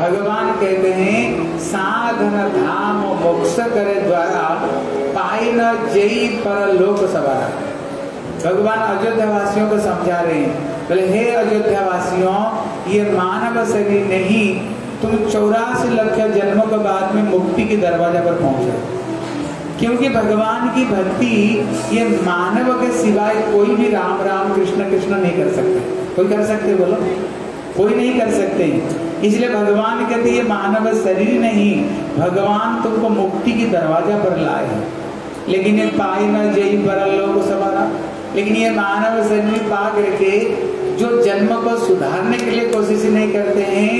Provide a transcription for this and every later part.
भगवान कहते हैं, साधन धाम मोक्ष करे द्वारा पाई न जई पर लोक सवारा भगवान अयोध्या वासियों को समझा रहे हैं, बोले, हे अयोध्या वासियों ये मानव शरीर नहीं, तुम चौरासी लक्ष जन्मों के बाद में मुक्ति के दरवाज़ा पर पहुँचे क्योंकि भगवान की भक्ति, ये मानव के सिवाय कोई भी राम राम, कृष्ण कृष्ण नहीं कर सकते। कोई कर सकते, बोलो? कोई नहीं कर सकते। इसलिए भगवान कहते ये मानव शरीर नहीं, भगवान तुमको मुक्ति की दरवाज़ा पर लाए लेकिन ये पाई न जई पर सवारा लेकिन ये मानव शरीर पा करके जो जन्म को सुधारने के लिए कोशिश नहीं करते हैं,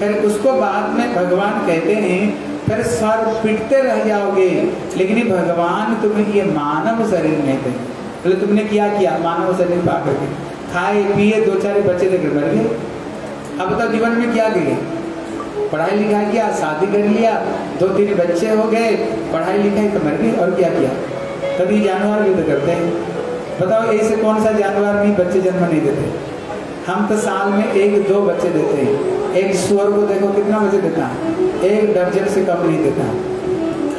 फिर उसको बाद में भगवान कहते हैं, फिर सर पिटते रह जाओगे। लेकिन ये भगवान तुम्हें ये मानव शरीर नहीं थे तो तुमने क्या किया? मानव शरीर पा करके खाए, पिए, दो चार बच्चे लेकर मर गए। अब तो जीवन में क्या किए पढ़ाई लिखाई किया, शादी कर लिया, दो तीन बच्चे हो गए, पढ़ाई लिखाई तो मर गई, और क्या किया? कभी जानवर भी तो करते हैं। बताओ, ऐसे कौन सा जानवर भी बच्चे जन्म नहीं देते? हम तो साल में एक, दो बच्चे देते हैं। एक सुअर को देखो, कितना बच्चे देता है? एक दर्जन से कम नहीं देता।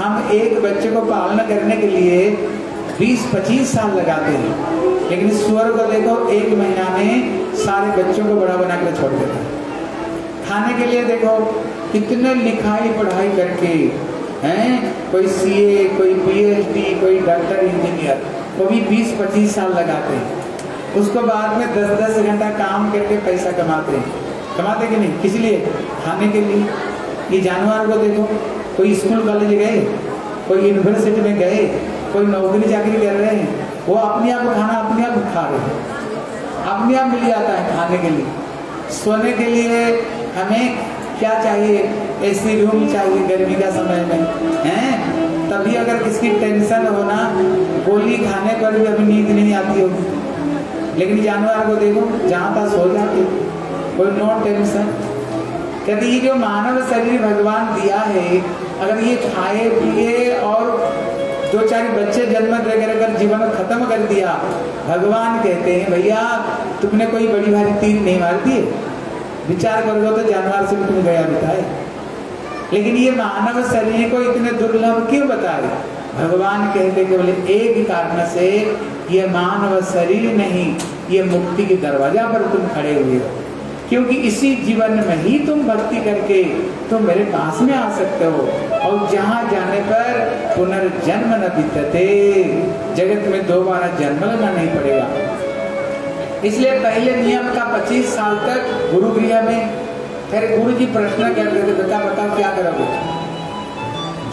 हम एक बच्चे को पालना करने के लिए 20-25 साल लगाते हैं। लेकिन सुअर को देखो, एक महीना में सारे बच्चों को बड़ा बना कर छोड़ देता है। खाने के लिए देखो, कितने लिखाई पढ़ाई करके, हैं? कोई सीए कोई पीएचडी कोई डॉक्टर इंजीनियर वो भी 20-25 साल लगाते हैं। उसको बाद में 10-10 घंटा काम करके पैसा कमाते हैं। कमाते कि नहीं? किस लिए? खाने के लिए। ये जानवर को देखो, कोई स्कूल कॉलेज गए? कोई यूनिवर्सिटी में गए? कोई नौकरी चाकरी कर रहे हैं, वो अपने आप खाना अपने आप खा रहे हैं। अपने आप मिल जाता है खाने के लिए। सोने के लिए हमें क्या चाहिए? एसी रूम चाहिए गर्मी का समय में, हैं? तभी अगर किसकी टेंशन होना गोली खाने पर भी अभी नींद नहीं आती होगी। लेकिन जानवर को देखो, जहाँ तक सो जाते कोई नो टेंशन कहते ये जो मानव शरीर भगवान दिया है, अगर ये खाए, पिए और दो चार बच्चे जन्म देकर अगर जीवन खत्म कर दिया। भगवान कहते हैं, भैया, तुमने कोई बड़ी भारी तीर नहीं मार दी विचार कर तो जानवर से तुम गया बिताए लेकिन ये मानव शरीर को इतने दुर्लभ क्यों बताए? भगवान कहते केवल एक कारण से, ये मानव शरीर नहीं, ये मुक्ति के दरवाज़ा पर तुम खड़े हुए हो। क्योंकि इसी जीवन में ही तुम भक्ति करके तुम मेरे पास में आ सकते हो। और जहाँ जाने पर पुनर्जन्म न बीतते। जगत में दोबारा जन्म लेना नहीं पड़ेगा। इसलिए पहले नियम का 25 साल तक गुरु गृह में। फिर गुरु जी प्रश्न करते थे बेटा, बताओ क्या करोगे?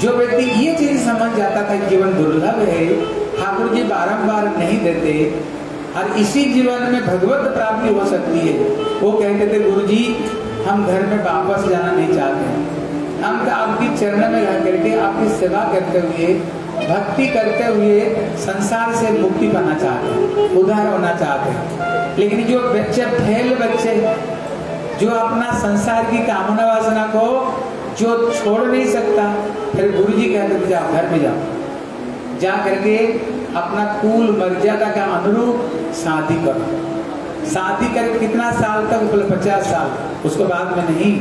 जो व्यक्ति ये चीज़ समझ जाता था जीवन दुर्लभ है, ठाकुर जी बारम्बार नहीं देते। और इसी जीवन में भगवत प्राप्ति हो सकती है। वो कहते थे गुरु जी हम घर में वापस जाना नहीं चाहते हम तो आपकी चरण में रह करके आपकी सेवा करते हुए, भक्ति करते हुए संसार से मुक्ति पाना चाहते हैं, उधार होना चाहते हैं। लेकिन जो बच्चे, फैल बच्चे, जो अपना संसार की कामना वासना को, जो छोड़ नहीं सकता, फिर गुरु जी कहते जाओ, घर में जाओ। जा करके अपना कुल मर्यादा का अनुरूप शादी करो। शादी कर कितना साल तक, बोले पचास साल, उसको बाद में नहीं।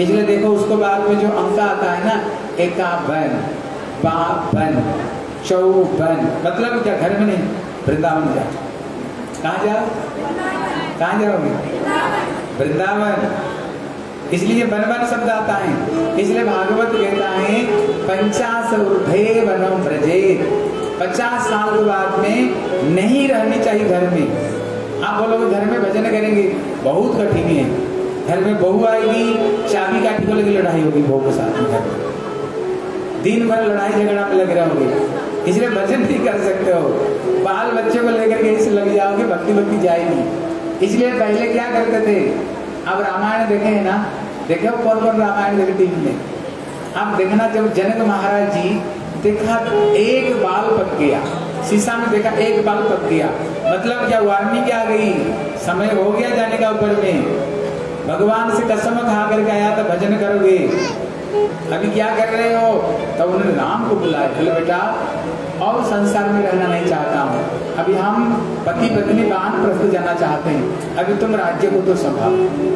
इसलिए देखो, उसको बाद में जो अंक आता है ना, एकावन, बावन, चौवन मतलब क्या घर में नहीं, वृंदावन जा कहाँ जाओ? कहाँ जाओगे? वृंदावन। इसलिए वन वन शब्द आता है। इसलिए भागवत कहता है, पंचास ऊर्धे वनम ब्रजे पचास साल के बाद में नहीं रहनी चाहिए घर में। आप बोलोगे, घर में भजन करेंगे, बहुत कठिन है। घर में बहू आएगी, चाबी काटी को लगी लड़ाई होगी बहू के साथ में घर में। दिन भर लड़ाई झगड़ा में लग रहे होगे। इसलिए भजन नहीं कर सकते हो। बाल बच्चे को लेकर के इसे लग जाओगे भक्ति भक्ति जाएगी। इसलिए पहले क्या करते थे? अब रामायण देखे है ना देखे हो कौन कौन रामायण देखे टीवी में आप देखना, जब जनक महाराज जी देखा, एक बाल पक गया। शीशा में देखा, एक बाल पक गया। मतलब क्या वार्निंग क्या गई? समय हो गया जाने का ऊपर में। भगवान से कसम खा करके आया तो भजन करोगे। अभी क्या कर रहे हो? तब उन्होंने राम को बुलाया, बोले, बेटा, और संसार में रहना नहीं चाहता हूँ। अभी हम पति पत्नी बान प्रस्तुत जाना चाहते हैं। अभी तुम राज्य को तो संभालो।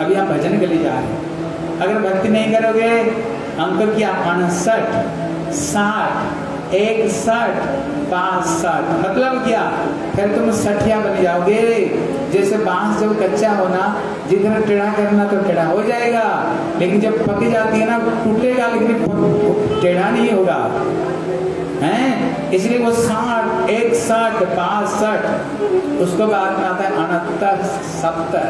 अभी हम भजन के लिए जा रहे हैं। अगर भक्ति नहीं करोगे अंक क्या अड़सठ साठ एक साठ पाँच साठ मतलब क्या? फिर तुम सठिया बन जाओगे। जैसे बाँस जब कच्चा होना, जिधर टेढ़ा करना तो टेढ़ा हो जाएगा। लेकिन जब पक जाती है ना टूटेगा लेकिन टेढ़ा नहीं होगा। हैं? इसलिए वो साठ एक साठ पाँच साठ उसको बाद में आता है अनहत्तर सत्तर।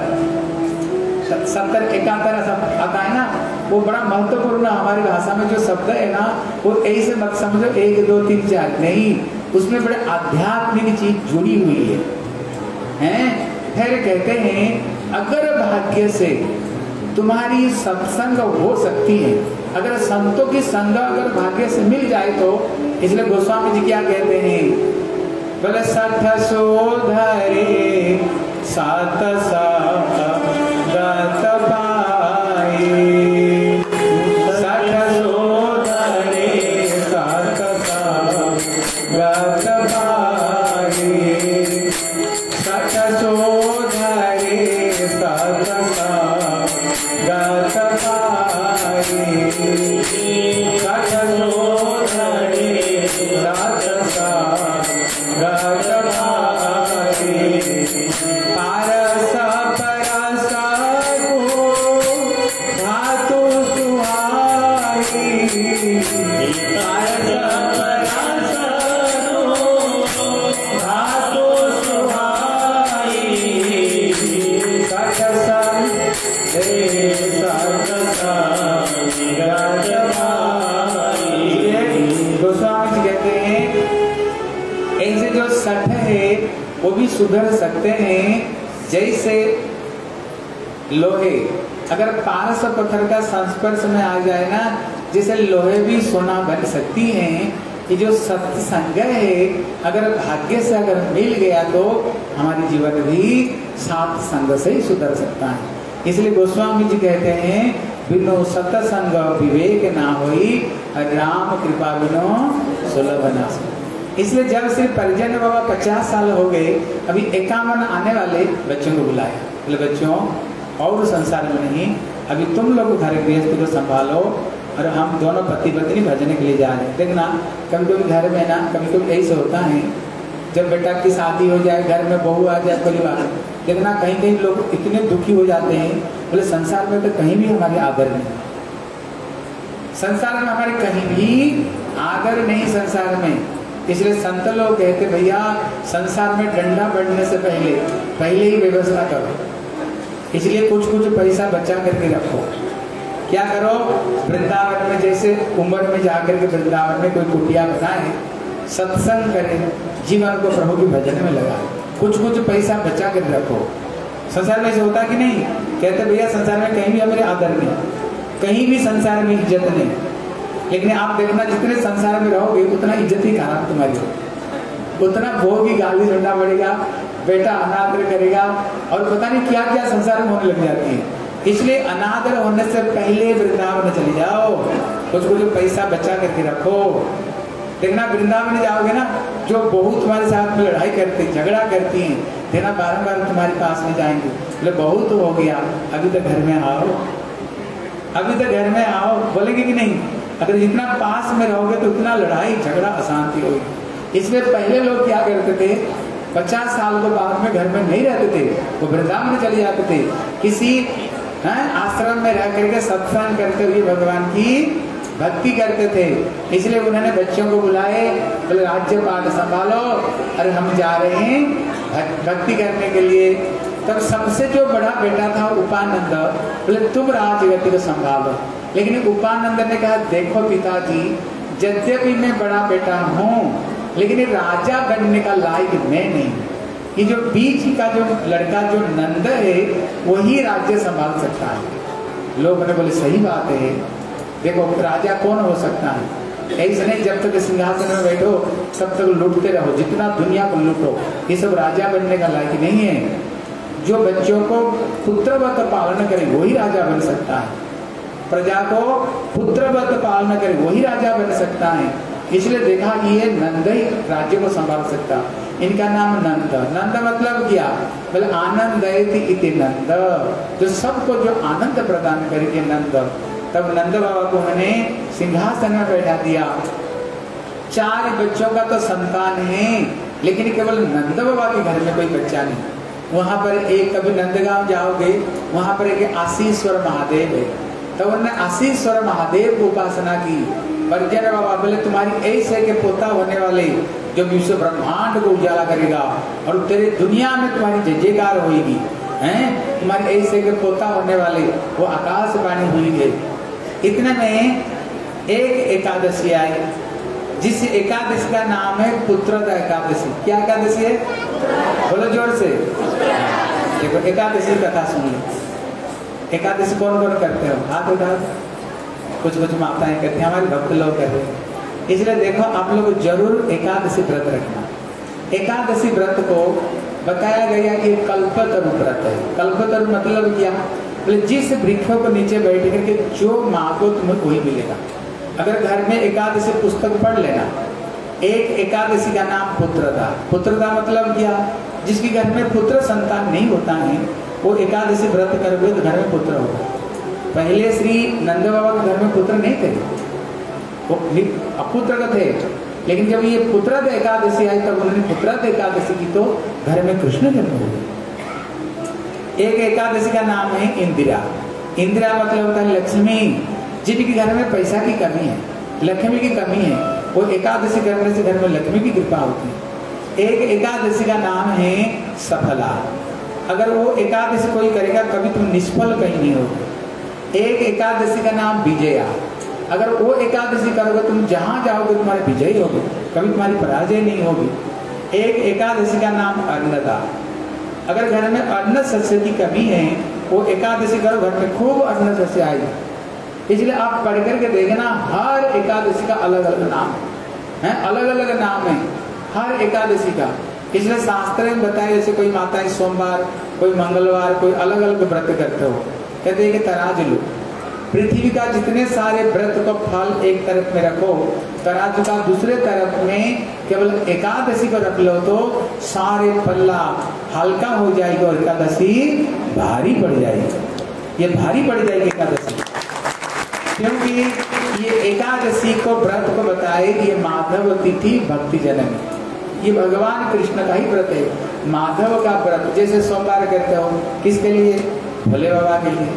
सत्तर इकहत्तर आता है ना, वो बड़ा महत्वपूर्ण हमारी भाषा में, जो शब्द है ना, वो ऐसे मत समझो, एक, दो, तीन, चार, नहीं, उसमें बड़े आध्यात्मिक चीज़ जुड़ी हुई है। हैं? फिर कहते हैं, अगर भाग्य से तुम्हारी सत्संग हो सकती है, अगर संतों की संग अगर भाग्य से मिल जाए तो इसलिए गोस्वामी जी क्या कहते हैं बोले सठ सोधरे सात सात वो सुधर सकते हैं जैसे लोहे। अगर पारस पत्थर का संस्पर्श में आ जाए ना, जैसे लोहे भी सोना बन सकती हैं कि जो सत्संग है, अगर भाग्य से अगर मिल गया तो हमारे जीवन भी सात संग से ही सुधर सकता है। इसलिए गोस्वामी जी कहते हैं, बिनो सत्संग विवेक ना हो राम कृपा बिनो सुलभ ना इसलिए जब श्री परिजन बाबा पचास साल हो गए, अभी इक्यावन आने वाले बच्चों को बुलाए। बोले, बच्चों, और संसार में नहीं, अभी तुम लोग घर गृहस्थ को संभालो और हम दोनों पति पत्नी भजने के लिए जा रहे हैं। देखना कभी कभी घर में ना कभी कभी ऐसे होता है, जब बेटा की शादी हो जाए, घर में बहू आ जाए परिवार देखना कहीं कहीं लोग इतने दुखी हो जाते हैं। बोले, संसार में तो कहीं भी हमारे आदर नहीं। संसार में हमारे कहीं भी आदर नहीं संसार में। इसलिए संत लोग कहते, भैया, संसार में डंडा बढ़ने से पहले पहले ही व्यवस्था करो। इसलिए कुछ कुछ पैसा बचा करके रखो। क्या करो? वृंदावन में जैसे उम्र में जाकर के वृंदावन में कोई कुटिया बनाए, सत्संग करे जीवन को प्रभु के भजन में लगाए। कुछ कुछ पैसा बचा कर रखो। संसार में ऐसे होता कि नहीं? कहते, भैया, संसार में कहीं भी हमारे आदर नहीं कहीं भी संसार में इज़्ज़त नहीं लेकिन आप देखना जितने संसार में रहोगे, उतना इज़्ज़त ही खराब तुम्हारी उतना भोग ही गाली डंडा पड़ेगा बेटा अनादर करेगा, और पता नहीं क्या क्या संसार में होने लग जाती है। इसलिए अनादर होने से पहले वृंदावन चले जाओ कुछ कुछ पैसा बचा करके रखो। देखना, वृंदावन जाओगे ना, जो बहू तुम्हारे साथ में लड़ाई करती, झगड़ा करती हैं, देखना बारम्बार तुम्हारे पास में जाएँगे। बोले, बहू तो हो गया, अभी तो घर में आओ। अभी तो घर में आओ, बोलेंगे कि नहीं? अगर जितना पास में रहोगे तो उतना लड़ाई झगड़ा अशांति होगी। इसलिए पहले लोग क्या करते थे? पचास साल के बाद में घर में नहीं रहते थे। वो वृंदावन चले जाते थे। किसी है, आश्रम में रह करके सत्संग करते हुए भगवान की भक्ति करते थे। इसलिए उन्होंने बच्चों को बुलाए बोले राज्य पाठ संभालो अरे हम जा रहे हैं भक्ति करने के लिए। तब सबसे जो बड़ा बेटा था उपानंद बोले तुम राजगति को संभालो। लेकिन उपानंद ने कहा, देखो पिताजी, यद्यपि मैं बड़ा बेटा हूँ, लेकिन राजा बनने का लायक मैं नहीं ये जो बीच का जो लड़का, जो नंद है, वही राज्य संभाल सकता है। लोग ने बोले, सही बात है। देखो, राजा कौन हो सकता है? ऐसे नहीं जब तक सिंहासन में बैठो, तब तक लूटते रहो। जितना दुनिया को लूटो, ये सब राजा बनने का लायक नहीं है। जो बच्चों को पुत्रवत पालन करे, वही राजा बन सकता है। प्रजा को पुत्रवत पालना करे, वही राजा बन सकता है। इसलिए देखा कि ये नंद ही राज्य को संभाल सकता। इनका नाम नंद। नंद मतलब क्या? बोले आनंद इति नंद। जो सबको जो आनंद प्रदान करेंगे नंद। तब नंद बाबा को मैंने सिंहासन में बैठा दिया। चार बच्चों का तो संतान है, लेकिन केवल नंद बाबा के घर में कोई बच्चा नहीं। वहाँ पर एक, कभी नंदगांव जाओगे, वहाँ पर एक आशीश्वर महादेव है। तो उन्होंने आशीश्वर महादेव को उपासना की। परिजन बाबा बोले, तुम्हारी ऐसे के पोता होने वाले, जो विश्व ब्रह्मांड को उजाला करेगा और तेरे दुनिया में तुम्हारी जय जयकार होगी हैं? तुम्हारे ऐसे के पोता होने वाले, वो आकाशवाणी हुई है इतने में एक एकादशी आई, जिस एकादशी का नाम है पुत्रदा एकादशी। क्या एकादशी है? बोलो ज़ोर से। देखो, एकादशी कथा सुन लो एकादशी कौन कौन करते हो? हाथ उठा कुछ कुछ माताएँ करते हैं, हमारे भक्त लोग करते हैं। इसलिए देखो, आप लोग ज़रूर एकादशी व्रत रखना। एकादशी व्रत को बताया गया कि कल्पतरु व्रत है। कल्पतरु मतलब क्या? बोले, जिस वृक्षों को नीचे बैठ करके जो मांगो तुम्हें वही मिलेगा। अगर घर में एकादशी पुस्तक पढ़ लेना, एक एकादशी का नाम पुत्रदा। पुत्रदा मतलब क्या? जिसके घर में पुत्र संतान नहीं होता है वो एकादशी व्रत करोगे तो घर में पुत्र होगा पहले श्री नंद बाबा के घर में पुत्र नहीं थे। वो अपुत्र थे, लेकिन जब ये पुत्र एकादशी आई, तब उन्होंने पुत्र एकादशी की तो घर में कृष्ण जन्म हो एक एकादशी का नाम है इंदिरा। इंदिरा मतलब होता है लक्ष्मी, जिनके घर में पैसा की कमी है, लक्ष्मी की कमी है। वो एकादशी करने से घर में लक्ष्मी की कृपा होती है। एक एकादशी का नाम है सफला। अगर वो एकादशी कोई करेगा, कभी तुम निष्फल कहीं नहीं होगे। एक एकादशी का नाम विजया। अगर वो एकादशी करोगे, तुम जहाँ जाओगे, तुम्हारे विजयी होगे। कभी तुम्हारी पराजय नहीं होगी। एक एकादशी का नाम अन्नदा। अगर घर में अन्न सस्य की कमी है, वो एकादशी करो, घर में खूब अन्न सस्य आएगी इसलिए आप पढ़ करके देखना, हर एकादशी का अलग अलग नाम है। अलग अलग नाम है। हर एकादशी का। इसलिए शास्त्र में बताया जैसे कोई माताएँ सोमवार, कोई मंगलवार, कोई अलग अलग व्रत करते हो। कहते हैं कि तराज लो। पृथ्वी का जितने सारे व्रत को फल एक तरफ़ में रखो, तराजू का दूसरे तरफ़ में केवल एकादशी को रख लो तो सारे पल्ला हल्का हो जाएगा और एकादशी भारी पड़ जाएगी। ये भारी पड़ जाएगी एकादशी। क्योंकि ये एकादशी को व्रत को बताए कि ये माधव तिथि भक्ति जनन ये भगवान कृष्ण का ही व्रत है। माधव का व्रत, जैसे सोमवार करते हो, किसके लिए? भोले बाबा के लिए।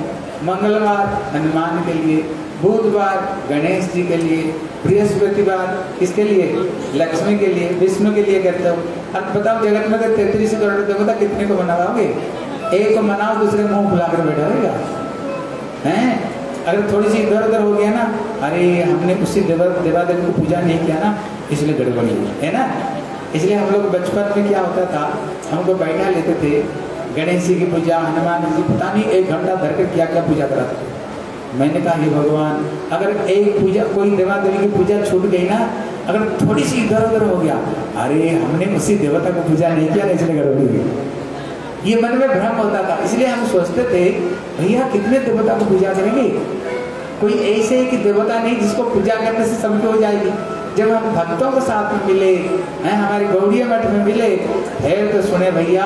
मंगलवार, हनुमान के लिए। बुधवार, गणेश जी के लिए। बृहस्पतिवार, किसके लिए? लक्ष्मी के लिए, विष्णु के लिए करते हो। अब बताओ जगत में अगर तैतीस करोड़ देवता कितने को मनाओगे? एक को मनाओ, दूसरे मुँह फुलाकर बैठा रहेगा हैं? अगर थोड़ी सी इधर उधर हो गया ना, अरे हमने उसी देवा देवा देवी को पूजा नहीं किया ना, इसलिए गड़बड़ी है ना? इसलिए हम लोग बचपन में क्या होता था, हमको बैठा लेते थे, गणेश जी की पूजा, हनुमान जी पता नहीं, एक घंटा धर कर क्या क्या पूजा कराते मैंने कहा, हे भगवान, अगर एक पूजा, कोई देवा देवी की पूजा छूट गई ना, अगर थोड़ी सी इधर उधर हो गया, अरे, हमने उसी देवता को पूजा नहीं किया इसलिए गड़बड़ी हुई ये मन में भ्रम होता था। इसलिए हम सोचते थे, भैया, कितने देवता को पूजा करेंगे? कोई ऐसे कि देवता नहीं जिसको पूजा करने से सबकी हो जाएगी। जब हम भक्तों के साथ मिले, हैं, हमारे गौड़िया मठ में मिले, है तो सुने भैया,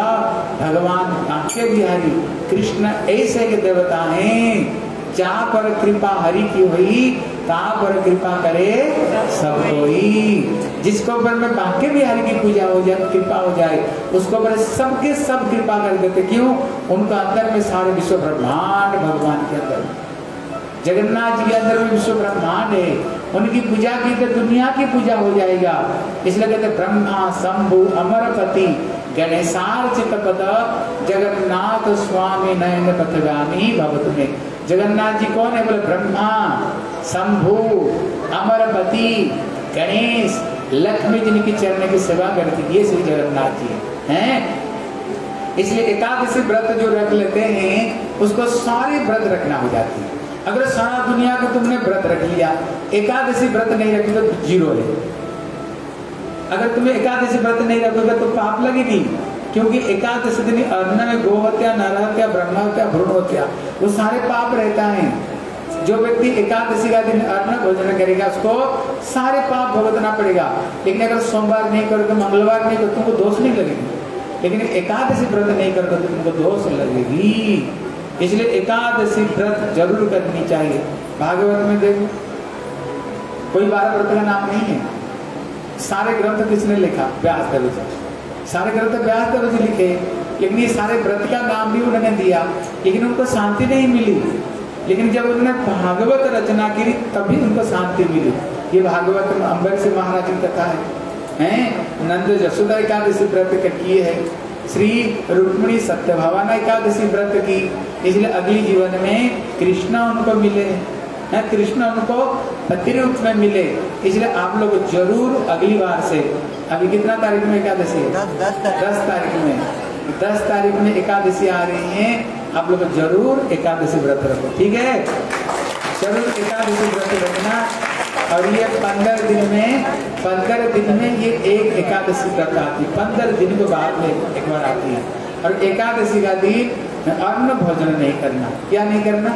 भगवान आपके बिहारी कृष्ण ऐसे के देवता हैं। जहाँ पर कृपा हरि की हुई, तहाँ पर कृपा करे सब कोई। जिसको ऊपर में बांके बिहारी की पूजा हो जाए, कृपा हो जाए, उसको ऊपर सबके सब कृपा कर देते क्यों? उनका अंदर में सारे विश्व ब्रह्मांड भगवान के अंदर। जगन्नाथ जी के अंदर में विश्व ब्रह्मांड है। उनकी पूजा की तो दुनिया की पूजा हो जाएगा। इसलिए कहते ब्रह्मा, शंभु, अमरपति गणेशार्चित पद जगन्नाथ स्वामी नयन पथगामी भगवत में। जगन्नाथ जी कौन है? बोले, ब्रह्मा, शंभु, अमरपति, गणेश, लक्ष्मी जिनकी चरण की सेवा करती ये श्री जगन्नाथ जी हैं? इसलिए एकादशी व्रत जो रख लेते हैं, उसको सारे व्रत रखना हो जाती है। अगर सारा दुनिया को तुमने व्रत रख लिया, एकादशी व्रत नहीं रखी तो ज़ीरो है। अगर तुम्हें एकादशी व्रत नहीं रखोगे तो पाप लगेगी, क्योंकि एकादशी दिन अन्न में गो हत्या नर हत्या, ब्रह्म हत्या, भ्रूण हत्या, वो सारे पाप रहता है। जो व्यक्ति एकादशी का दिन अन्न भोजन करेगा, उसको सारे पाप भुगतना पड़ेगा। लेकिन अगर सोमवार नहीं करोगे मंगलवार नहीं करो तुमको दोष नहीं लगेगी। लेकिन एकादशी व्रत नहीं करोगे तो तुमको दोष लगेगी। इसलिए एकादशी व्रत ज़रूर करनी चाहिए। भागवत में देखो, कोई बारह व्रत का नाम नहीं है। सारे ग्रंथ किसने लिखा? व्यास दर सारे ग्रंथ व्यास दर लिखे, लेकिन ये सारे व्रत का नाम भी उन्होंने दिया, लेकिन उनको शांति नहीं मिली। लेकिन जब उन्होंने भागवत रचना की, तभी उनको शांति मिली। ये भागवत अम्बर से महाराज की कथा है। हैं? नंद जसोदा एकादशी व्रत किए है। श्री रुक्मणी सत्यभावना एकादशी व्रत की। इसलिए अगली जीवन में कृष्णा उनको मिले। हैं कृष्ण उनको रूप में मिले। इसलिए आप लोग ज़रूर अगली बार से अभी कितना तारीख में एकादशी? है दस तारीख में। दस तारीख में एकादशी आ रही है। आप लोग ज़रूर एकादशी व्रत रखो। ठीक है? ज़रूर एकादशी व्रत रखना। और ये पंद्रह दिन में, पंद्रह दिन में ये एक एकादशी व्रत आती पंद्रह दिन के बाद में एक बार आती है। और एकादशी का दिन अन्न भोजन नहीं करना। क्या नहीं करना?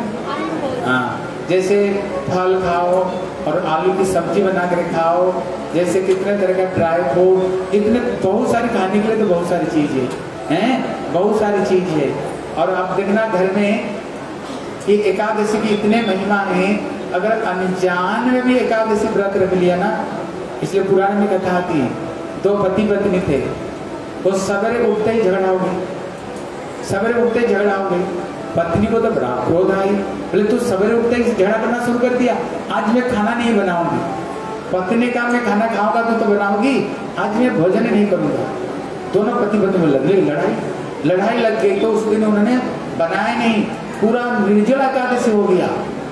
हाँ जैसे फल खाओ और आलू की सब्ज़ी बना कर खाओ। जैसे कितने तरह का ड्राई फ्रूट इतने बहुत सारी खाने के लिए तो बहुत सारी चीज़ है। हैं? बहुत सारी चीज़ है। और आप देखना घर में कि एकादशी की इतने महिमा है अगर अनजान में भी एकादशी व्रत रख लिया ना इसलिए पुराण में कथा आती है दो पति पत्नी थे वो सवेरे उठते ही झगड़ा हो गई सवेरे उठते ही झगड़ा हो गई पत्नी को तो बड़ा क्रोध आई बोले तू सवेरे उठते ही झगड़ा करना शुरू कर दिया आज मैं खाना नहीं बनाऊँगी। पत्नी का मैं खाना खाऊँगा तो, तो बनाऊँगी आज मैं भोजन नहीं करूँगा। दोनों पति पत्नी में लग गई लड़ाई लड़ाई लग गई। तो उस दिन उन्होंने बनाया नहीं पूरा निर्जला एकादशी हो गया।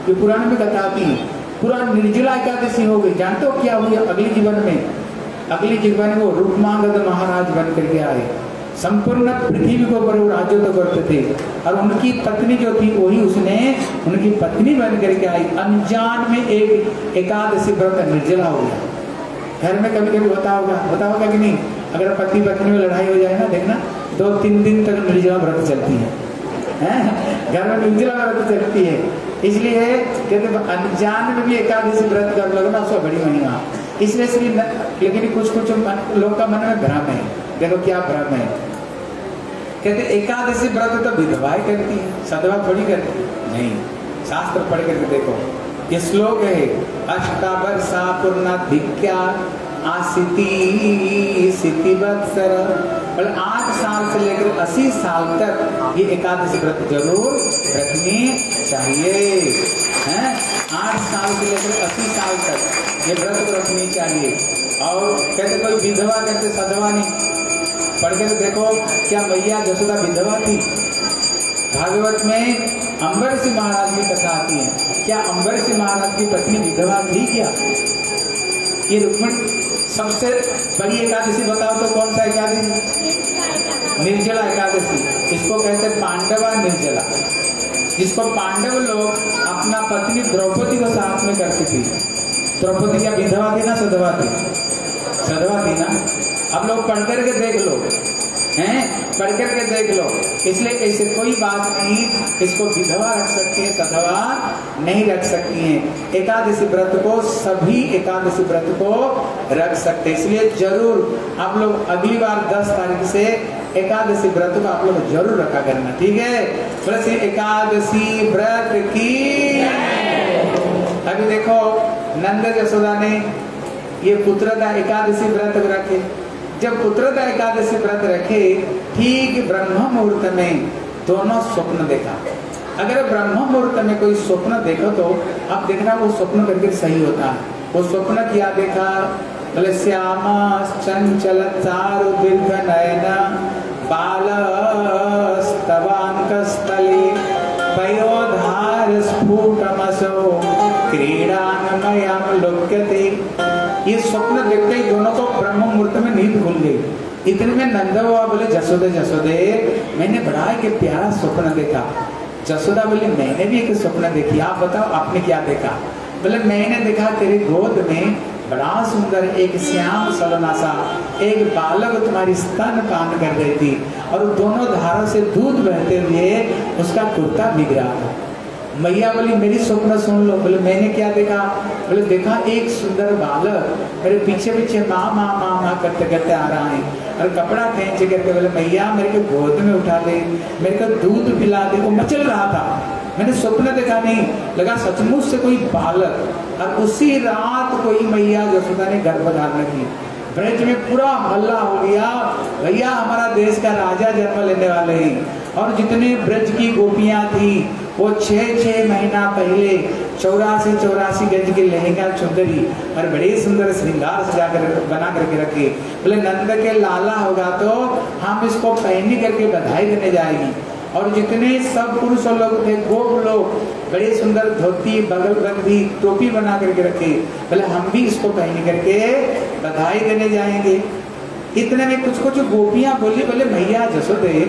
ये पुराण में बताती है पूरा निर्जला एकादशी हो गई जानते हो क्या हुआ अगले जीवन में? अगले जीवन में वो रूपमांगद महाराज बन करके आए। संपूर्ण पृथ्वी को ऊपर वो राज्य तो करते थे। और उनकी पत्नी जो थी, वही उसने उनकी पत्नी बन करके आई। अनजान में एक एकादशी व्रत निर्जला हो गया। घर में कभी कभी होता होगा। होता होगा कि नहीं? अगर पति पत्नी में लड़ाई हो जाए ना, देखना दो तीन दिन तक निर्जला व्रत चलती है। घर में निर्जला व्रत चलती है। इसलिए कहते अनजान में भी एकादशी व्रत कर लो ना उसका बड़ी महिमा। इसलिए श्री लेकिन कुछ कुछ लोग का मन में भ्रम है। देखो क्या भ्रम है। कहते एकादशी व्रत तो विधवाएँ करती है सदवा थोड़ी करती नहीं, शास्त्र पढ़ करके देखो, ये श्लोक है अष्टावर सा पूर्णाधिक्या आसिति सिति वत्सर मतलब आठ साल से लेकर अस्सी साल तक ये एकादशी व्रत ज़रूर रखनी चाहिए, हैं? आठ साल से लेकर अस्सी साल तक ये व्रत रखनी चाहिए। और कहते कोई विधवा, कहते सधवा नहीं। पढ़ के तो देखो, क्या मैया जसोदा विधवा थी? भागवत में अम्बर महाराज की कथा आती है। क्या अम्बर महाराज की पत्नी विधवा थी क्या? ये रुक्मण सबसे बड़ी एकादशी बताओ तो कौन सा एकादशी? निर्जला एकादशी। इसको कहते पांडवा निर्जला। जिसको पांडव लोग अपना पत्नी द्रौपदी को साथ में करती थी। द्रौपदी क्या विधवा थी ना, सधवा थी? सधवा थी ना। अब लोग पढ़ करके देख लो। हैं? करके देख लो। इसलिए ऐसे कोई बात नहीं, इसको विधवा रख सकती है, सधवा नहीं रख सकती है। एकादशी व्रत को सभी एकादशी व्रत को रख सकते इसलिए ज़रूर आप लोग अगली बार दस तारीख से एकादशी व्रत को आप लोग ज़रूर रखा करना, ठीक है? प्लस एकादशी व्रत की अभी देखो, नंद जसोदा ने ये पुत्र का एकादशी व्रत रखे। जब पुत्रदा एकादशी व्रत रखे, ठीक ब्रह्म मुहूर्त में दोनों स्वप्न देखा। अगर ब्रह्म मुहूर्त में कोई स्वप्न देखो तो आप देखना वो स्वप्न करके सही होता। है वो स्वप्न क्या देखा, बोले, श्यामा, चंचल, चारु, दीर्घ, नयन, बाल ये स्वप्न देखते ही दोनों को में नींद खुल गई। इतने में नंदा हुआ, बोले, जसोदे जसोदे, मैंने बड़ा के प्यारा स्वप्न देखा। जसोदा बोले, मैंने भी एक स्वप्न देखी, आप बताओ, आपने क्या देखा? बोले, मैंने देखा तेरे गोद में बड़ा सुंदर एक श्याम सलना सा एक बालक तुम्हारी स्तन पान कर रही थी और दोनों धारों से दूध बहते हुए उसका कुर्ता बिगड़ा। था मैया बोली मेरी स्वप्न सुन लो। बोले, मैंने क्या देखा? बोले, देखा एक सुंदर बालक मेरे पीछे पीछे माँ माँ माँ माँ करते करते आ रहा है। और कपड़ा खेच करके बोले, मैया, मेरे को गोद में उठा दे, मेरे को दूध पिला दे। वो मचल रहा था। मैंने स्वप्न देखा नहीं। लगा सचमुच से कोई बालक और उसी रात कोई मैया जसोदा ने गर्भ धारण की ब्रज में पूरा हल्ला हो गया। भैया हमारा देश का राजा जन्म लेने वाले हैं। और जितने ब्रज की गोपियाँ थी वो छह छह महीना पहले चौरासी चौरासी गज के लहंगा चुंदरी और बड़े सुंदर श्रृंगार सजा कर, बना करके रखे। बोले, नंद के लाला होगा तो हम इसको पहनी करके बधाई देने जाएगी। और जितने सब पुरुष लोग थे, गोप लोग, बड़े सुंदर धोती, बगल बंदी टोपी बना करके रखे। बोले, हम भी इसको पहनी करके बधाई देने जाएँगे। इतने में कुछ कुछ गोपियाँ बोली, बोले, भैया, जसोदे,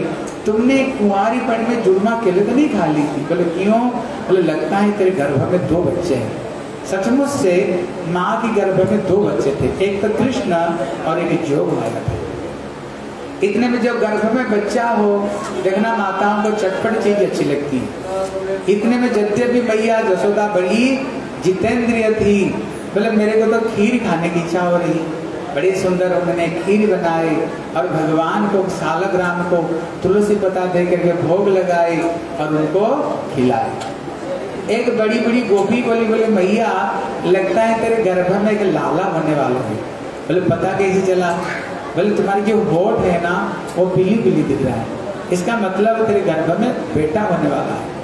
तुमने कुंवारी पन में जुर्मा केले तो नहीं खा ली थी? बोले, क्यों? बोले, लगता है तेरे गर्भ में दो बच्चे हैं। सचमुच से माँ के गर्भ में दो बच्चे थे, एक तो कृष्ण और एक जोग माया था। इतने में जब गर्भ में बच्चा हो, देखना माताओं को चटपट चीज़ अच्छी लगती है। इतने में भी मैया जसोदा बड़ी जितेंद्रिय थी। बोले, मेरे को तो खीर खाने की इच्छा हो रही बड़ी सुंदर उन्होंने खीर बनाए और भगवान को सालग्राम को तुलसी पता दे करके भोग लगाए और उनको खिलाए एक बड़ी बड़ी गोपी बोली, बोले, मैया, लगता है तेरे गर्भ में एक लाला होने वाला है। बोले, पता कैसे चला? बोले, तुम्हारी जो होठ है ना, वो पीली पीली दिख रहा है। इसका मतलब तेरे गर्भ में बेटा होने वाला है।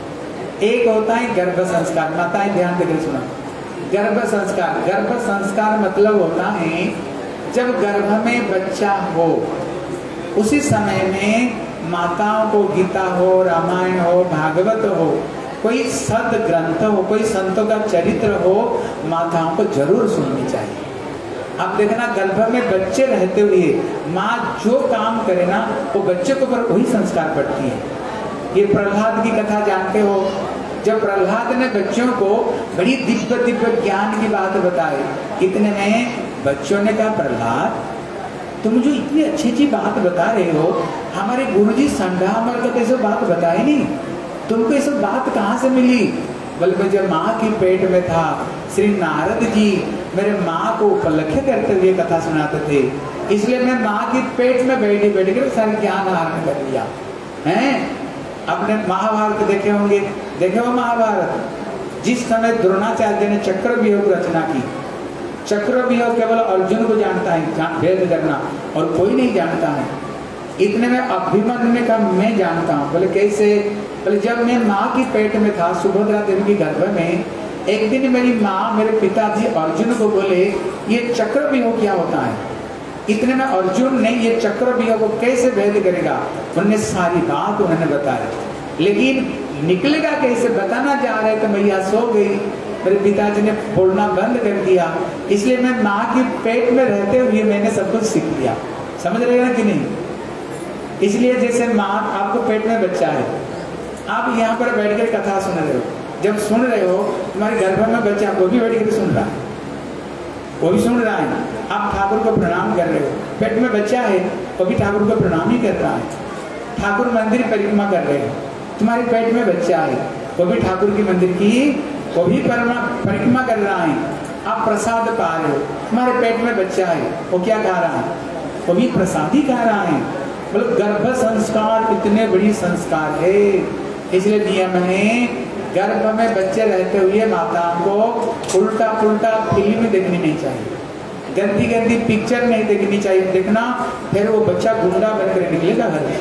एक होता है गर्भ संस्कार माता ध्यान देकर सुना। गर्भ संस्कार गर्भ संस्कार मतलब होता है जब गर्भ में बच्चा हो, उसी समय में माताओं को गीता हो, रामायण हो, भागवत हो, कोई सद ग्रंथ हो, कोई संतों का चरित्र हो, माताओं को ज़रूर सुननी चाहिए। अब देखना, गर्भ में बच्चे रहते हुए माँ जो काम करे ना, वो बच्चे के ऊपर वही संस्कार पड़ती है। ये प्रहलाद की कथा जानते हो। जब प्रहलाद ने बच्चों को बड़ी दिव्य दिव्य ज्ञान की बात बताई इतने में? बच्चों ने कहा, प्रहलाद, तुम जो इतनी अच्छी अच्छी बात बता रहे हो, हमारे गुरु जी संडा हमारे को तो बात बताए नहीं। तुमको ये सब बात कहाँ से मिली? बल्कि जब माँ की पेट में था। श्री नारद जी मेरे माँ को उपलक्ष्य करते हुए कथा सुनाते थे। इसलिए मैं माँ की पेट में बैठी, बैठ कर सारे ज्ञान आरण कर लिया। है? अपने महाभारत देखे होंगे। देखे हो महाभारत? जिस समय द्रोणाचार्य ने चक्र व्यूह रचना की चक्र भी केवल अर्जुन को जानता है भेद करना, और कोई नहीं जानता है। इतने में अभिमन्यु ने कहा, मैं जानता हूँ। बोले, कैसे? बोले, जब मैं माँ की पेट में था, सुभद्रा देवी की गर्भ में एक दिन मेरी माँ, मेरे पिताजी अर्जुन को बोले, ये चक्र भी हो क्या होता है? इतने में अर्जुन ने ये चक्र भी को कैसे भेद करेगा? उन्होंने सारी बात उन्होंने बताया लेकिन निकलेगा कैसे? बताना जा रहे तो मैया, सो गई। मेरे पिताजी ने बोलना बंद कर दिया। इसलिए मैं माँ के पेट में रहते हुए मैंने सब कुछ सीख लिया। समझ रहे हैं कि नहीं? इसलिए जैसे माँ आपको पेट में बच्चा है, आप यहाँ पर बैठ कर कथा सुन रहे हो। जब सुन रहे हो, तुम्हारे गर्भ में बच्चा, वो भी बैठ कर सुन रहा है। वो भी सुन रहा है। आप ठाकुर को प्रणाम कर रहे हो। पेट में बच्चा है, वो भी ठाकुर को प्रणाम ही कर रहा है। ठाकुर मंदिर परिक्रमा कर रहे हो। तुम्हारे पेट में बच्चा है, वो भी ठाकुर की मंदिर की वो भी परिक्रमा कर रहा है। आप प्रसाद पा रहे हो। हमारे पेट में बच्चा है। वो क्या खा रहा है? वो भी प्रसाद ही खा रहा है। मतलब गर्भ संस्कार इतने बड़ी संस्कार है। इसलिए नियम है, गर्भ में बच्चे रहते हुए माताओं को उल्टा पुल्टा फ़िल्म देखनी नहीं चाहिए। गंदी गंदी पिक्चर नहीं देखनी चाहिए। देखना, फिर वो बच्चा गुंडा बनकर निकलेगा घर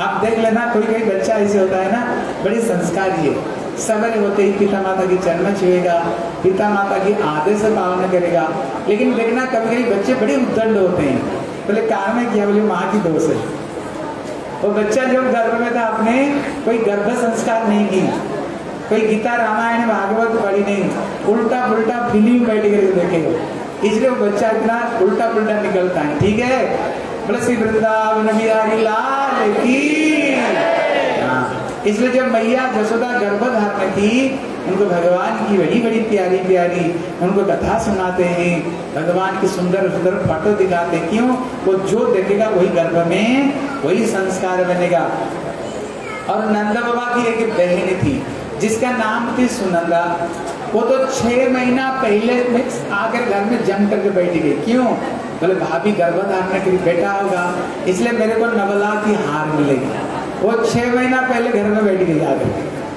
आप देख लेना कोई कोई बच्चा ऐसे होता है ना, बड़ी संस्कारी है। सवेरे होते ही पिता माता की चरण छुएगा पिता माता की आदेश पालन करेगा। लेकिन देखना कभी कभी बच्चे बड़े उद्दंड होते हैं। बोले कारण है क्या बोले, माँ की दोष है। वो बच्चा जब गर्भ में था आपने कोई गर्भ संस्कार नहीं की कोई गीता रामायण, भागवत पढ़ी नहीं। उल्टा पुल्टा फ़िल्म बैठ कर देखेगा इसलिए वो बच्चा इतना उल्टा पुल्टा निकलता है। ठीक है? बोले, श्री वृंदावन बिहारी लाल की इसलिए जब मैया जसोदा गर्भ धारण की उनको भगवान की बड़ी बड़ी प्यारी प्यारी उनको कथा सुनाते हैं, भगवान की सुंदर सुंदर फ़ोटो दिखाते क्यों? वो जो देखेगा वही गर्भ में वही संस्कार बनेगा। और नंद बाबा की एक बहन थी, जिसका नाम थी सुनंदा। वो तो छह महीना पहले में आकर घर में जम करके बैठ गई। क्यों? बोले, भाभी गर्भधारण के लिए बेटा होगा, इसलिए मेरे को नवला की हार मिलेगी। वो छह महीना पहले घर में बैठ गई आकर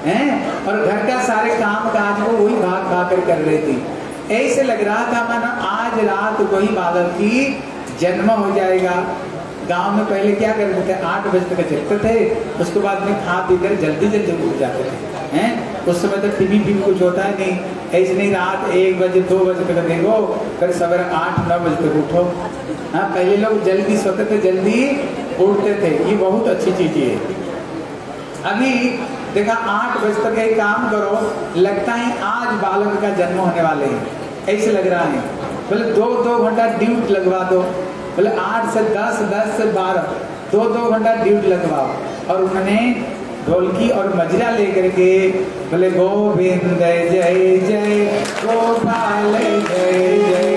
हैं? और घर का सारे काम काज को वही भाग भाग कर कर रही थी। ऐसे लग रहा था माना आज रात वही बालक की जन्म हो जाएगा। गाँव में पहले क्या करते थे? आठ बजे तक जगते थे। उसके बाद में खा पी कर जल्दी जल्दी उठ जाते थे। हैं? उस समय तो टीवी भी कुछ होता है नहीं। ऐसे नहीं रात एक बजे, दो बजे तक देखो, फिर सवेरे आठ, नौ बजे तक उठो। हाँ पहले लोग जल्दी सोते थे, जल्दी उठते थे। ये बहुत अच्छी चीज़ है। अभी देखा, आठ बजे तक एक काम करो, लगता है आज बालक का जन्म होने वाले हैं। ऐसे लग रहा है। बोले, दो दो घंटा ड्यूट लगवा दो। बोले, आठ से दस दस से बारह। दो दो घंटा ड्यूट लगवाओ। और उन्होंने ढोलकी और मजरा लेकर के बोले, गोविंद जय जय, गोपाल जय जय।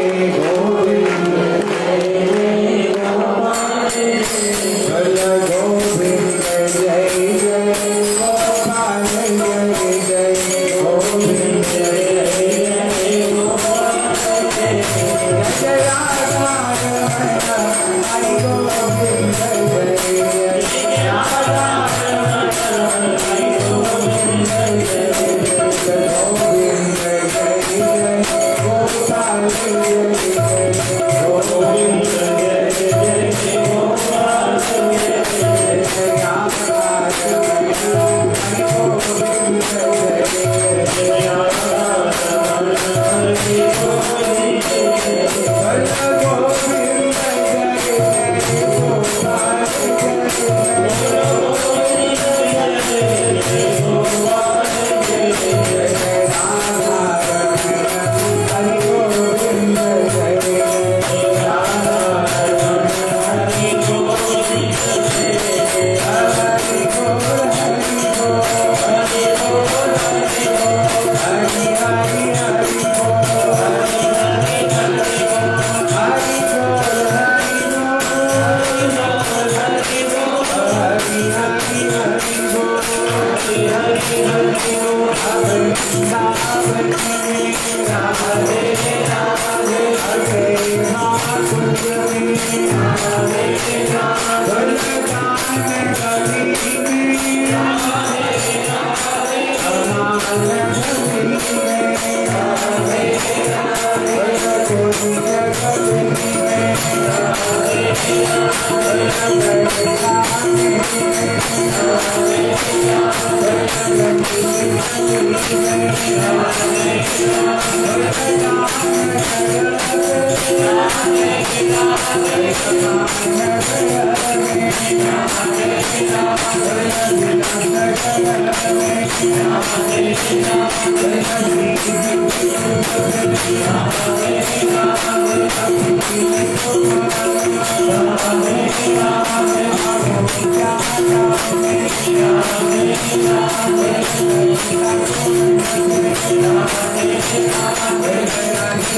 I'm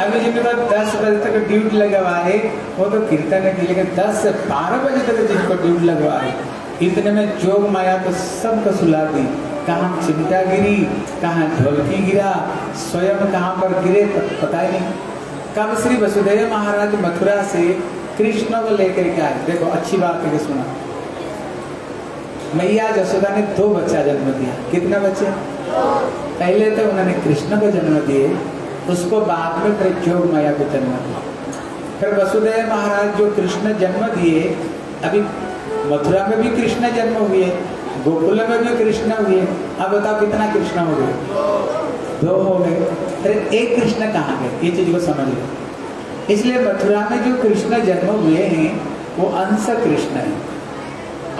अभी जिनके पास दस बजे तक ड्यूट लगवा है वो तो कीर्तन की लेकिन दस से बारह बजे तक जिनको ड्यूट लगवा है इतने में जोग माया तो सबको सुला दी। कहाँ चिमटा गिरी कहाँ ढोलकी गिरा, स्वयं कहाँ पर गिरे पता ही नहीं। कब श्री वसुदेव महाराज मथुरा से कृष्ण को लेकर के आए? देखो, अच्छी बात है सुना। मैया जसोदा ने दो बच्चा जन्म दिया। कितने बच्चे? पहले तो उन्होंने कृष्ण को जन्म दिए, उसको बाद में फिर जोग माया को जन्म दिया। फिर वसुदेव महाराज जो कृष्ण जन्म दिए, अभी मथुरा में भी कृष्ण जन्म हुए, गोकुल में भी कृष्ण हुए। अब बताओ कितना कृष्ण हो गए? दो हो गए। फिर एक कृष्ण कहाँ गए? ये चीज़ को समझ लो। इसलिए मथुरा में जो कृष्ण जन्म हुए हैं, वो अंश कृष्ण है।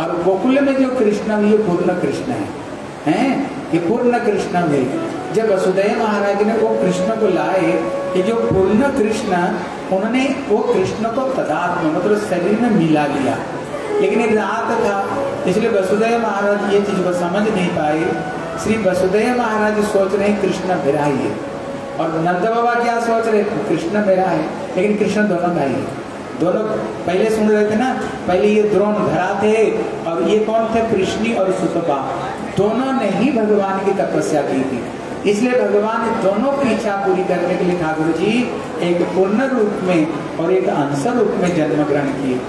और गोकुल में जो कृष्ण हुए पूर्ण कृष्ण है। हैं? ये पूर्ण कृष्ण हुए जब वसुदेव महाराज ने वो कृष्ण को लाए, ये जो पूर्ण कृष्ण, उन्होंने वो कृष्ण को पदार्थ में मतलब शरीर में मिला लिया। लेकिन एक रात था, इसलिए वसुदेव महाराज ये चीज़ को समझ नहीं पाए। श्री वसुदेव महाराज सोच रहे कृष्ण मेरा ही है। और नंद बाबा क्या सोच रहे कृष्ण मेरा है। लेकिन कृष्ण दोनों भाई है। दोनों पहले सुन रहे थे ना, पहले ये द्रोण धरा थे, और ये कौन थे? कृष्णी और सुतपा। दोनों ने ही भगवान की तपस्या की थी। इसलिए भगवान दोनों की इच्छा पूरी करने के लिए ठाकुर जी एक पूर्ण रूप में और एक अंश रूप में जन्म ग्रहण किए।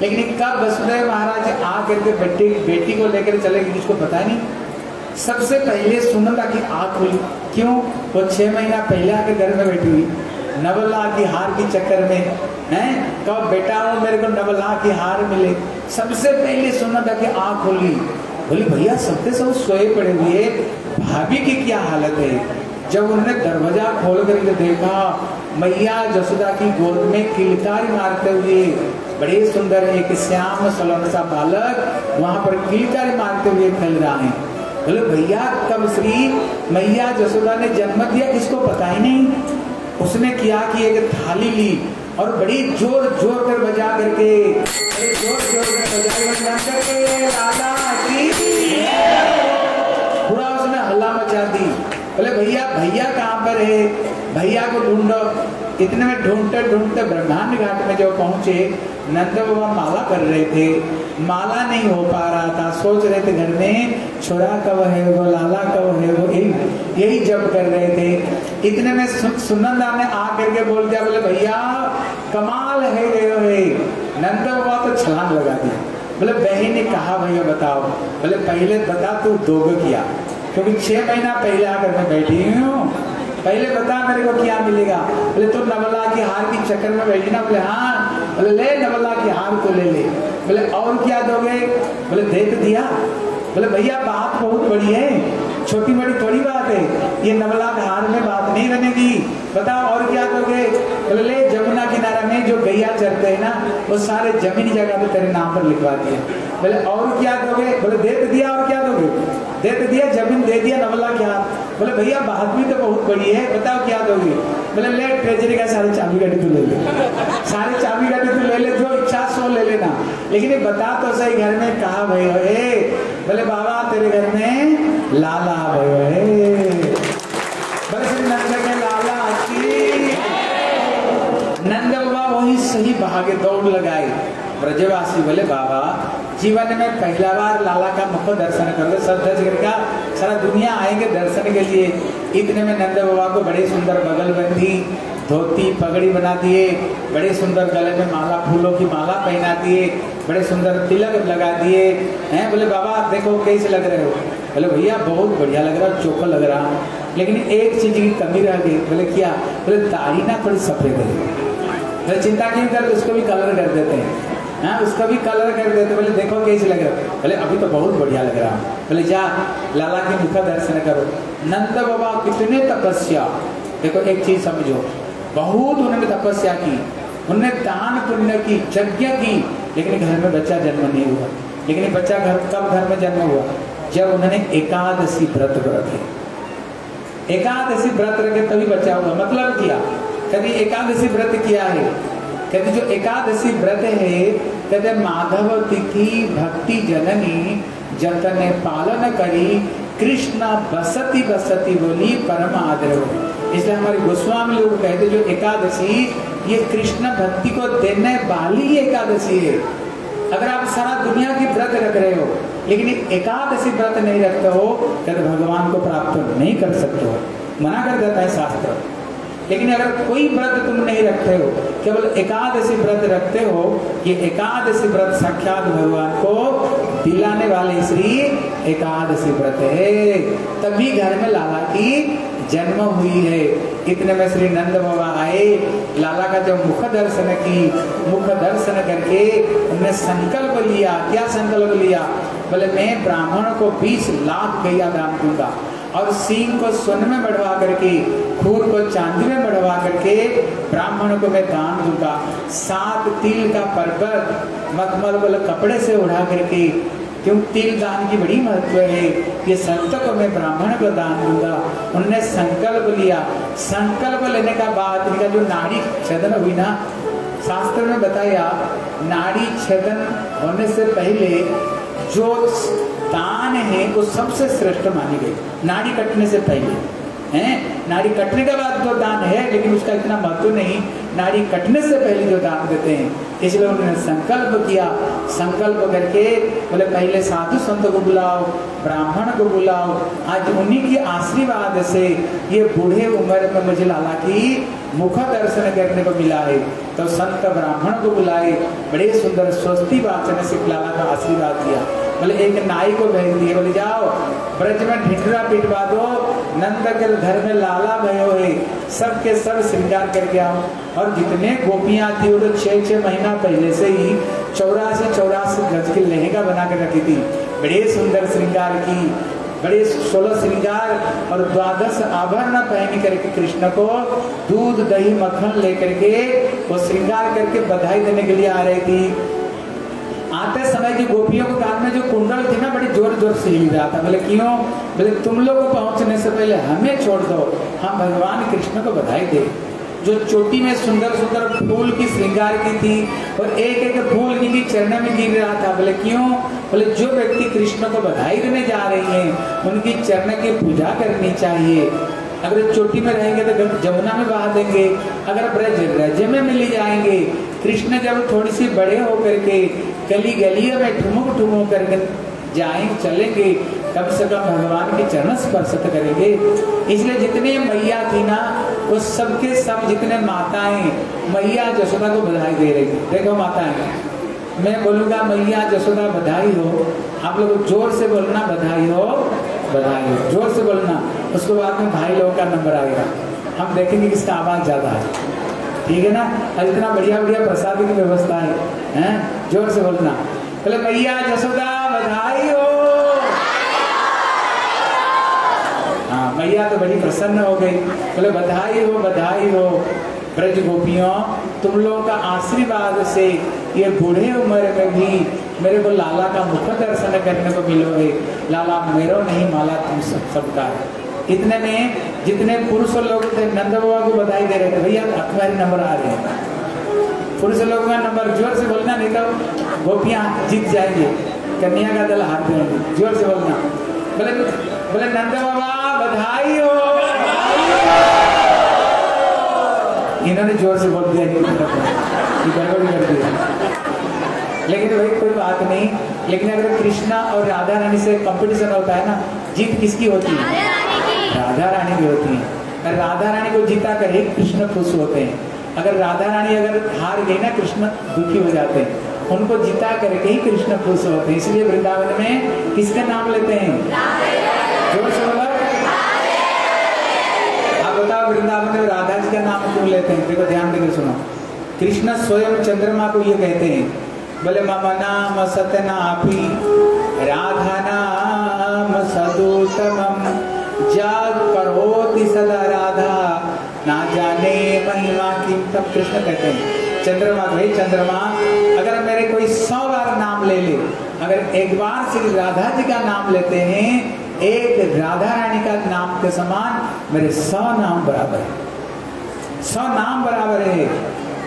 लेकिन कब वसुदेव महाराज आ करके बेटी बेटी को लेकर चले गए, किसको पता नहीं। सबसे पहले सुनंदा की आँख खुली। क्यों? वो छह महीना पहले आके घर में बैठी हुई। नवला की हार के चक्कर में, हैं? कब बेटा हो मेरे को नवला की हार मिले। सबसे पहले सुनंदा की आँख खुली। बोली, भैया सबके सब सोए पड़े हुए। भाभी की क्या हालत है? जब उन्होंने दरवाज़ा खोल करके देखा, मैया जसोदा की गोद में किलकारी मारते हुए, बड़े सुंदर एक श्याम सलोन सा बालक वहाँ पर किलकारी मारते हुए खेल रहा है। बोले, भैया, कब श्री मैया जसोदा ने जन्म दिया? किसको पता ही नहीं? उसने किया कि एक थाली ली और बड़ी ज़ोर ज़ोर कर बजा करके ज़ोर ज़ोर कर बजा करके की पूरा उसने हल्ला मचा दी। बोले, भैया भैया कहाँ पर है? भैया को ढूंढो। इतने में ढूंढते ढूंढते ब्रह्मांड घाट में जब पहुँचे नंद बाबा माला कर रहे थे। माला नहीं हो पा रहा था। सोच रहे थे, घर में छोरा कब है, वो लाला कब है, वो यही यही जब कर रहे थे। इतने में सुनंदा ने आ करके बोल दिया, बोले, भैया, कमाल है गयो है नंद बाबा तो छलांग लगा दिया बोले, बहन ने कहा, भैया, बताओ। बोले, पहले बता तू दोग किया। क्योंकि छह महीना पहले आकर मैं बैठी हूँ। पहले बता मेरे को क्या मिलेगा? बोले तो नवला की हार की चक्कर में बैठी ना? बोले हाँ बोले, ले नवला की हार को ले ले। बोले, और क्या दोगे? बोले दे तो दिया। बोले, भैया, बात बहुत बड़ी है। छोटी बड़ी थोड़ी बात है। ये नवला के हार में बात नहीं बनेगी। बताओ, और क्या दोगे? बोले, ले जो चलते हैं ना, वो सारे ज़मीन जगह पे तेरे नाम पर लिखवा दिए। बोले, और क्या दोगे? बोले, दे तो दिया, और क्या दोगे? दे तो दिया, ज़मीन दे दिया, नवला क्या? बोले, भैया भी तो बहुत बड़ी है, बताओ क्या दोगे? बोले, ले, ट्रेजरी का सारे चाबी गाड़ी तू ले ले। सारे चाबी गाड़ी तू ले ले, जो इच्छा सो ले लेना। लेकिन ये बता तो सही, घर में कहा भाई बोले, बाबा, तेरे घर में लाला भाई हे बोले श्री नंद के लाला की नंद बाबा वही सही भागे दौड़ लगाए ब्रजवासी बोले, बाबा, जीवन में पहला बार लाला का मुख दर्शन कर लो। सब दस का सारा दुनिया आएँगे दर्शन के लिए। इतने में नंद बाबा को बड़े सुंदर बगल बंदी धोती पगड़ी बना दिए, बड़े सुंदर गले में माला, फूलों की माला पहना दिए, बड़े सुंदर तिलक लगा दिए। हैं? बोले, बाबा देखो कैसे लग रहे हो? बोले, भैया, बहुत बढ़िया लग रहा है चोखा लग रहा। लेकिन एक चीज़ की कमी रह गई। बोले, क्या? बोले, दाढ़ी ना थोड़ी सफ़ेद है। चिंता क्यों कर उसको भी कलर कर देते हैं। हाँ उसका भी कलर कर देते बोले, देखो कैसे लग रहा बोले, अभी तो बहुत बढ़िया लग रहा बोले, जा, लाला के मुख दर्शन करो। नंद बाबा, कितने तपस्या। देखो, एक चीज़ समझो। बहुत उन्होंने तपस्या की। उन्होंने दान पुण्य की, यज्ञ की। लेकिन घर में बच्चा जन्म नहीं हुआ। लेकिन बच्चा घर, कब घर में जन्म हुआ? जब उन्होंने एकादशी व्रत रखे। एकादशी व्रत रखे, तभी बच्चा हुआ। मतलब किया? कभी एकादशी व्रत किया है? कहते जो एकादशी व्रत है कहते माधव तिथि भक्ति जननी जतन पालन करी, कृष्ण बसती बसती बोली, परम आदर इसलिए हमारे गोस्वामी लोग कहते जो एकादशी, ये कृष्ण भक्ति को देने वाली एकादशी है। अगर आप सारा दुनिया की व्रत रख रहे हो, लेकिन एकादशी व्रत नहीं रखते हो तो भगवान को प्राप्त नहीं कर सकते हो। मना कर देता है शास्त्र। लेकिन अगर कोई व्रत तुम नहीं रखते हो, केवल एकादशी व्रत रखते हो, ये एकादशी व्रत साक्षात भगवान को दिलाने वाले श्री एकादशी व्रत है। तभी घर में लाला की जन्म हुई है। इतने में श्री नंद बाबा आए, लाला का जब मुख दर्शन की, मुख दर्शन करके उन्होंने संकल्प लिया, क्या संकल्प लिया? बोले, मैं ब्राह्मण को 20 लाख गैया दान दूँगा। और सिंह को स्वर्ण में बढ़वा करके खूर को चांदी में बढ़वा करके ब्राह्मण को मैं दान दूँगा। सात तिल का पर्वत मखमल वाले कपड़े से उड़ा करके, क्यों तिल दान की बड़ी महत्व है, ये संत को मैं ब्राह्मण को दान दूँगा। उनने संकल्प लिया। संकल्प लेने का बाद इनका जो नाड़ी छेदन हुई ना, शास्त्र में बताया, नाड़ी छेदन होने से पहले जो दान है वो सबसे श्रेष्ठ मानी गई। नाड़ी कटने से पहले, हैं? नाड़ी कटने के बाद जो दान है, लेकिन उसका इतना महत्व नहीं। नाड़ी कटने से पहले जो दान देते हैं, इसलिए उन्होंने संकल्प किया। संकल्प करके बोले, पहले साधु संत को बुलाओ, ब्राह्मण को बुलाओ। आज उन्हीं की आशीर्वाद से ये बूढ़े उम्र में मुझे लाला की मुख दर्शन करने को मिला है। तो संत ब्राह्मण को बुलाए, बड़े सुंदर स्वस्ति वाचन से लाला का आशीर्वाद दिया। बोले, एक नाई को भेज दिए। बोले, जाओ ब्रज में ढिंडरा पिटवा दो, नंद के घर में लाला भयो है सबके सब श्रृंगार करके आओ। और जितने गोपियाँ थी, वो तो छह छह महीना पहले से ही चौरासी चौरासी गज के लहंगा बना कर रखी थी। बड़े सुंदर श्रृंगार की, बड़े सोलह श्रृंगार और द्वादश आभरण पहन करके कृष्ण को दूध, दही, मक्खन लेकर के वो श्रृंगार करके बधाई देने के लिए आ रही थी। आते समय की गोपियों के कान में जो कुंडल थी ना, बड़ी ज़ोर ज़ोर से हिल रहा था बोले, क्यों? बोले, तुम लोग को पहुँचने से पहले हमें छोड़ दो। हम भगवान कृष्ण को बधाई दे। जो चोटी में सुंदर सुंदर फूल की श्रृंगार की थी, और एक एक फूल की चरण में गिर रहा था। बोले, क्यों? बोले, जो व्यक्ति कृष्ण को बधाई देने जा रही है, उनकी चरण की पूजा करनी चाहिए। अगर चोटी में रहेंगे तो जमुना में बहा देंगे। अगर ब्रज ब्रज में मिल जाएँगे कृष्ण जब थोड़ी सी बड़े होकर के गली गलियों में ठुमुक ठुमुक करके जाएँगे चलेंगे, कम से कम भगवान के चरण स्पर्श करेंगे। इसलिए जितने मैया थी ना, वो सबके सब जितने माताएँ, मैया जसोदा को बधाई दे रही। देखो माताएँ, मैं बोलूँगा, मैया जसोदा, बधाई हो। आप लोग ज़ोर से बोलना, बधाई हो बधाई हो। ज़ोर से बोलना, उसके बाद में भाई लोगों का नंबर आएगा। हम देखेंगे किसका आवाज़ ज़्यादा है। ठीक है ना? इतना बढ़िया बढ़िया प्रसाद की व्यवस्था है, हैं? ज़ोर से बोलना। बोले मैया जसोदा बधाई हो। हाँ मैया तो बड़ी प्रसन्न हो गई। बोले, बधाई हो बधाई हो। ब्रज गोपियों, तुम लोगों का आशीर्वाद से ये बूढ़े उम्र में भी मेरे को लाला का मुख दर्शन करने को मिलो है लाला, मेरो नहीं, माला तुम सब सबका है। इतने में जितने पुरुष लोग थे, नंद बाबा को बधाई दे रहे थे, भैया तुम्हारे नंबर आ रहे हैं। पुरुष लोगों का नंबर ज़ोर से बोलना, नहीं तो गोपियाँ जीत जाएँगे, कन्या का दल हाथ देंगे ज़ोर से बोलना। बोले बोले, नंद बाबा, बधाई हो। इन्होंने ज़ोर से बोल दिया गड़बड़ी कर दिया। लेकिन भाई, कोई बात नहीं। लेकिन अगर कृष्णा और राधा रानी से कंपटीशन होता है ना, जीत किसकी होती है? राधा रानी भी होती हैं। राधा रानी को जीता कर ही कृष्ण खुश होते हैं। अगर राधा रानी अगर हार गई ना, कृष्ण दुखी हो जाते हैं। उनको जिता करके ही कृष्ण खुश होते हैं। इसलिए वृंदावन में किसका नाम लेते हैं? आप बताओ वृंदावन में राधा जी का नाम क्यों लेते हैं? देखो, ध्यान देकर सुनो। कृष्ण स्वयं चंद्रमा को ये कहते हैं। बोले, मामा नाम सत्यनापी राधा नाम सदोतम जाग करोति सदा राधा। ना जाने महिमा की तब कृष्ण कहते हैं, चंद्रमा भाई चंद्रमा। अगर मेरे कोई सौ बार नाम ले ले, अगर एक बार श्री राधा जी का नाम लेते हैं, एक राधा रानी का नाम के समान मेरे सौ नाम बराबर है। सौ नाम बराबर है।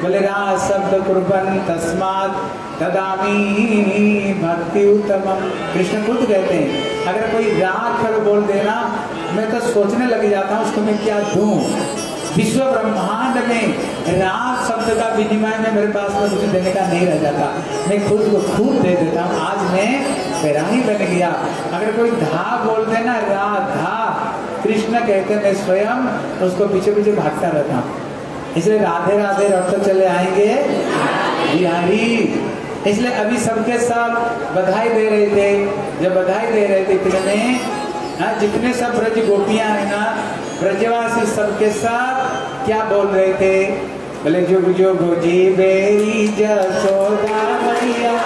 बोले रा शब्द कुर्बन तस्मात ददामी भक्ति उत्तम कृष्ण खुद कहते हैं, अगर कोई राग कर बोल देना मैं तो सोचने लग जाता हूँ, उसको मैं क्या दूँ? विश्व ब्रह्मांड में राग शब्द का विनिमय में मेरे पास में कुछ देने का नहीं रह जाता। मैं खुद को खूब दे देता हूँ। आज मैं ही बन गया। अगर कोई धा बोल देना, राधा कृष्ण कहते मैं स्वयं तो उसको पीछे पीछे भागता रहता हूँ। इसलिए राधे राधे रट चले आएँगे। बिहारी। इसलिए अभी सबके साथ बधाई दे रहे थे। जब बधाई दे रहे थे, इतने में हाँ जितने सब ब्रज गोपियाँ हैं ना, ब्रजवासी सबके साथ क्या बोल रहे थे? बोले, जुग जुग जी बेरी जसोदा मैया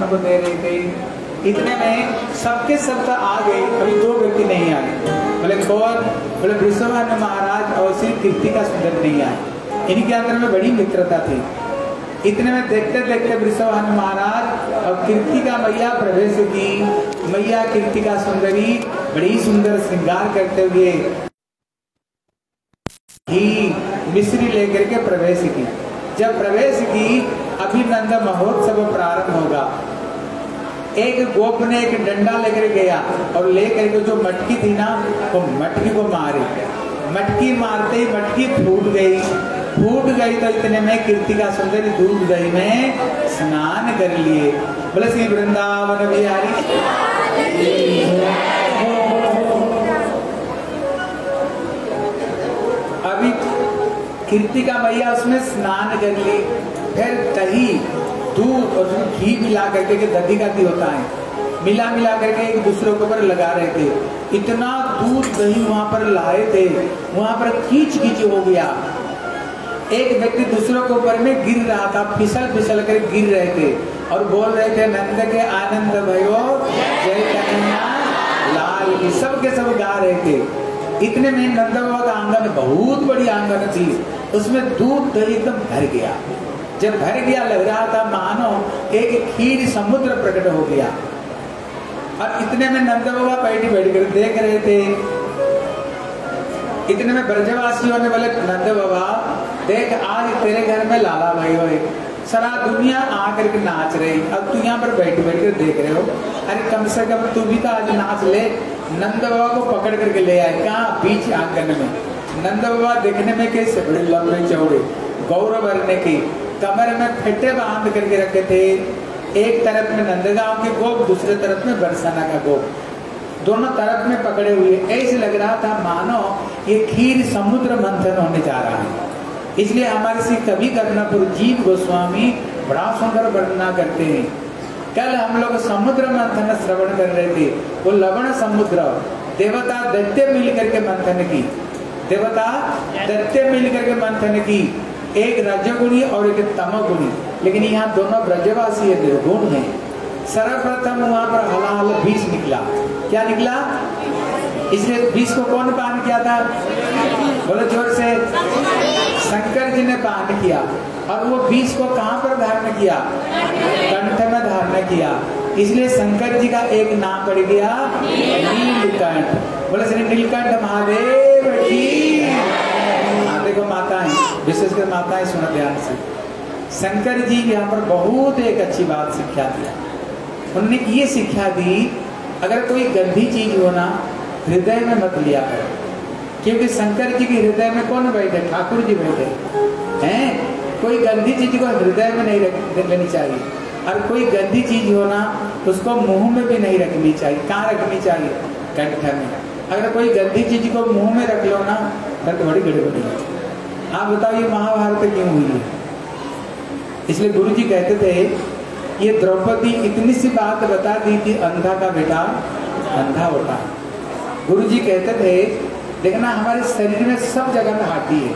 कृष्ण को दे रहे थे इतने में सबके सब तो आ गए अभी दो व्यक्ति नहीं आए। बोले कौन बोले विश्वभानु महाराज और श्री कीर्तिका सुंदर नहीं आए। इनके अंदर में बड़ी मित्रता थी। इतने में देखते देखते वृषभानु महाराज और कीर्तिका मैया प्रवेश की। मैया कीर्तिका सुंदरी बड़ी सुंदर श्रृंगार करते हुए ही मिश्री लेकर के प्रवेश की। जब प्रवेश की अभिनंद महोत्सव प्रारंभ होगा। एक गोप ने एक डंडा लेकर गया और लेकर के जो मटकी थी ना, वो मटकी को मारी। मटकी मारते ही मटकी फूट गई। फूट गई तो इतने में कीर्तिका सुंदरी दूध दही में स्नान कर लिए। बोले, श्री वृंदावन बिहारी। अभी कीर्तिका मैया उसमें स्नान कर ली फिर दही दूध और उसमें घी मिला करके के दधी का दी होता है, मिला मिला करके एक दूसरे के ऊपर लगा रहे थे। इतना दूध दही वहाँ पर लाए थे, वहाँ पर खींच खींच हो गया। एक व्यक्ति दूसरों के ऊपर में गिर रहा था, फिसल फिसल कर गिर रहे थे और बोल रहे थे, नंद के आनंद भयो, जय कन्हैया लाल की। सब के सब गा रहे थे। इतने में नंद बाबा का आँगन बहुत बड़ी आँगन थी, उसमें दूध दही एकदम भर गया। जब भर गया लग रहा था मानो एक खीर समुद्र प्रकट हो गया। और इतने में नंद बाबा बैठी बैठ कर देख रहे थे। इतने में ब्रजवासियों ने बोले नंद बाबा, देख, आज तेरे घर में लाला भाई हो सारा दुनिया आकर के नाच रही। अब तू यहाँ पर बैठ बैठ कर देख रहे हो। अरे कम से कम तू भी तो आज नाच ले। नंद बाबा को पकड़ करके ले आए। कहा? बीच आँगन में। नंद बाबा देखने में कैसे बड़े लंबे चौड़े। गौरव भरने की। कमर में फेटे बाँध करके रखे थे। एक तरफ़ में नंदगांव के गोप, दूसरे तरफ़ में बरसाना का गोप। दोनों तरफ़ में पकड़े हुए। ऐसे लग रहा था, मानो ये खीर समुद्र मंथन होने जा रहा है। इसलिए हमारे श्री कवि कर्णपुर जीव गोस्वामी बड़ा सुंदर वर्णना करते हैं। कल हम लोग समुद्र मंथन श्रवण कर रहे थे। वो लवण समुद्र, देवता दैत्य मिल करके मंथन की। देवता दैत्य मिल करके मंथन की। एक रजगुणी और एक तमगुणी लेकिन यहाँ दोनों ब्रजवासी निर्गुण है। सर्वप्रथम वहाँ पर हलाहल बीस निकला। क्या निकला? इसलिए बीस को कौन पान किया था? बोलो, ज़ोर से। शंकर जी ने पान किया। और वो बीस को कहाँ पर धारण किया? कंठ में धारण किया। इसलिए शंकर जी का एक नाम पड़ गया, नीलकंठ। बोले, श्री नीलकंठ महादेव की विशेषकर माताएँ सुनो ध्यान से। शंकर जी यहाँ पर बहुत एक अच्छी बात शिक्षा दिया उन्होंने ये शिक्षा दी, अगर कोई गंदी चीज़ हो ना, हृदय में मत लिया करो। क्योंकि शंकर जी के हृदय में कौन बैठे? ठाकुर जी बैठे। हैं? कोई गंदी चीज़ को हृदय में नहीं लेनी चाहिए। और कोई गंदी चीज़ हो ना, उसको मुँह में भी नहीं रखनी चाहिए। कहाँ रखनी चाहिए? कंठ में। अगर कोई गंदी चीज़ को मुँह में रख लो ना तो बड़ी गड़बड़ी है। आप बताओ ये महाभारत क्यों हुई? है इसलिए गुरु जी कहते थे ये द्रौपदी इतनी सी बात बता दी थी अंधा का बेटा अंधा होता गुरु जी कहते थे देखना हमारे शरीर में सब जगह में हाथी है।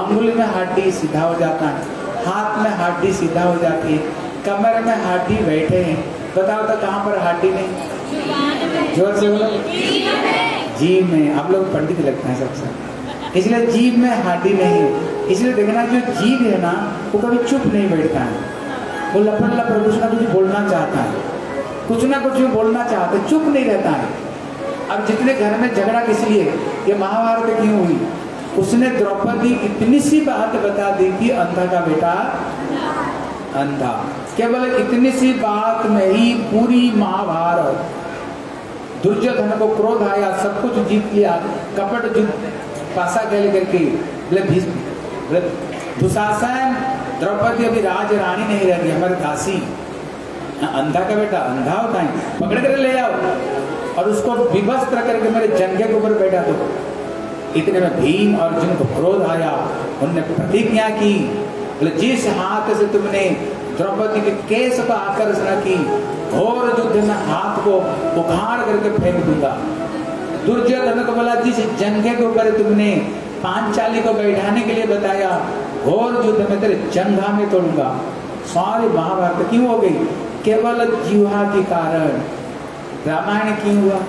अंगुल में हड्डी सीधा हो जाता है हाथ में हड्डी सीधा हो जाती है कमर में हड्डी बैठे हैं। बताओ तो कहाँ पर हड्डी नहीं? ज़ोर से बोलो। जी में। आप लोग पंडित लगते हैं सबसे। इसलिए जीव में हड्डी नहीं, इसलिए देखना जो जीव है ना, वो कभी चुप नहीं बैठता है। वो लपड़ लपड़ कुछ ना कुछ बोलना चाहता है। कुछ ना कुछ बोलना चाहता है, चुप नहीं रहता है। अब जितने घर में झगड़ा किस लिए, ये महाभारत क्यों हुई? उसने द्रौपदी इतनी सी बात बता दी कि अंधा का बेटा अंधा। केवल इतनी सी बात में ही पूरी महाभारत, दुर्योधन को क्रोध आया, सब कुछ जीत लिया, कपट युद्ध खेल करके दुशासन, द्रौपदी अभी राज रानी नहीं रह गई, हमारे दासी। अंधा का बेटा, अंधा होता है पकड़ कर ले आओ, और उसको विवस्त्र करके मेरे जंगे के ऊपर बैठा दो। इतने में भीम अर्जुन को क्रोध आया, उनने प्रतिज्ञा की। बोले, जिस हाथ से तुमने द्रौपदी के केस को आकर्षण की, घोर युद्ध में हाथ को उखाड़ करके फेंक दूँगा। दुर्योधन को बोला, जिस जंगे के ऊपर तुमने पांचाली को बैठाने के लिए बताया, घोर युद्ध में तेरे जंघा में तोड़ूँगा। सारी महाभारत क्यों हो गई? केवल जीवा के कारण। रामायण क्यों हुआ?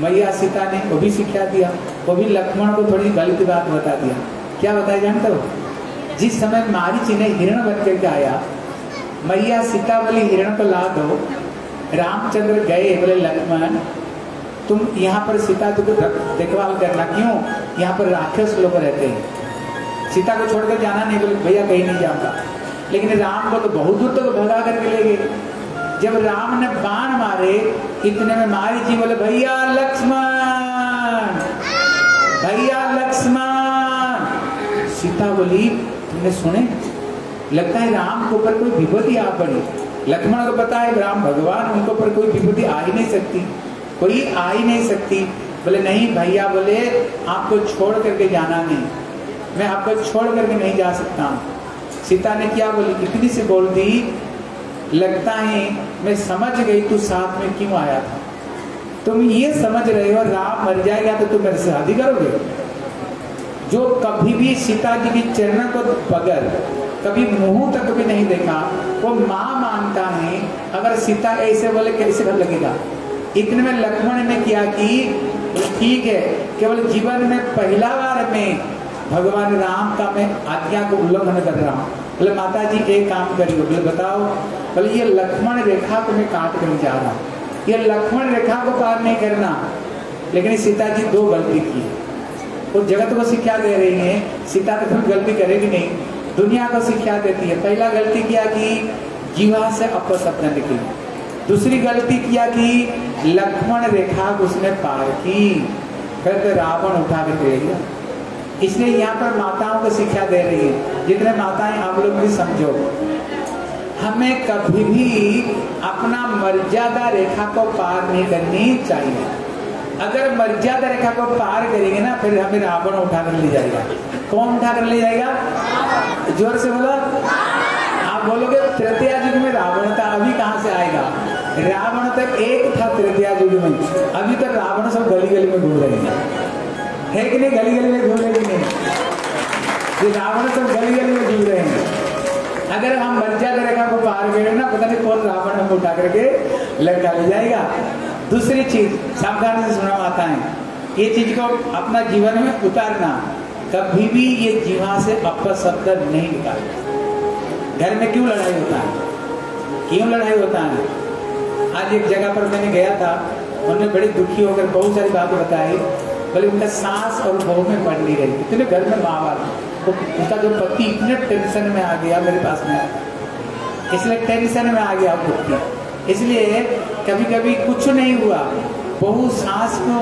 मैया सीता ने वो भी सिखा दिया, वो भी लक्ष्मण को थोड़ी गलत बात बता दिया। क्या बताया जानते हो? जिस समय मारी ने हिरण बन करके आया, मैया सीता बोली हिरण को ला दो। रामचंद्र गए बोले, लक्ष्मण तुम यहाँ पर सीता को देखभाल करना। क्यों? यहाँ पर राक्षस लोग रहते हैं। सीता को छोड़कर जाना नहीं, बोले, भैया, कहीं नहीं जाऊँगा। लेकिन राम को तो बहुत दूर तक भगा करके ले गए जब राम ने बाण मारे, इतने में मारी जी बोले, भैया लक्ष्मण भैया लक्ष्मण। सीता बोली, तुमने सुने? लगता है राम के ऊपर कोई विभूति आ पड़ी। लक्ष्मण को पता है, राम भगवान उनके ऊपर कोई विभूति आ ही नहीं सकती। कोई आ ही नहीं सकती। बोले, नहीं भैया, बोले, आपको छोड़ करके जाना नहीं। मैं आपको छोड़ करके नहीं जा सकता। सीता ने क्या बोली? इतनी सी बोल दी, लगता है मैं समझ गई तू साथ में क्यों आया था। तुम ये समझ रहे हो, राम मर जाएगा तो तुम मेरे से शादी करोगे? जो कभी भी सीता जी की चरण को बगैर, कभी मुँह तक भी नहीं देखा, वो माँ मानता है, अगर सीता ऐसे बोले, कैसे घर लगेगा? इतने में लक्ष्मण ने क्या की ठीक है, केवल जीवन में पहला बार में भगवान राम का मैं आज्ञा को उल्लंघन कर रहा हूँ। बोले माता जी एक काम करिए बोले, बताओ, बोले, ये लक्ष्मण रेखा को मैं काट कर जा रहा हूँ। ये लक्ष्मण रेखा को पार नहीं करना, लेकिन सीता जी दो गलती की वो जगत को शिक्षा दे रही है, सीता तो फिर गलती करेगी नहीं, दुनिया को शिक्षा देती है। पहला गलती किया कि जीवा से अपशब्द निकली। दूसरी गलती किया कि लक्ष्मण रेखा उसने पार की। फिर तो रावण उठा के दे गया इसलिए यहाँ पर माताओं को शिक्षा दे रही है। जितने माताएँ, आप लोग भी समझो। हमें कभी भी अपना मर्यादा रेखा को पार नहीं करनी चाहिए। अगर मर्यादा रेखा को पार करेंगे ना, फिर हमें रावण उठा कर ले जाएगा। कौन उठा कर ले जाएगा? ज़ोर से बोलो। आप बोलोगे, तृतीय युग में रावण था, अभी कहाँ से आएगा? रावण तक एक था तृतीय युग में। अभी तक रावण सब गली गली में घूम रहे हैं। है कि नहीं गली गली में घूम रहे कि नहीं? ये रावण सब गली गली में घूम रहे हैं। अगर हम मर्यादा रेखा को पार गए ना, पता नहीं कौन रावण हमको उठा करके लड़का ले जाएगा। दूसरी चीज़, सावधानी से सुना आता है ये चीज़ को अपना जीवन में उतारना। कभी भी ये जीवा से अपशब्द नहीं निकालना। घर में क्यों लड़ाई होता है? क्यों लड़ाई होता है? आज एक जगह पर मैंने गया था। उन्होंने बड़ी दुखी होकर बहुत सारी बातें बताई, बोले, उनका सांस और बहू में पड़ नहीं रही, इतने घर में माँ बाप तो उसका जो पति इतने टेंशन में आ गया मेरे पास में। इसलिए टेंशन में आ गया पति इसलिए कभी कभी कुछ नहीं हुआ, बहू सांस को,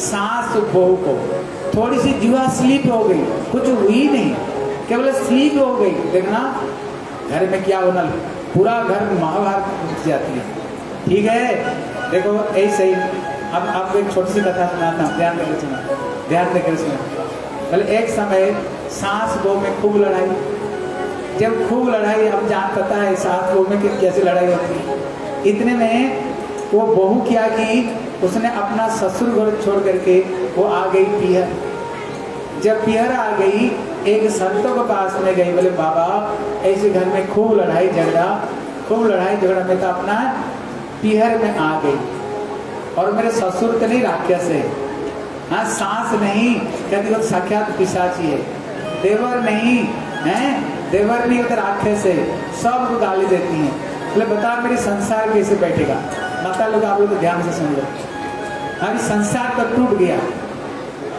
सांस बहू को। थोड़ी सी जुआ स्लीप हो गई, कुछ हुई नहीं। केवल स्लीप हो गई। देखना, घर में क्या होना, पूरा घर महाभारत जाती है। ठीक है? देखो ऐसे ही अब आपको एक छोटी सी कथा सुनाता हूँ। ध्यान देकर सुना। ध्यान देकर सुना। पहले एक समय सांस गो में खूब लड़ाई। जब खूब लड़ाई, अब जान पता है सांस गो में कैसी लड़ाई होती है। इतने में वो बहू क्या की, उसने अपना ससुर घर छोड़ करके वो आ गई पिहर जब पिहर आ गई, एक संतों के पास में गई। बोले, बाबा, ऐसे घर में खूब लड़ाई झगड़ा, खूब लड़ाई झगड़ा में तो अपना पीहर में आ गई। और मेरे ससुर तो नहीं राक्षस है हाँ सास नहीं, कहती वो साक्षात पिशाची है। देवर नहीं, है? देवर नहीं उधर राक्षस है सबको गाली देती हैं। बोले, बता, मेरी संसार कैसे बैठेगा? माता लोग, आप लोग तो ध्यान से सुन लो। अभी संसार तो टूट गया।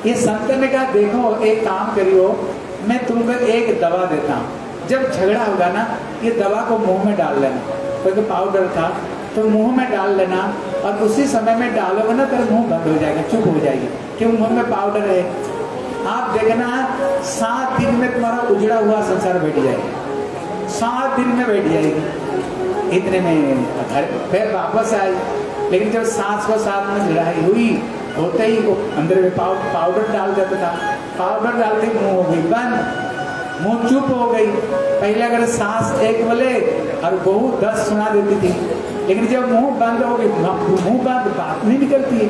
ये संत ने कहा, देखो, एक काम करियो, मैं तुमको एक दवा देता हूँ। जब झगड़ा होगा ना, ये दवा को मुँह में डाल लेना। क्योंकि पाउडर था तो मुँह में डाल लेना और उसी समय में डालोगे ना तेरा मुँह बंद हो जाएगा चुप हो जाएगी। क्यों? मुँह में पाउडर है। आप देखना सात दिन में तुम्हारा उजड़ा हुआ संसार बैठ जाएगा। सात दिन में बैठ जाएगी। इतने में घर फिर वापस आई लेकिन जब सांस को साथ में लड़ाई हुई होते ही वो अंदर में पाउ, पाउडर डाल देता था। पाउडर डालते मुँह हो गई बंद। मुँह चुप हो गई। पहले अगर सांस एक बोले और बहू दस सुना देती थी। लेकिन जब मुँह बंद हो गई मुँह बंद, बात नहीं निकलती। है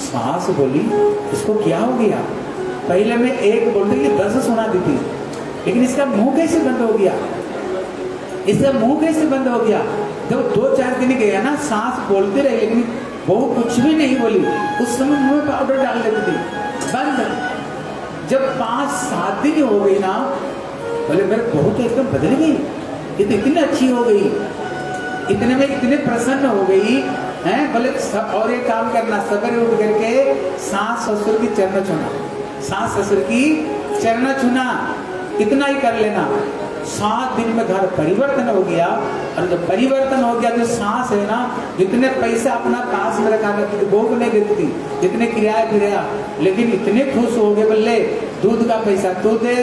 सांस बोली, इसको क्या हो गया? पहले में एक बोलते ये दस सुना दी थी लेकिन इसका मुँह कैसे बंद हो गया? इसका मुँह कैसे बंद हो गया? जब दो चार दिन गया ना, सांस बोलते रहे, लेकिन वो कुछ भी नहीं बोली। उस समय मुँह में पाउडर डाल देती थी। बंद। जब पाँच, सात दिन हो गई ना, बोले, मेरे बहू तो एकदम बदल गई। ये तो इतनी अच्छी हो गई। इतने में इतने प्रसन्न हो गई, हैं? बोले और एक काम करना, सवेरे उठ करके सास ससुर की चरण छुना सास ससुर की चरण छुना इतना ही कर लेना। सात दिन में घर परिवर्तन हो गया। और जब परिवर्तन हो गया तो सांस है ना, जितने पैसा अपना पास में रखा करती थी वो नहीं थी जितने किराया किराया लेकिन इतने खुश हो गए, बोले, दूध का पैसा तू दे,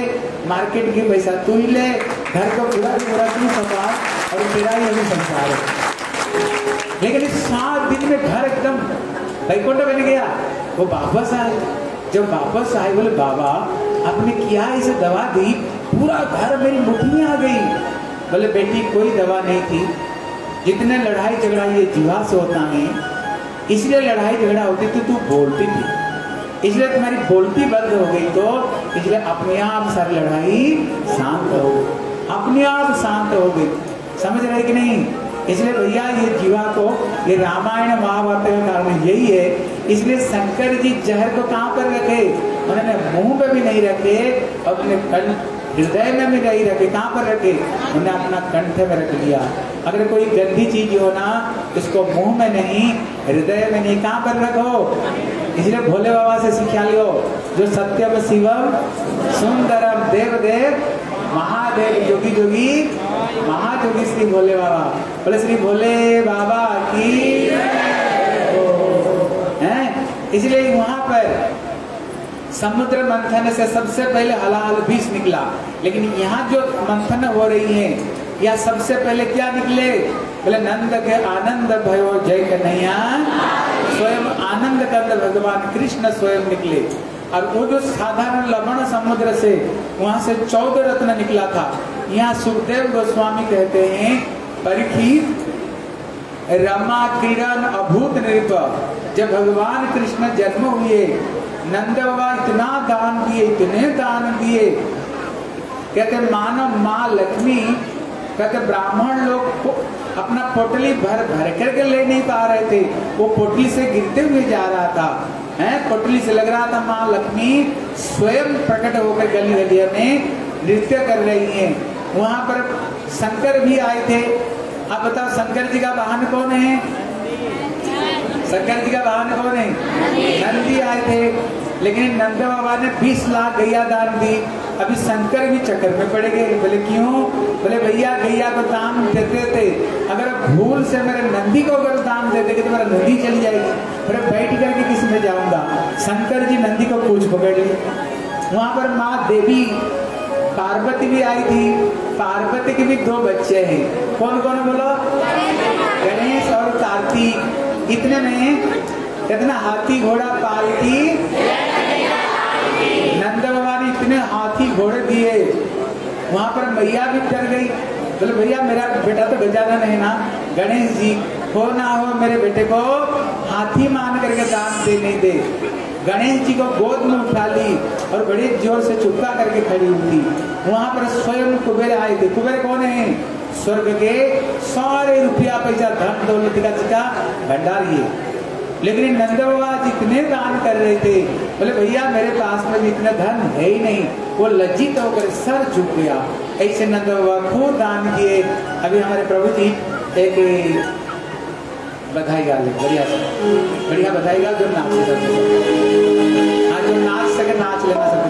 मार्केट की पैसा तू ही ले, घर को पूरा पूरा तू संभाल, और तेरा ही अभी संसार है। लेकिन इस सात दिन में घर एकदम बैकुंठ बन गया। वो वापस आए। जब वापस आए, बोले, बाबा, आपने क्या इसे दवा दी? पूरा घर मेरी मुट्ठी आ गई। बोले, बेटी, कोई दवा नहीं थी। जितने लड़ाई झगड़ा ये जीवा से होता है इसलिए लड़ाई झगड़ा होती थी, तू बोलती थी। इसलिए तुम्हारी बोलती बंद हो गई तो इसलिए अपने आप सारी लड़ाई शांत हो अपने आप शांत हो गई। समझ रहे कि नहीं? इसलिए भैया, ये जीवा को, ये रामायण महाभारत का कारण यही है। इसलिए शंकर जी जहर को कहाँ पर रखे? उन्होंने मुँह पे भी नहीं रखे, अपने हृदय में भी नहीं रखे, कहाँ पर रखे? उन्हें अपना कंठ में रख लिया अगर कोई गंदी चीज़ हो ना, इसको मुँह में नहीं, हृदय में नहीं, कहाँ पर रखो? इसलिए भोले बाबा से सिखा लियो, जो सत्यम शिवम सुंदरम देव देव महादेव जोगी जोगी, महाजोगी श्री भोले बाबा। बोले, श्री भोले बाबा की इसलिए वहाँ पर समुद्र मंथन से सबसे पहले हलाल बीस निकला। लेकिन यहाँ जो मंथन हो रही है, या सबसे पहले क्या निकले? बोले, नंद के आनंद भयो, जय कन्हैया। स्वयं आनंद कंद भगवान कृष्ण स्वयं निकले। और वो जो साधारण लवण समुद्र से, वहाँ से चौदह रत्न निकला था। यहाँ सुखदेव गोस्वामी कहते हैं परीक्षित रमा किरण अभूत नृप। जब भगवान कृष्ण जन्म हुए नंद बाबा इतना दान दिए इतने दान दिए कहते मानव माँ लक्ष्मी, कहते ब्राह्मण लोग अपना पोटली भर भर करके ले नहीं पा रहे थे। वो पोटली से गिरते हुए जा रहा था। है, पोटली से लग रहा था, माँ लक्ष्मी स्वयं प्रकट होकर गली गलिया में नृत्य कर रही हैं। वहाँ पर शंकर भी आए थे। आप बताओ, शंकर जी का वाहन कौन है? शंकर जी का वाहन कौन है? नंदी आए थे, लेकिन नंद बाबा ने 20 लाख गैया दान दी। अभी शंकर भी चक्कर में पड़ गए। बोले, क्यों? बोले, भैया, गैया को दान देते थे। अगर भूल से मेरे नंदी को अगर दान दे देंगे तो मेरा नंदी चली जाएगी। फिर बैठ करके किसमें जाऊँगा। शंकर जी नंदी को पूछ पकड़ ली वहाँ पर माँ देवी, पार्वती भी आई थी। पार्वती के भी दो बच्चे हैं। कौन कौन बोलो? गणेश और कार्तिक। इतने में कितना हाथी घोड़ा पालती। नंद बाबा ने इतने हाथी घोड़े दिए। वहाँ पर मैया भी डर गई। बोले तो भैया, मेरा बेटा तो गजानन है ना। गणेश जी, हो ना हो, मेरे बेटे को हाथी मान करके दान दे नहीं दे। गणेश जी को गोद में उठा ली और बड़े ज़ोर से चुपका करके खड़ी हुई थी। वहाँ पर स्वयं कुबेर आए थे। कुबेर कौन है? स्वर्ग के सारे रुपया पैसा धन दौलत का भंडार ये। लेकिन नंद बाबा जितने दान कर रहे थे बोले भैया मेरे पास में भी इतना धन है ही नहीं। वो लज्जित होकर सर झुक गया। ऐसे नंद बाबा खूब दान किए। अभी हमारे प्रभु जी एक बधाई गाले बढ़िया से। बढ़िया बधाई गा जो नाच सकते हाँ जो नाच सके नाच लेना सके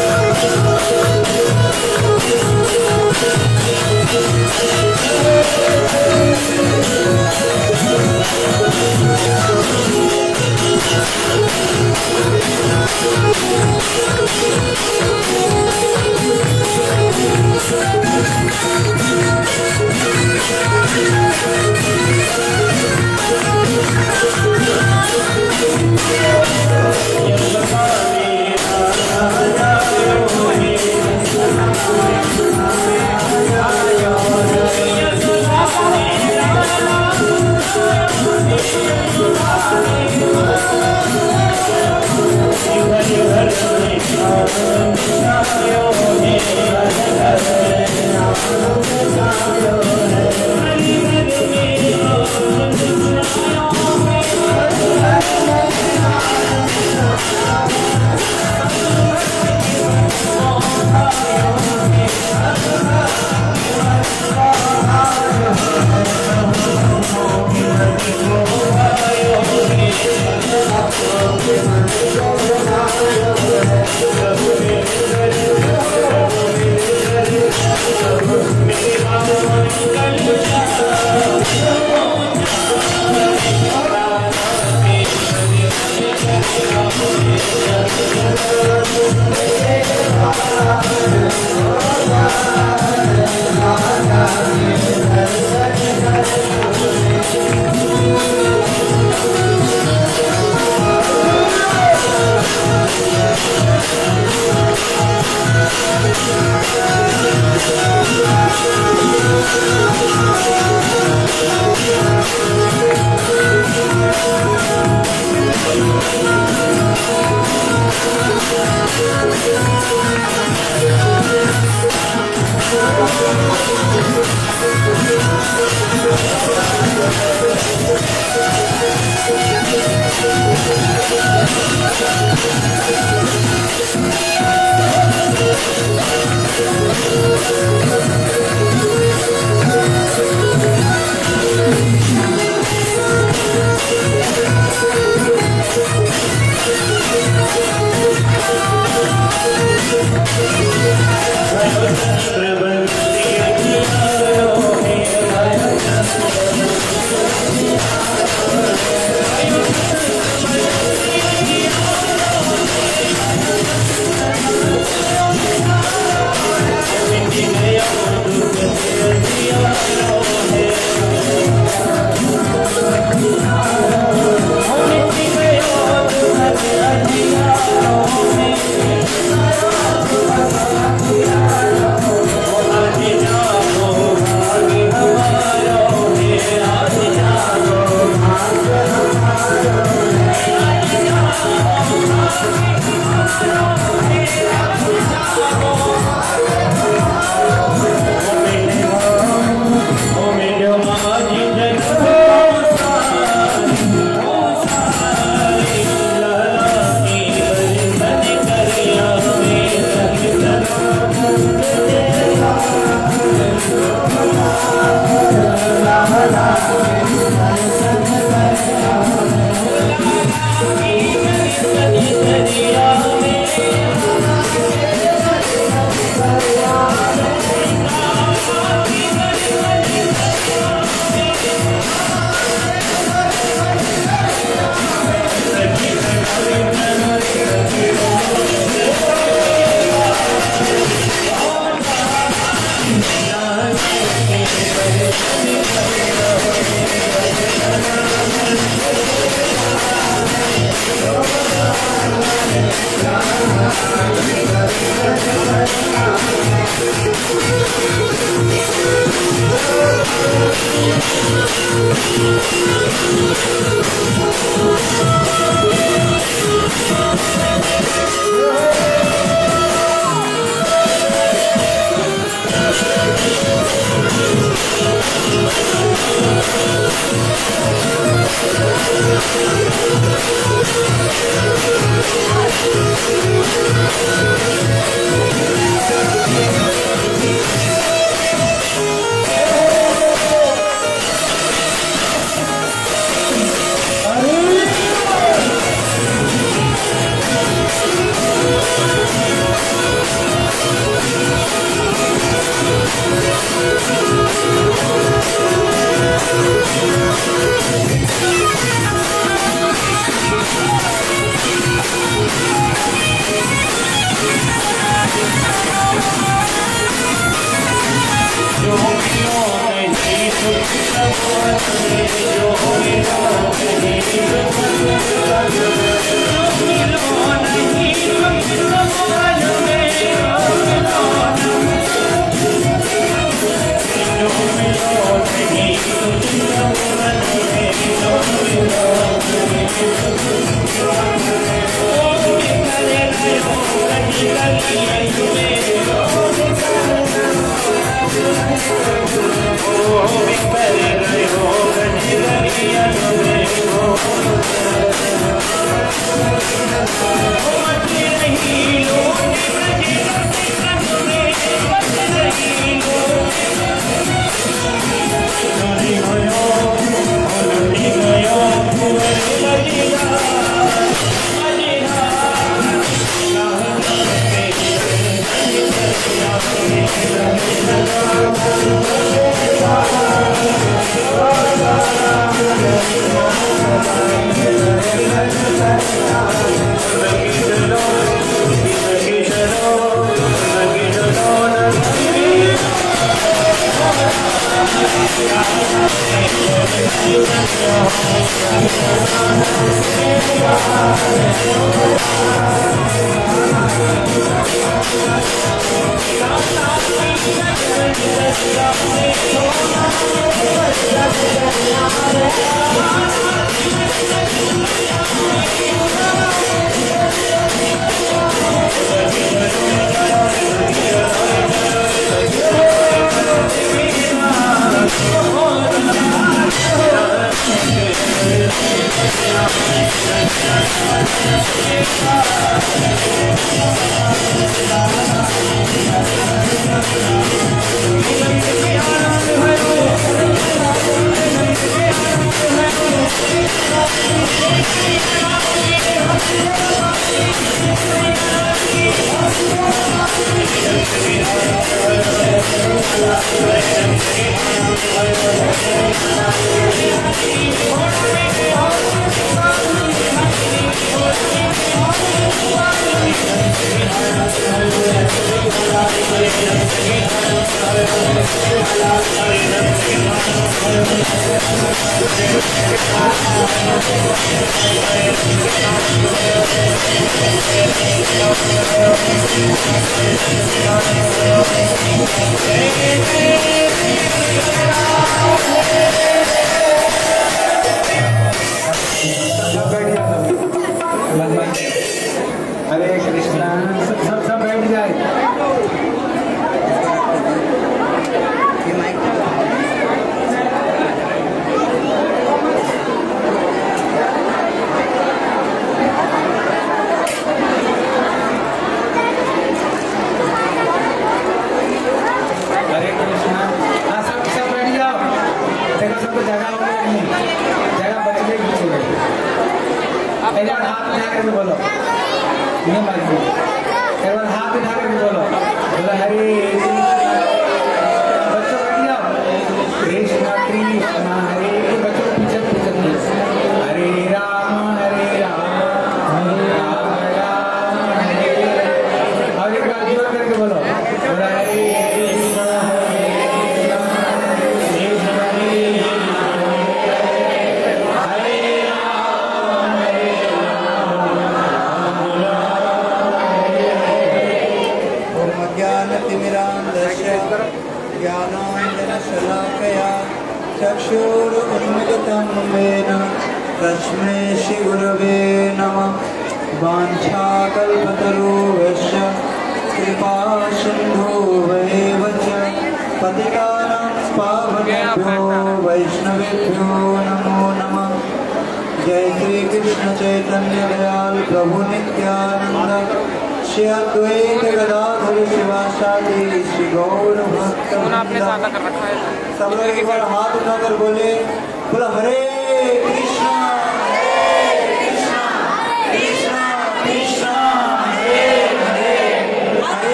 ようにあな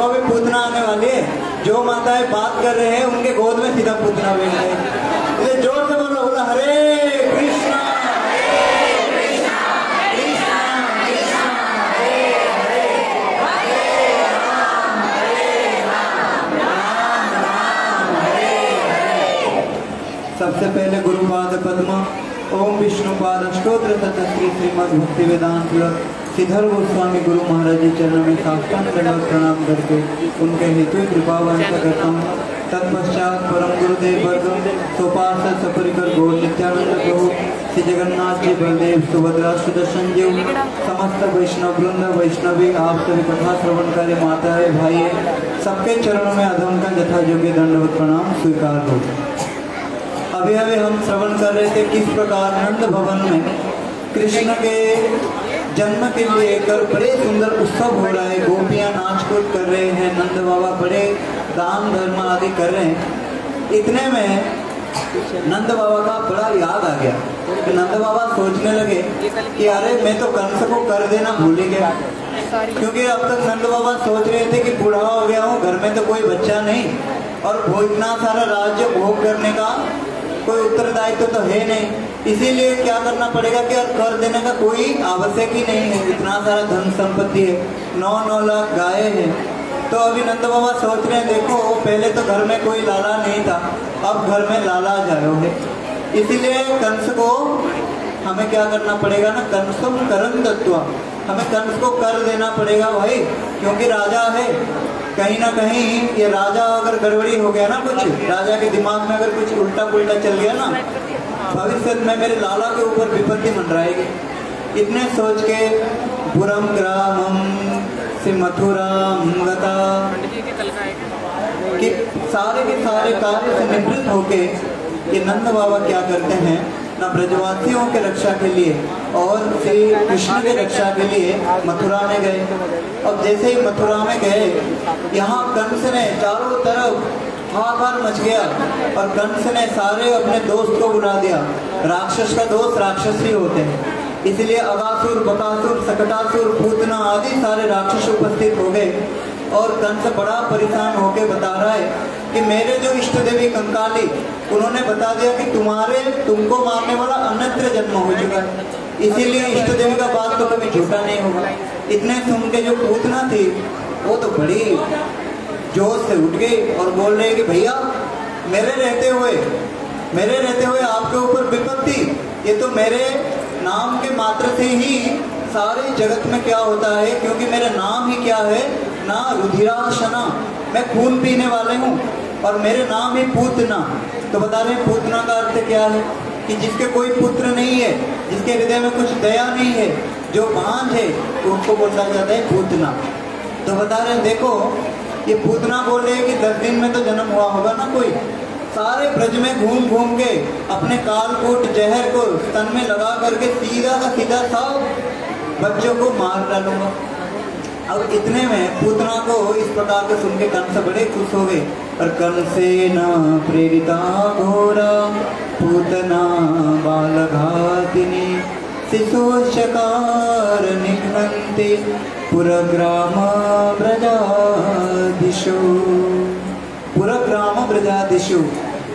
वैभव में पूतना आने वाली है। जो माताएँ बात कर रहे हैं, उनके गोद में सीधा पूतना मिल रहे हैं ज़ोर से बोलो, बोला, हरे कृष्णा, सबसे पहले गुरुपाद पद्म, ओम विष्णुपाद अष्टोत्र सत्य श्री श्रीमद भक्ति वेदांत सिद्धर गोस्वामी गुरु महाराज जी चरण में साष्टांग दंडवत प्रणाम करके उनके हेतु कृपा वांछा करता हूँ। तत्पश्चात परम गुरुदेव वर्ग सोपार्षद सपरिकर गौर नित्यानंद प्रभु, श्री जगन्नाथ जी, बलदेव, सुभद्रा, सुदर्शन जी, समस्त वैष्णव वृंद, वैष्णवी, आप सभी कथा श्रवण कार्य माता है, भाई सबके चरणों में अधम का यथा योग्य दंडवत प्रणाम स्वीकार हो। अभी अभी हम श्रवण कर रहे थे किस प्रकार नंद भवन में कृष्ण के जन्म के लिए एक बड़े सुंदर उत्सव हो रहा है। गोपियाँ नाच कूद कर रहे हैं, नंद बाबा बड़े दान धर्म आदि कर रहे हैं। इतने में नंद बाबा का बड़ा याद आ गया। कि नंद बाबा सोचने लगे कि अरे, मैं तो कंस को कर देना भूल गया। क्योंकि अब तक नंद बाबा सोच रहे थे कि बूढ़ा हो गया हूँ, घर में तो कोई बच्चा नहीं। और इतना सारा राज्य भोग करने का कोई उत्तरदायित्व तो, तो है नहीं। इसीलिए क्या करना पड़ेगा कि कर देने का कोई आवश्यक ही नहीं है। इतना सारा धन संपत्ति है। नौ नौ लाख गाय है। तो अभी नंद बाबा सोच रहे हैं देखो पहले तो घर में कोई लाला नहीं था। अब घर में लाला है। इसीलिए कंस को हमें क्या करना पड़ेगा ना? कंसम करण तत्व। हमें कंस को कर देना पड़ेगा भाई क्योंकि राजा है। कहीं ना कहीं ये राजा अगर गड़बड़ी हो गया ना कुछ, राजा के दिमाग में अगर कुछ उल्टा पुल्टा चल गया ना, भविष्य में मेरे लाला के ऊपर विपत्ति मंडराएगी। इतने सोच के बुरम ग्रामम से मथुरा कि सारे के सारे कार्य से निवृत्त होके ये नंद बाबा क्या करते हैं? न ब्रजवासियों के रक्षा के लिए और श्री कृष्ण के रक्षा के लिए मथुरा में गए। अब जैसे ही मथुरा में गए, यहाँ कंस ने चारों तरफ़ हाहाकार मच गया और कंस ने सारे अपने दोस्त को बुला दिया। राक्षस का दोस्त राक्षस ही होते हैं। इसलिए अगासुर, बकासुर, सकटासुर, पूतना आदि सारे राक्षस उपस्थित हो गए और कंस बड़ा परेशान होकर बता रहा है कि मेरे जो इष्ट देवी कंकाली उन्होंने बता दिया कि तुम्हारे, तुमको मारने वाला अन्यत्र जन्म हो चुका है। इसीलिए इष्ट देवी का बात तो कभी झूठा नहीं होगा। इतने सुन के जो पूतना थी, वो तो बड़ी जोश से उठ गई और बोल रहे कि भैया, मेरे रहते हुए, मेरे रहते हुए आपके ऊपर विपत्ति, ये तो मेरे नाम के मात्र से ही सारे जगत में क्या होता है, क्योंकि मेरा नाम ही क्या है? ना रुधिराशना। मैं खून पीने वाले हूँ, और मेरे नाम ही पूतना। तो बता रहे पूतना का अर्थ क्या है? कि जिसके कोई पुत्र नहीं है, जिसके हृदय में कुछ दया नहीं है, जो भांज है तो उनको बोला जाता है पूतना। तो बता रहे देखो, ये पूतना बोल रहे कि दस दिन में तो जन्म हुआ होगा ना कोई? सारे ब्रज में घूम घूम के अपने कालकूट जहर को तन में लगा करके सीधा का सीधा सब बच्चों को मार डालूँगा। अब इतने में पूतना को इस प्रकार के सुन के कंस बड़े खुश हो गए। और कंसे न प्रेरिता घोरा पूतना बालघातिनी। शिशुशकार निघ्नन्ति पुरग्राम ब्रजादिशु पुरग्राम ब्रजादिशु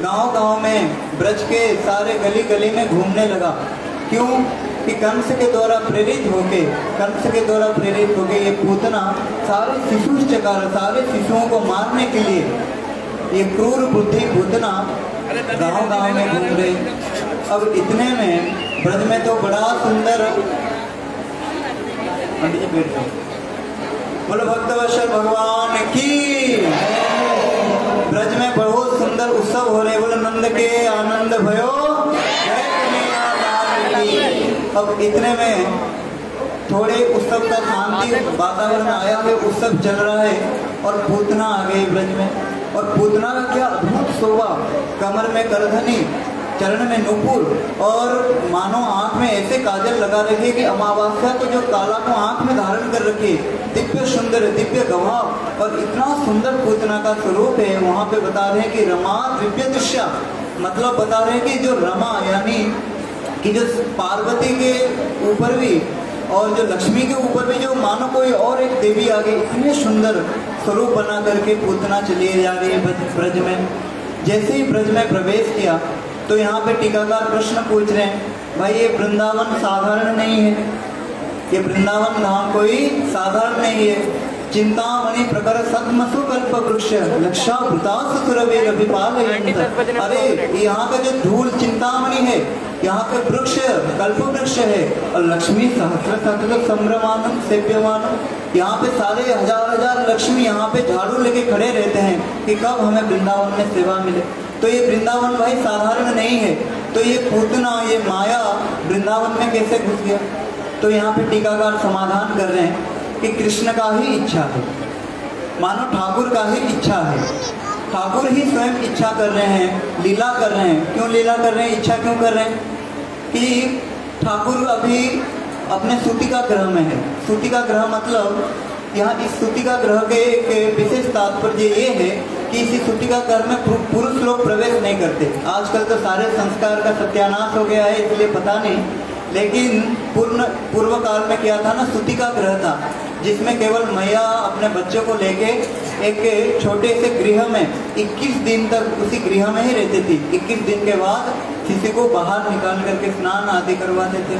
गाँव गाँव में ब्रज के सारे गली गली में घूमने लगा। क्यों? कि कंस के द्वारा प्रेरित होके कंस के द्वारा प्रेरित होके ये पूतना सारे शिशु चकार, सारे शिशुओं को मारने के लिए ये क्रूर बुद्धि पूतना गाँव गाँव में घूम रहे। अब इतने में ब्रज में तो बड़ा सुंदर बोलो भक्तवशर भगवान की ब्रज में बहुत सुंदर उत्सव हो रहे बोलो, नंद के आनंद भयो। अब इतने में थोड़े उत्सव का शांति वातावरण आया है उत्सव चल रहा है और पूतना आ गई ब्रज में। और पूतना का क्या अद्भुत शोभा, कमर में करधनी चरण में नुपुर और मानो आँख में ऐसे काजल लगा रखे कि अमावस्या को जो काला को आँख में धारण कर रखे, दिव्य सुंदर, दिव्य गवाह और इतना सुंदर पूतना का स्वरूप है। वहाँ पे बता रहे हैं कि रमा दिव्य दृश्य मतलब बता रहे हैं कि जो रमा यानी कि जो पार्वती के ऊपर भी और जो लक्ष्मी के ऊपर भी जो मानो कोई और एक देवी आ गई इतने सुंदर स्वरूप बना करके पूतना चली जा रही है ब्रज में। जैसे ही ब्रज में प्रवेश किया तो यहाँ पे टीकाकार प्रश्न पूछ रहे हैं भाई ये वृंदावन साधारण नहीं है। ये वृंदावन धाम कोई साधारण नहीं है। चिंतामणि प्रकर सत्मसु कल्प वृक्ष लक्षा सुरवीर विपालयन्त अरे यहाँ का जो धूल चिंतामणि है यहाँ पे वृक्ष कल्प वृक्ष है, और लक्ष्मी सहस्र सहस्र संभ्रमानम सेव्यमानम यहाँ पे सारे हज़ार हज़ार लक्ष्मी यहाँ पे झाड़ू लेके खड़े रहते हैं कि कब हमें वृंदावन में सेवा मिले। तो ये वृंदावन भाई साधारण नहीं है। तो ये पूतना, ये माया वृंदावन में कैसे घुस गया? तो यहाँ पे टीकाकार समाधान कर रहे हैं कि कृष्ण का ही इच्छा है। मानो ठाकुर का ही इच्छा है। ठाकुर ही स्वयं इच्छा कर रहे हैं, लीला कर रहे हैं। क्यों लीला कर रहे हैं? इच्छा क्यों कर रहे हैं? कि ठाकुर अभी अपने सूतिका ग्रह में है। सूतिका ग्रह मतलब यहाँ इस सूतिका ग्रह के एक विशेष तात्पर्य ये है कि इसी सूतिका ग्रह में पुरुष लोग प्रवेश नहीं करते। आजकल तो सारे संस्कार का सत्यानाश हो गया है, इसलिए पता नहीं लेकिन पूर्ण पूर्व काल में क्या था ना सूतिका ग्रह था, जिसमें केवल मैया अपने बच्चों को लेके एक छोटे से गृह में 21 दिन तक उसी गृह में ही रहती थी। 21 दिन के बाद किसी को बाहर निकाल करके स्नान आदि करवाते थे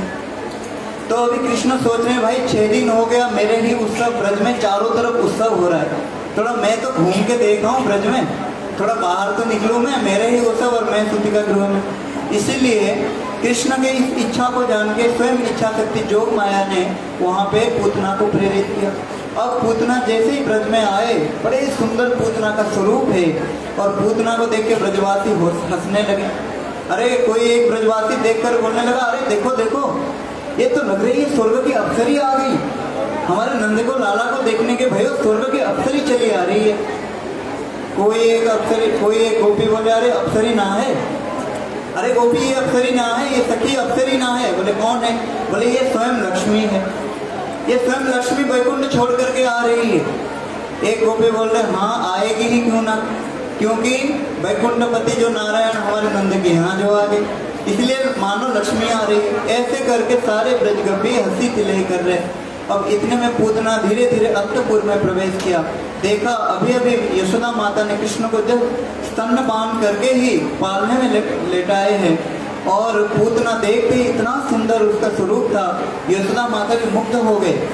तो अभी कृष्ण सोच रहे हैं, भाई, छह दिन हो गया, मेरे ही उत्सव, ब्रज में चारों तरफ़ उत्सव हो रहा है। थोड़ा मैं तो घूम के देख रहा हूँ ब्रज में, थोड़ा बाहर तो निकलूं मैं, मेरे ही उत्सव और मैं सूतिका गृह में। इसीलिए कृष्ण के इस इच्छा को जान के, स्वयं इच्छा शक्ति जोग माया ने वहाँ पे पूतना को प्रेरित किया। अब पूतना जैसे ही ब्रज में आए, बड़े सुंदर पूतना का स्वरूप है और पूतना को देख के ब्रजवासी हंसने लगे। अरे, कोई एक ब्रजवासी देखकर बोलने लगा, अरे, देखो देखो, ये तो लग रही है स्वर्ग की अप्सरी आ गई। हमारे नंद को, लाला को देखने के भयो स्वर्ग की अप्सरी चली आ रही है। कोई एक अप्सरी, कोई एक गोपी बोले, अरे, अप्सरी ना है। अरे गोपी, ये अप्सरी ना है, ये सखी अप्सरी ना है। बोले, कौन है? बोले, ये स्वयं लक्ष्मी है। ये स्वयं लक्ष्मी वैकुंठ छोड़ करके आ रही है। एक गोपी बोल रहे हाँ आएगी ही क्यों ना? क्योंकि वैकुंठपति जो नारायण हमारे नंद के यहाँ जो आ गए। इसलिए मानो लक्ष्मी आ रही है। ऐसे करके सारे ब्रजगपी हँसी तिलही कर रहे हैं। अब इतने में पूतना धीरे धीरे अन्तपुर में प्रवेश किया। देखा अभी अभी यशोदा माता ने कृष्ण को जब स्तन बाँध करके ही पालने में लेटाए हैं और पूतना देखते ही इतना सुंदर उसका स्वरूप था, यशोदा माता भी मुग्ध हो गए।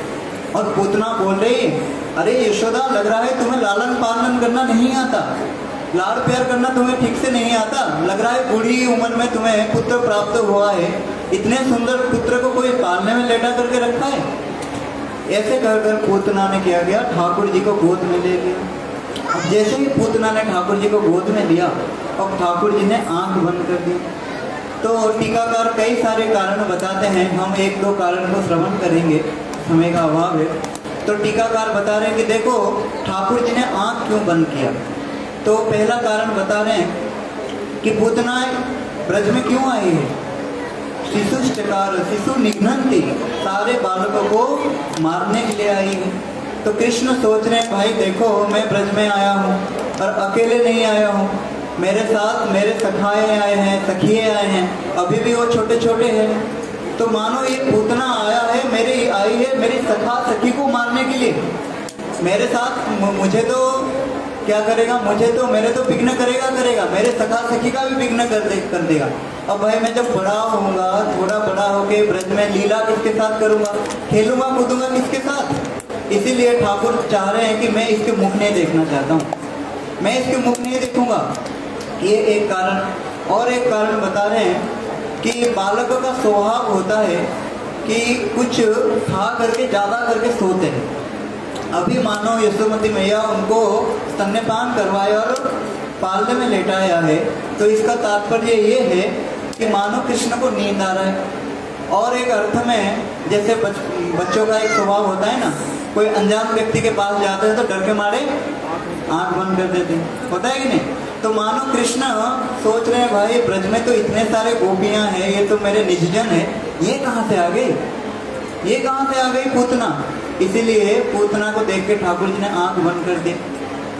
और पूतना बोल रही, अरे यशोदा, लग रहा है तुम्हें लालन पालन करना नहीं आता। लाड़ प्यार करना तुम्हें ठीक से नहीं आता। लग रहा है बूढ़ी उम्र में तुम्हें पुत्र प्राप्त हुआ है। इतने सुंदर पुत्र को कोई पालने में लेटा करके रखा है? ऐसे कर कर पूतना ने किया गया, ठाकुर जी को गोद में ले लिया जैसे ही पूतना ने ठाकुर जी को गोद में लिया और ठाकुर जी ने आँख बंद कर दी। तो टीकाकार कई सारे कारण बताते हैं, हम एक दो कारण को श्रवण करेंगे, समय का अभाव है। तो टीकाकार बता रहे हैं कि देखो, ठाकुर जी ने आँख क्यों बंद किया? तो पहला कारण बता रहे हैं कि पूतना ब्रज में क्यों आई है? शिशु चकार शिशु निघ्नती सारे बालकों को मारने के लिए आई है। तो कृष्ण सोच रहे हैं, भाई देखो, मैं ब्रज में आया हूँ और अकेले नहीं आया हूँ। मेरे साथ मेरे सखाए आए हैं, सखिए आए हैं, अभी भी वो छोटे छोटे हैं। तो मानो ये पूतना आया है, मेरी आई है मेरी सखा सखी को मारने के लिए। मेरे साथ मुझे तो क्या करेगा? मुझे तो मेरे तो विघ्न करेगा करेगा। मेरे सखा सखी का भी विघ्न कर दे, कर देगा। अब भाई, मैं जब बड़ा होऊँगा, थोड़ा बड़ा होके ब्रज में लीला किसके साथ करूँगा? खेलूँगा, कूदूँगा किसके साथ? इसीलिए ठाकुर चाह रहे हैं कि मैं इसके मुख नहीं देखना चाहता हूँ। मैं इसके मुख नहीं देखूँगा। ये एक कारण, और एक कारण बता रहे हैं कि बालकों का स्वभाव होता है कि कुछ खा करके, ज़्यादा करके सोते हैं। अभी मानो यशोमती मैया उनको स्तन्यपान करवाए और पालने में लेटाया है। तो इसका तात्पर्य ये है कि मानो कृष्ण को नींद आ रहा है। और एक अर्थ में जैसे बच, बच्चों का एक स्वभाव होता है ना कोई अनजान व्यक्ति के पास जाते हैं तो डर के मारे आँख बंद कर देते हैं। होता है कि नहीं? तो मानो कृष्ण सोच रहे हैं भाई ब्रज में तो इतने सारे गोपियाँ हैं ये तो मेरे निजजन है। ये कहाँ से आ गई? ये कहाँ से आ गई? पूतना। इसीलिए पूतना को देख के ठाकुर जी ने आँख बंद कर दी।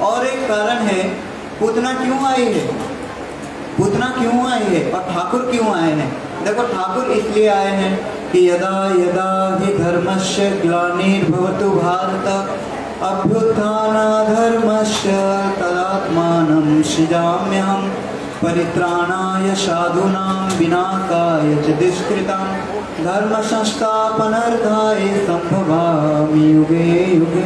और एक कारण है, पूतना क्यों आई है? पूतना क्यों आई है? और ठाकुर क्यों आए हैं? देखो, ठाकुर इसलिए आए हैं कि यदा यदा हि धर्मस्य ग्लानिर्भवतु भारत, अभ्युत्थानधर्मस्य तदात्मानं सृजाम्यहं, परित्राणाय साधूनां विनाशाय च दुष्कृतां। धर्मसंस्थापनार्थाय सम्भवामि युगे युगे।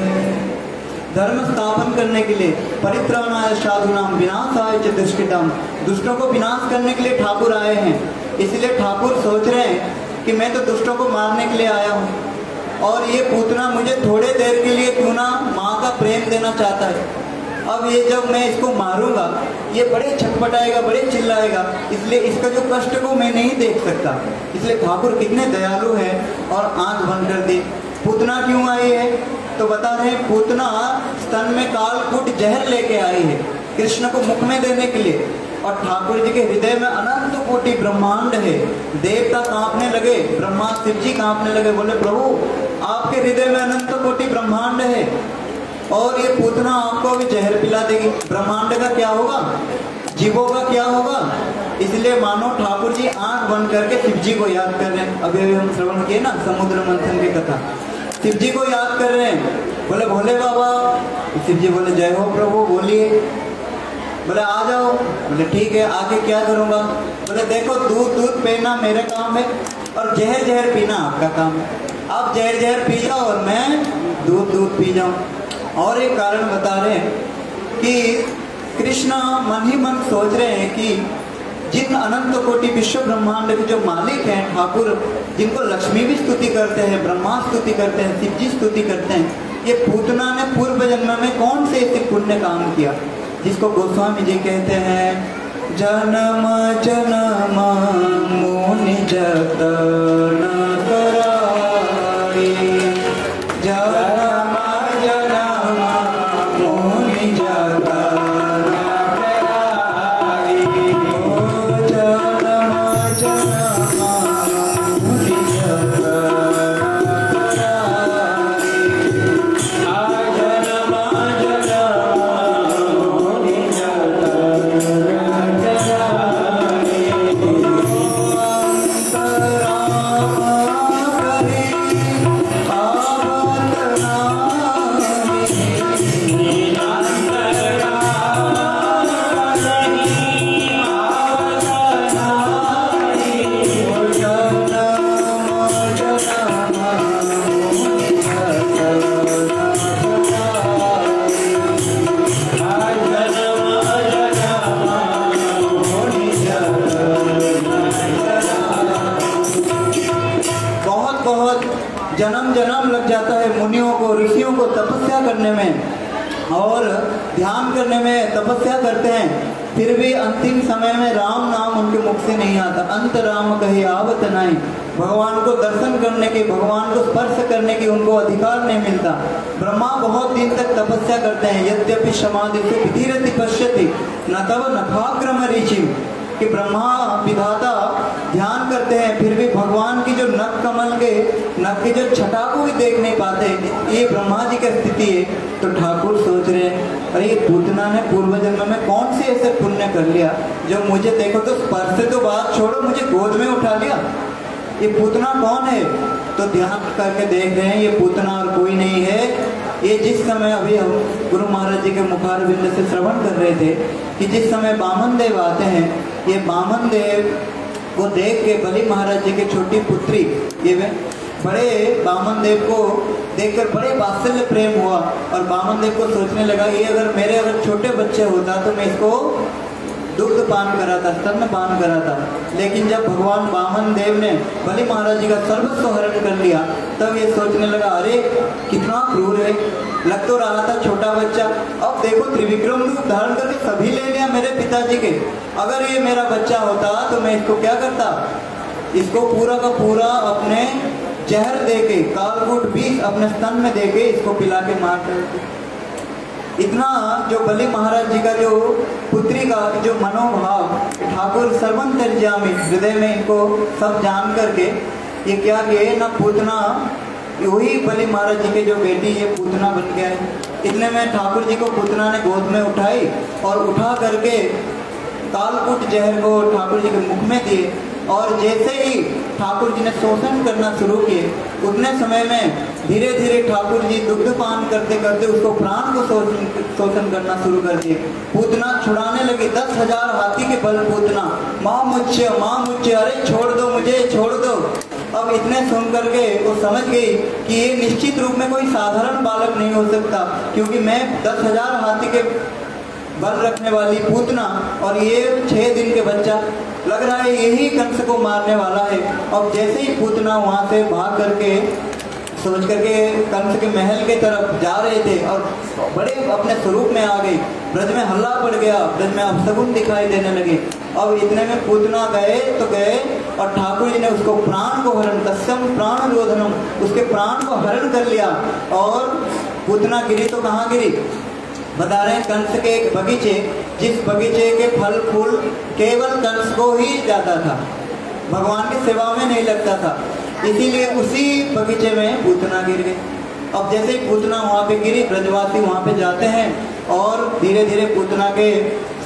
धर्म स्थापन करने के लिए परित्राणाय साधु नाम विनाशाय च दुष्कृतम दुष्टों को विनाश करने के लिए ठाकुर आए हैं। इसलिए ठाकुर सोच रहे हैं कि मैं तो दुष्टों को मारने के लिए आया हूँ। और ये पूतना मुझे थोड़े देर के लिए क्यों ना माँ का प्रेम देना चाहता है। अब ये जब मैं इसको मारूँगा, ये बड़े छटपटाएगा, बड़े चिल्लाएगा, इसलिए इसका जो कष्ट को मैं नहीं देख सकता। इसलिए ठाकुर कितने दयालु है और आँख बंद कर दी। पूतना क्यों आई है? तो बता रहे पूतना स्तन में कालकूट जहर लेके आई है, कृष्ण को मुख में देने के लिए। और ठाकुर जी के हृदय में अनंत कोटि ब्रह्मांड है। देवता कांपने लगे, ब्रह्मा शिव जी कांपने लगे, बोले, प्रभु, आपके हृदय में अनंत कोटि ब्रह्मांड है। और ये पूतना आपको अभी जहर पिला देगी। ब्रह्मांड का क्या होगा? जीवों का क्या होगा? इसलिए मानो ठाकुर जी आँख बंद करके शिव जी को याद कर रहे हैं। अभी अभी हम श्रवण किए ना समुद्र मंथन की कथा। शिव जी को याद कर रहे हैं। बोले, भोले बाबा। शिव जी बोले, जय हो प्रभु, बोलिए। बोले, आ जाओ। बोले, ठीक है आगे क्या करूँगा? बोले, देखो, दूध दूध पीना मेरा काम है और जहर जहर पीना आपका काम है। आप जहर जहर पी जाओ और मैं दूध दूध पी जाऊँ। और एक कारण बता रहे हैं कि कृष्ण मन ही मन सोच रहे हैं कि जिन अनंत कोटि विश्व ब्रह्मांड के जो मालिक हैं ठाकुर, जिनको लक्ष्मी भी स्तुति करते हैं, ब्रह्मा स्तुति करते हैं शिव जी स्तुति करते हैं, ये पूतना ने पूर्व जन्म में कौन से ऐसे पुण्य काम किया? जिसको गोस्वामी जी कहते हैं, जन्म जन्म, मुनि जतन मुख से नहीं आता। अंतराम कहे, आवत नहीं। भगवान को दर्शन करने के, भगवान को स्पर्श करने के उनको अधिकार नहीं मिलता। ब्रह्मा बहुत दिन तक तपस्या करते हैं। यद्यपि समाधि से विधिरति पश्यति, न तब नखाग्रम ऋषि। कि ब्रह्मा विधाता ध्यान करते हैं, फिर भी भगवान की जो नख कमल के नख कि जो छटा को भी देख नहीं पाते, ये ब्रह्मा जी की स्थिति है। तो ठाकुर सोच रहे हैं, अरे ये पूतना ने पूर्व जन्म में कौन से ऐसे पुण्य कर लिया, जो मुझे देखो तो स्पर्श से तो बात छोड़ो, मुझे गोद में उठा लिया। ये पूतना कौन है? तो ध्यान करके देख रहे हैं, ये पूतना और कोई नहीं है। ये जिस समय अभी हम गुरु महाराज जी के मुखार बिंद से श्रवण कर रहे थे, कि जिस समय बामन देव आते हैं, ये बामन देव को देख के बलि महाराज जी की छोटी पुत्री, ये बड़े बामन देव को देखकर बड़े वात्सल्य प्रेम हुआ और बामन देव को सोचने लगा, ये अगर मेरे अगर छोटे बच्चे होता तो मैं इसको दुग्ध पान करा था स्तन पान करा था लेकिन जब भगवान वामन देव ने बलि महाराज जी का सर्वस्व हरण कर लिया, तब ये सोचने लगा, अरे, कितना क्रूर है। लग तो रहा था छोटा बच्चा। अब देखो त्रिविक्रम रूप धारण करके सभी ले लिया मेरे पिताजी के। अगर ये मेरा बच्चा होता तो मैं इसको क्या करता? इसको पूरा का पूरा अपने जहर दे के कालकूट बीज अपने स्तन में दे के इसको पिला के मार देते इतना जो बलि महाराज जी का जो पुत्री का जो मनोभाव, ठाकुर सर्वंतर्यामी हृदय में इनको सब जान करके, ये क्या किए? ना पूतना, वही बलि महाराज जी के जो बेटी, ये पूतना बन गया है। इतने में ठाकुर जी को पूतना ने गोद में उठाई और उठा करके कालकूट जहर को ठाकुर जी के मुख में दिए। और जैसे ही ठाकुर जी ने शोषण करना शुरू किए, उतने समय में धीरे धीरे ठाकुर जी दुग्ध पान करते करते उसको प्राण को शोषण करना शुरू कर दिए। पूतना छुड़ाने लगे, दस हज़ार हाथी के बल पूतना। माँ मुझे माँ मुझे अरे छोड़ दो मुझे, छोड़ दो। अब इतने सुन करके वो समझ गई कि ये निश्चित रूप में कोई साधारण बालक नहीं हो सकता, क्योंकि मैं दस हज़ार हाथी के बल रखने वाली पूतना और ये छह दिन के बच्चा, लग रहा है यही कंस को मारने वाला है। और जैसे ही पूतना वहाँ से भाग करके सोच करके कंस के महल के तरफ़ जा रहे थे और बड़े अपने स्वरूप में आ गई, ब्रज में हल्ला पड़ गया, ब्रज में अपसगुन दिखाई देने लगे। अब इतने में पूतना गए तो गए और ठाकुर जी ने उसको प्राण को हरण तस्म प्राण रोधनम, उसके प्राण को हरण कर लिया और पूतना गिरी तो कहाँ गिरी? बता रहे कंस के एक बगीचे, जिस बगीचे के फल, फूल, केवल कंस को ही जाता था। भगवान की सेवा में नहीं लगता था। इसीलिए उसी बगीचे में पूतना गिर गई। अब जैसे ही पूतना वहाँ पे गिरी, ब्रजवासी वहाँ पे जाते हैं और धीरे धीरे पूतना के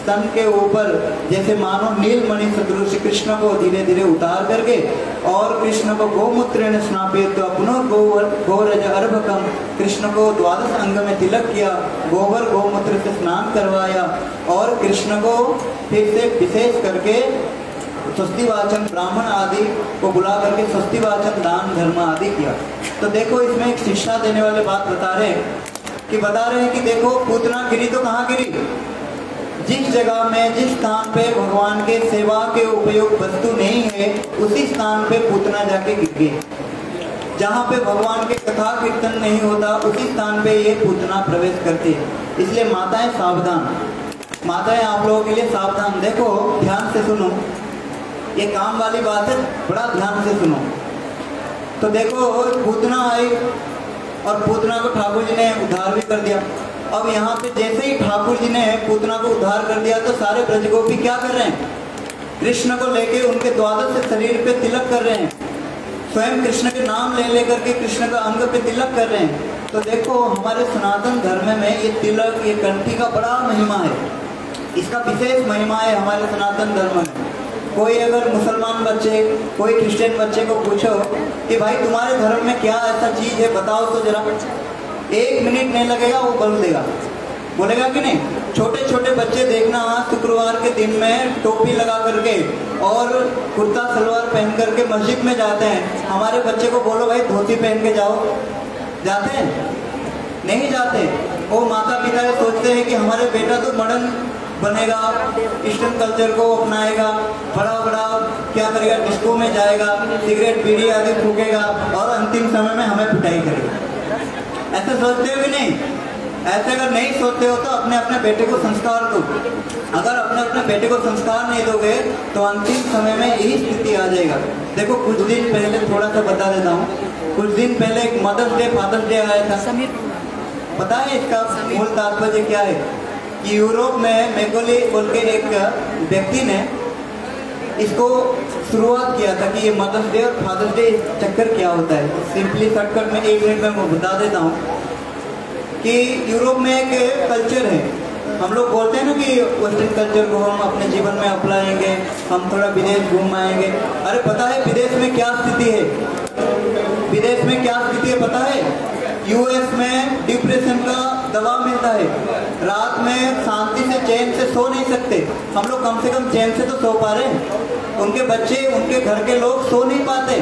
स्तन के ऊपर जैसे मानो नीलमणि सदृश कृष्ण को धीरे धीरे उतार करके और कृष्ण को गोमूत्र ने स्नापित तो अपनो गोवर गोरज अर्भकम कृष्ण को द्वादश अंग में तिलक किया गोबर गोमूत्र से स्नान करवाया और कृष्ण को फिर से विशेष करके स्वस्ति वाचन ब्राह्मण आदि को बुला करके स्वस्ति वाचन दान, धर्म आदि किया। तो देखो इसमें एक शिक्षा देने वाले बात बता रहे कि बता रहे हैं कि देखो पूतना गिरी तो कहाँ गिरी? जिस जगह में, जिस स्थान पे भगवान के सेवा के उपयोग वस्तु नहीं है, उसी स्थान पे पूतना जाके गिर गई जहाँ पे भगवान के कथा कीर्तन नहीं होता, उसी स्थान पे ये पूतना प्रवेश करती है। इसलिए माताएँ सावधान। माताएँ, आप लोगों के लिए सावधान। देखो, ध्यान से सुनो। ये काम वाली बात है, बड़ा ध्यान से सुनो। तो देखो, पूतना आई और पूतना को ठाकुर जी ने उद्धार भी कर दिया। अब यहाँ पे जैसे ही ठाकुर जी ने पूतना को उद्धार कर दिया तो सारे ब्रजगोपी क्या कर रहे हैं? कृष्ण को लेके उनके द्वादश शरीर पे तिलक कर रहे हैं। स्वयं कृष्ण के नाम ले लेकर के कृष्ण का अंग पे तिलक कर रहे हैं। तो देखो, हमारे सनातन धर्म में ये तिलक, ये कंठी का बड़ा महिमा है। इसका विशेष महिमा है हमारे सनातन धर्म में। कोई अगर मुसलमान बच्चे, कोई क्रिश्चियन बच्चे को पूछो कि भाई, तुम्हारे धर्म में क्या ऐसा चीज़ है, बताओ तो जरा। एक मिनट नहीं लगेगा, वो बोल देगा। बोलेगा कि नहीं? छोटे छोटे बच्चे देखना शुक्रवार के दिन में टोपी लगा करके और कुर्ता, सलवार पहन करके मस्जिद में जाते हैं। हमारे बच्चे को बोलो, भाई, धोती पहन के जाओ। जाते हैं? नहीं जाते? वो माता पिता सोचते हैं कि हमारे बेटा तो मडन बनेगा, ईस्टर्न कल्चर को अपनाएगा बड़ा बड़ा क्या करेगा, डिस्को में जाएगा, सिगरेट, बीड़ी आदि फूकेगा और अंतिम समय में हमें पिटाई करेगा। ऐसे सोचते हो कि नहीं। ऐसे अगर नहीं सोचते हो तो अपने अपने बेटे को संस्कार दो। अगर अपने अपने बेटे को संस्कार नहीं दोगे तो अंतिम समय में यही स्थिति आ जाएगा। देखो कुछ दिन पहले थोड़ा सा बता देता हूँ। कुछ दिन पहले एक मदर्स डे फादर्स डे आया था। समीर। पता है इसका मूल तात्पर्य क्या है? कि यूरोप में मेकोली बोल के एक व्यक्ति ने इसको शुरुआत किया था कि ये मदर्स डे और फादर्स डे चक्कर क्या होता है। सिंपली शॉर्टकट में एक मिनट में बता देता हूँ कि यूरोप में एक कल्चर है। हम लोग बोलते हैं ना कि वेस्टर्न कल्चर को हम अपने जीवन में अपनाएँगे हम थोड़ा विदेश घूम आएँगे। अरे पता है विदेश में क्या स्थिति है? विदेश में क्या स्थिति है पता है? यूएस में डिप्रेशन का दवा मिलता है। रात में शांति से चैन से सो नहीं सकते। हम लोग कम से कम चैन से तो सो पा रहे हैं। उनके बच्चे उनके घर के लोग सो नहीं पाते।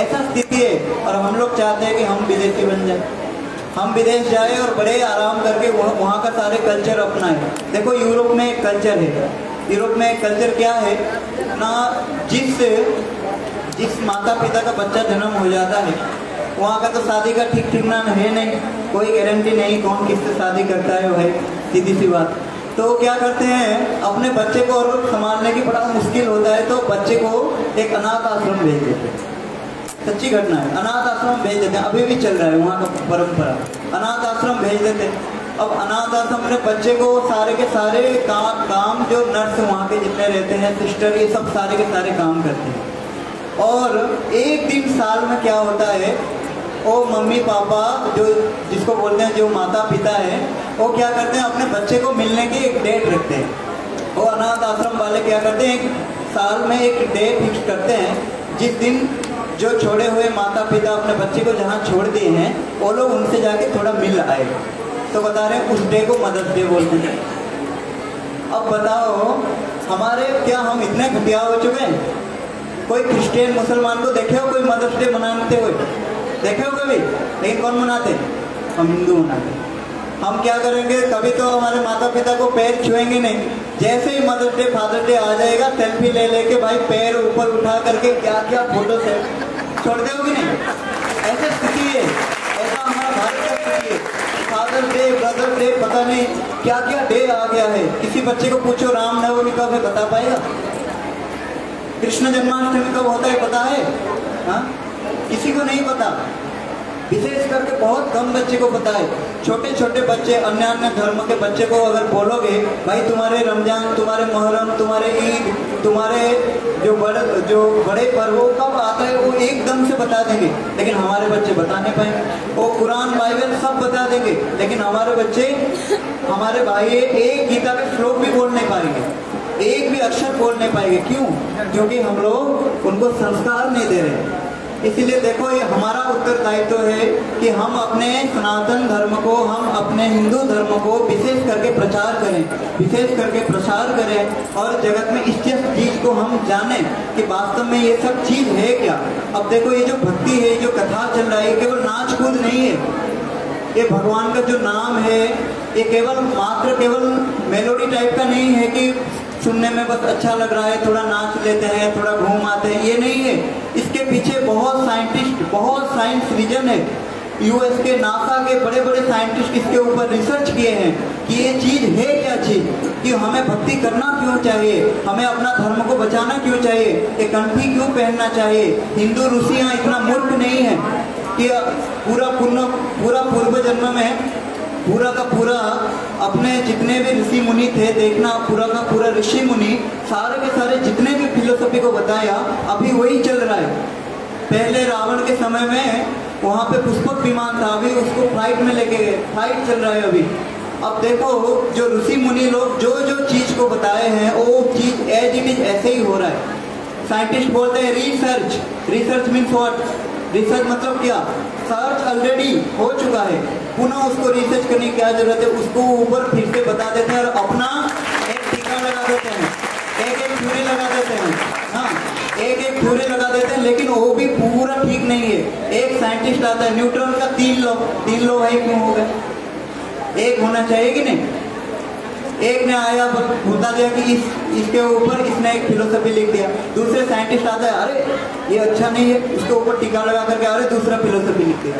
ऐसा स्थिति है। और हम लोग चाहते हैं कि हम विदेशी बन जाए। हम विदेश जाए और बड़े आराम करके वह, वहाँ का सारे कल्चर अपनाए। देखो यूरोप में एक कल्चर है। यूरोप में एक कल्चर क्या है? ना जिस जिस माता पिता का बच्चा जन्म हो जाता है वहाँ का तो शादी का ठीक ठिकाना है नहीं। कोई गारंटी नहीं कौन किससे शादी करता है भाई सीधी सी बात। तो क्या करते हैं, अपने बच्चे को और संभालने की बड़ा मुश्किल होता है तो बच्चे को एक अनाथ आश्रम भेज देते हैं। सच्ची घटना है। अनाथ आश्रम भेज देते हैं। अभी भी चल रहा है वहाँ का परंपरा। अनाथ आश्रम भेज देते हैं। अब अनाथ आश्रम में बच्चे को सारे के सारे काम काम जो नर्स वहाँ के जितने रहते हैं, सिस्टर ये सब सारे के सारे काम करते हैं। और एक दिन साल में क्या होता है वो मम्मी, पापा, जो जिसको बोलते हैं, जो माता पिता है, वो क्या करते हैं, अपने बच्चे को मिलने की एक डेट रखते हैं। वो अनाथ आश्रम वाले क्या करते हैं, एक साल में एक डेट फिक्स करते हैं। जिस दिन जो छोड़े हुए माता पिता अपने बच्चे को जहाँ छोड़ दिए हैं, वो लोग उनसे जाके थोड़ा मिल आए। तो बता रहे हैं, उस डे को मदर्स डे बोलते हैं। अब बताओ, हमारे क्या हम इतने घटिया हो चुके हैं? कोई क्रिश्चियन मुसलमान को देखे हो, कोई मदर्स डे मनाते हुए? देखे हो कभी? लेकिन कौन मनाते? हम हिंदू मनाते। हम क्या करेंगे? कभी तो हमारे माता पिता को पैर छुएँगे नहीं। जैसे ही मदर डे फादर डे आ जाएगा सेल्फी ले लेके भाई पैर ऊपर उठा करके क्या क्या फ़ोटो से छोड़ दोगे नहीं? ऐसे स्थिति है। ऐसा हमारा भारत का स्थिति है। फादर डे ब्रदर डे पता नहीं क्या क्या डे आ गया है। किसी बच्चे को पूछो, राम नवमी कब है? बता पाएगा? कृष्ण जन्माष्टमी कब होता है, पता है? हाँ? किसी को नहीं पता। विशेष करके बहुत कम बच्चे को पता है। छोटे छोटे बच्चे अन्य अन्य धर्म के बच्चे को अगर बोलोगे, भाई तुम्हारे रमज़ान, तुम्हारे मोहर्रम, तुम्हारे ईद, तुम्हारे जो बड़े जो बड़े पर्वों कब आता है, वो एकदम से बता देंगे। लेकिन हमारे बच्चे बता नहीं पाएँगे। वो कुरान, बाइबल सब बता देंगे। लेकिन हमारे बच्चे, हमारे भाई एक गीता के श्लोक भी बोल नहीं पाएँगे। एक भी अक्षर बोल नहीं पाएँगे। क्यों? क्योंकि हम लोग उनको संस्कार नहीं दे रहे। इसीलिए देखो, ये हमारा उत्तरदायित्व है कि हम अपने सनातन धर्म को, हम अपने हिंदू धर्म को विशेष करके प्रचार करें, विशेष करके प्रसार करें और जगत में इस चीज़ को हम जाने कि वास्तव में ये सब चीज़ है क्या। अब देखो, ये जो भक्ति है जो कथा चल रहा है, केवल नाच कूद नहीं है। ये भगवान का जो नाम है, ये केवल मात्र, केवल मेलोडी टाइप का नहीं है कि सुनने में बस अच्छा लग रहा है, थोड़ा नाच लेते हैं, थोड़ा घूम आते हैं। ये नहीं है, इसके पीछे बहुत साइंटिस्ट बहुत साइंस रीजन है। यूएस के नासा के बड़े बड़े साइंटिस्ट इसके ऊपर रिसर्च किए हैं कि ये चीज़ है क्या चीज़? कि हमें भक्ति करना क्यों चाहिए? हमें अपना धर्म को बचाना क्यों चाहिए? ये कंठी क्यों पहनना चाहिए? हिंदू, ऋषियाँ इतना मूर्ख नहीं है कि पूरा पूर्ण पूरा पूर्व जन्म में पूरा का पूरा अपने जितने भी ऋषि मुनि थे, देखना पूरा का पूरा ऋषि मुनि, सारे के सारे जितने भी फिलोसफी को बताया, अभी वही चल रहा है। पहले रावण के समय में वहाँ पे पुष्पक विमान था, अभी उसको फ़्लाइट में लेके गए। फ़्लाइट चल रहा है अभी। अब देखो, जो ऋषि मुनि लोग जो जो चीज़ को बताए हैं, वो चीज़ एज इट इज़ ऐसे ही हो रहा है। साइंटिस्ट बोलते हैं research research means what research मतलब क्या? सर्च ऑलरेडी हो चुका है। पुनः उसको रिसर्च करने की क्या ज़रूरत है, उसको ऊपर फिर से बता देते हैं और अपना एक टीका लगा देते हैं। एक एक फूरे लगा देते हैं। हाँ एक एक फूरे लगा देते हैं, लेकिन वो भी पूरा ठीक नहीं है। एक साइंटिस्ट आता है न्यूट्रॉन का तीन लो तीन लो है क्यों हो गए एक होना चाहिए कि नहीं? एक ने आया बता दिया कि इस, इसके ऊपर इसने एक फिलोसफी लिख दिया। दूसरे साइंटिस्ट आता है अरे, ये अच्छा नहीं है, इसके ऊपर टीका लगा करके, अरे, दूसरा फिलोसफी लिख दिया।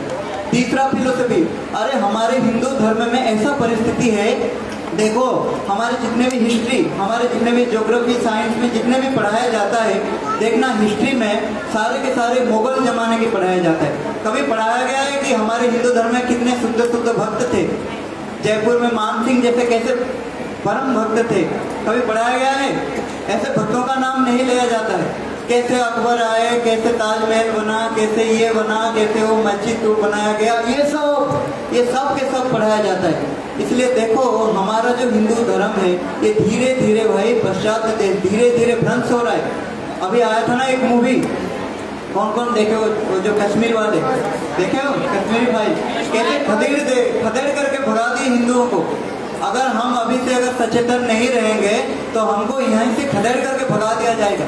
तीसरा फिलोसफी अरे, हमारे हिंदू धर्म में ऐसा परिस्थिति है, देखो, हमारे जितने भी हिस्ट्री हमारे जितने भी ज्योग्राफी साइंस में जितने भी पढ़ाया जाता है, देखना हिस्ट्री में सारे के सारे मुगल जमाने के पढ़ाया जाता है। कभी पढ़ाया गया है कि हमारे हिंदू धर्म में कितने शुद्ध शुद्ध भक्त थे? जयपुर में मान सिंह जैसे कैसे परम भक्त थे। कभी पढ़ाया गया है? ऐसे भक्तों का नाम नहीं लिया जाता है। कैसे अकबर आए, कैसे ताजमहल बना, कैसे ये बना, कैसे वो मस्जिद को बनाया गया, ये सब ये सब के सब पढ़ाया जाता है। इसलिए देखो, हमारा जो हिंदू धर्म है, ये धीरे धीरे भाई पश्चात धीरे धीरे भ्रंश हो रहा है। अभी आया था ना एक मूवी कौन कौन देखे हो? जो कश्मीर वाले। देखे हो? कश्मीरी भाई। कैसे खदेड़ दे, खदेड़ करके भगा दिए हिंदुओं को। अगर हम अभी से अगर सचेतन नहीं रहेंगे तो हमको यहीं से खदेड़ करके भगा दिया जाएगा।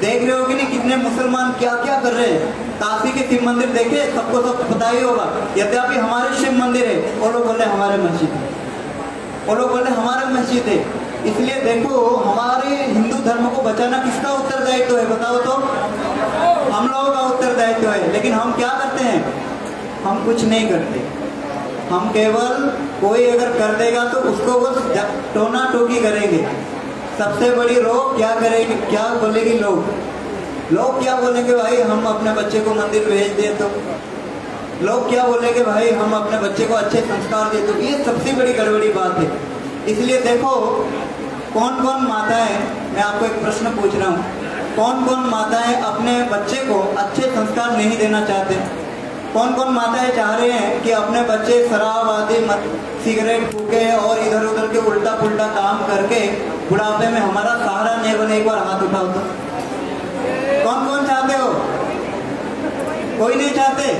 देख रहे हो कि नहीं कितने मुसलमान क्या क्या कर रहे हैं? काशी के शिव मंदिर देखे, सबको सब पता ही होगा। यद्यपि हमारे शिव मंदिर है, वो लोग बोले हमारे मस्जिद है। वो लोग बोले हमारे मस्जिद है। इसलिए देखो, हमारे हिंदू धर्म को बचाना किसका उत्तरदायित्व है, बताओ तो। हम लोगों का उत्तरदायित्व है। लेकिन हम क्या करते हैं? हम कुछ नहीं करते। हम केवल कोई अगर कर देगा तो उसको बस टोना टोकी करेंगे। सबसे बड़ी रोग क्या करेगी, क्या बोलेगी लोग? लोग क्या बोलेंगे, भाई, हम अपने बच्चे को मंदिर भेज दे तो। लोग क्या बोलेंगे, भाई, हम अपने बच्चे को अच्छे संस्कार दे तो। ये सबसे बड़ी गड़बड़ी बात है। इसलिए देखो कौन कौन माताएँ, मैं आपको एक प्रश्न पूछ रहा हूँ। कौन कौन माताएँ अपने बच्चे को अच्छे संस्कार नहीं देना चाहते? कौन कौन माताएँ चाह रहे हैं कि अपने बच्चे शराब आदि सिगरेट फूके और इधर उधर के उल्टा पुल्टा काम करके बुढ़ापे में हमारा सहारा नहीं बने, एक बार हाथ उठाओ तो। कौन कौन चाहते हो? कोई नहीं चाहते?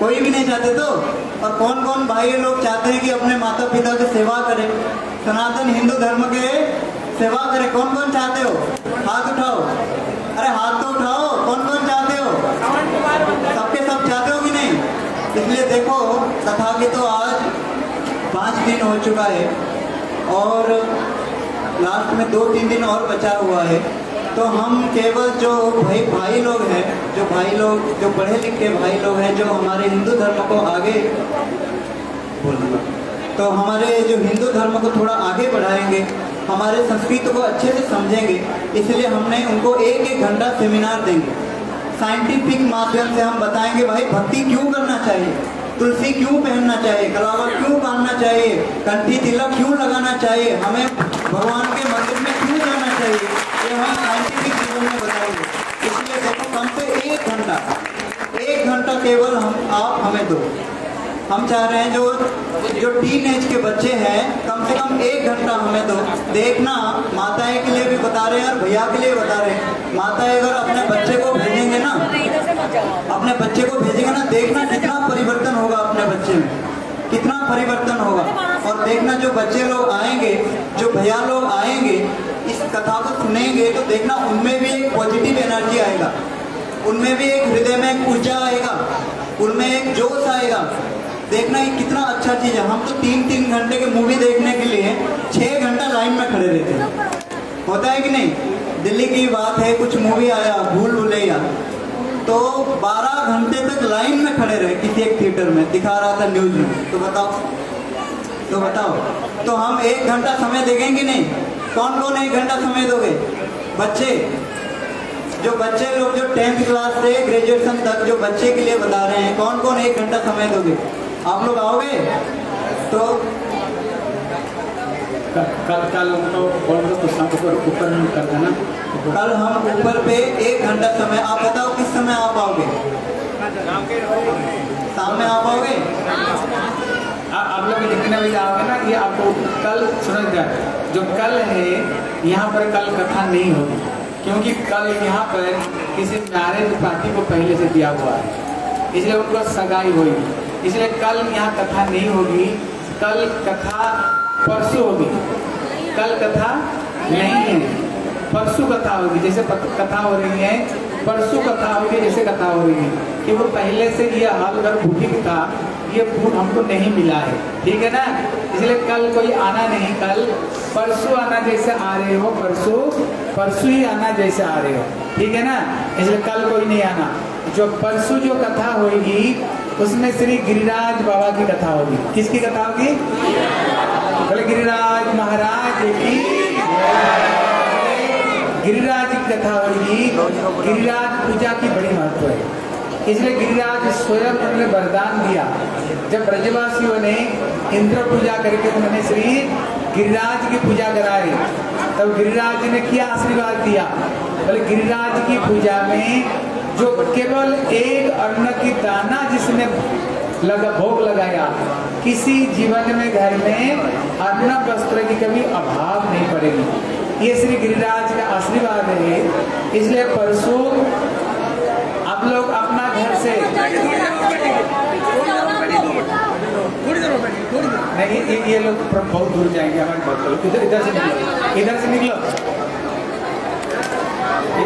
कोई भी नहीं चाहते तो? और कौन कौन भाई लोग चाहते हैं कि अपने माता पिता की सेवा करें? सनातन हिंदू धर्म के सेवा करें। कौन कौन चाहते हो? हाथ उठाओ। अरे देखो कथा के तो आज पाँच दिन हो चुका है और लास्ट में दो तीन दिन और बचा हुआ है। तो हम केवल जो भाई भाई लोग हैं, जो भाई लोग, जो पढ़े लिखे भाई लोग हैं, जो हमारे हिंदू धर्म को आगे तो हमारे जो हिंदू धर्म को थोड़ा आगे बढ़ाएँगे, हमारे संस्कृत को अच्छे से समझेंगे, इसलिए हमने उनको एक एक घंटा सेमिनार देंगे। साइंटिफिक माध्यम से हम बताएँगे, भाई, भक्ति क्यों करना चाहिए? तुलसी क्यों पहनना चाहिए? कलावर क्यों बांधना चाहिए? कंठी तिलक क्यों लगाना चाहिए? हमें भगवान के मंदिर में क्यों जाना चाहिए? ये हम साइंटिफिक जीवन में बताएँगे। इसलिए देखो से एक घंटा एक घंटा केवल हम, आप हमें दो। हम चाह रहे हैं जो जो टीन एज के बच्चे हैं, कम से कम एक घंटा हमें दो। देखना, माताएँ के लिए भी बता रहे हैं और भैया के लिए बता रहे हैं। माताएँ अगर अपने बच्चे को भेजेंगे ना, अपने बच्चे को भेजेंगे ना, देखना कितना परिवर्तन होगा अपने बच्चे में। कितना परिवर्तन होगा। और देखना जो बच्चे लोग आएँगे, जो भैया लोग आएँगे, इस कथा को सुनेंगे तो देखना उनमें भी एक पॉजिटिव एनर्जी आएगा। उनमें भी एक हृदय में एक ऊर्जा आएगा। उनमें एक जोश आएगा। देखना ये कितना अच्छा चीज़ है। हम तो तीन तीन घंटे के मूवी देखने के लिए छह घंटा लाइन में खड़े रहते हैं। होता है कि नहीं? दिल्ली की बात है, कुछ मूवी आया, भूल भुलैया। तो 12 घंटे तक लाइन में खड़े रहे किसी एक थिएटर में। दिखा रहा था न्यूज़ में। तो बताओ। तो बताओ। तो हम एक घंटा समय देखेंगे नहीं? कौन कौन एक घंटा समय दोगे? बच्चे। जो बच्चे लोग जो टेंथ क्लास से ग्रेजुएशन तक जो बच्चे के लिए बता रहे हैं कौन कौन एक घंटा समय दोगे? आप लोग आओगे? तो कल कल उनको तो सब ऊपर ऊपर कर देना। कल हम ऊपर पे एक घंटा समय आप बताओ किस समय आप आओगे? शाम में आप आओगे? आप लोग जितने बजे आओगे ना ये आपको कल सुन जाए जो कल है यहाँ पर कल कथा नहीं होगी। क्योंकि कल यहाँ पर किसी मैरिज पार्टी को पहले से दिया हुआ है। इसलिए उनको सगाई होगी। इसलिए कल यहाँ कथा नहीं होगी। कल कथा परसों होगी। कल कथा नहीं है। परसों कथा होगी, जैसे कथा हो रही है, परसों कथा होगी, जैसे कथा हो रही है। कि वो पहले से ये हाल अगर बुकिंग था, ये फ़ूड हमको नहीं मिला है। ठीक है ना? इसलिए कल कोई आना नहीं, कल परसों आना जैसे आ रहे हो, परसों परसों ही आना जैसे आ रहे हो। ठीक है ना? इसलिए कल कोई नहीं आना। जो परसों जो कथा होगी उसमें श्री गिरिराज बाबा की कथा होगी। किसकी कथा होगी? बोले, गिरिराज महाराज की गिरिराज की कथा होगी। गिरिराज पूजा की बड़ी महत्व है। इसलिए गिरिराज स्वयं उन्होंने वरदान दिया। जब ब्रजवासियों ने इंद्र पूजा करके उन्होंने श्री गिरिराज की पूजा कराई, तब गिरिराज ने क्या आशीर्वाद दिया? बोले, गिरिराज की पूजा में जो केवल एक अन्न की दाना जिसने लगा भोग लगाया किसी जीवन में घर में अन्न वस्त्र की कभी अभाव नहीं पड़ेगी। ये श्री गिरिराज का आशीर्वाद है। इसलिए परसों आप लोग अपना घर से नहीं ये, ये लोग बहुत दूर जाएँगे हमारे बहुत लोग। इधर इधर से निकलो। इधर से निकलो।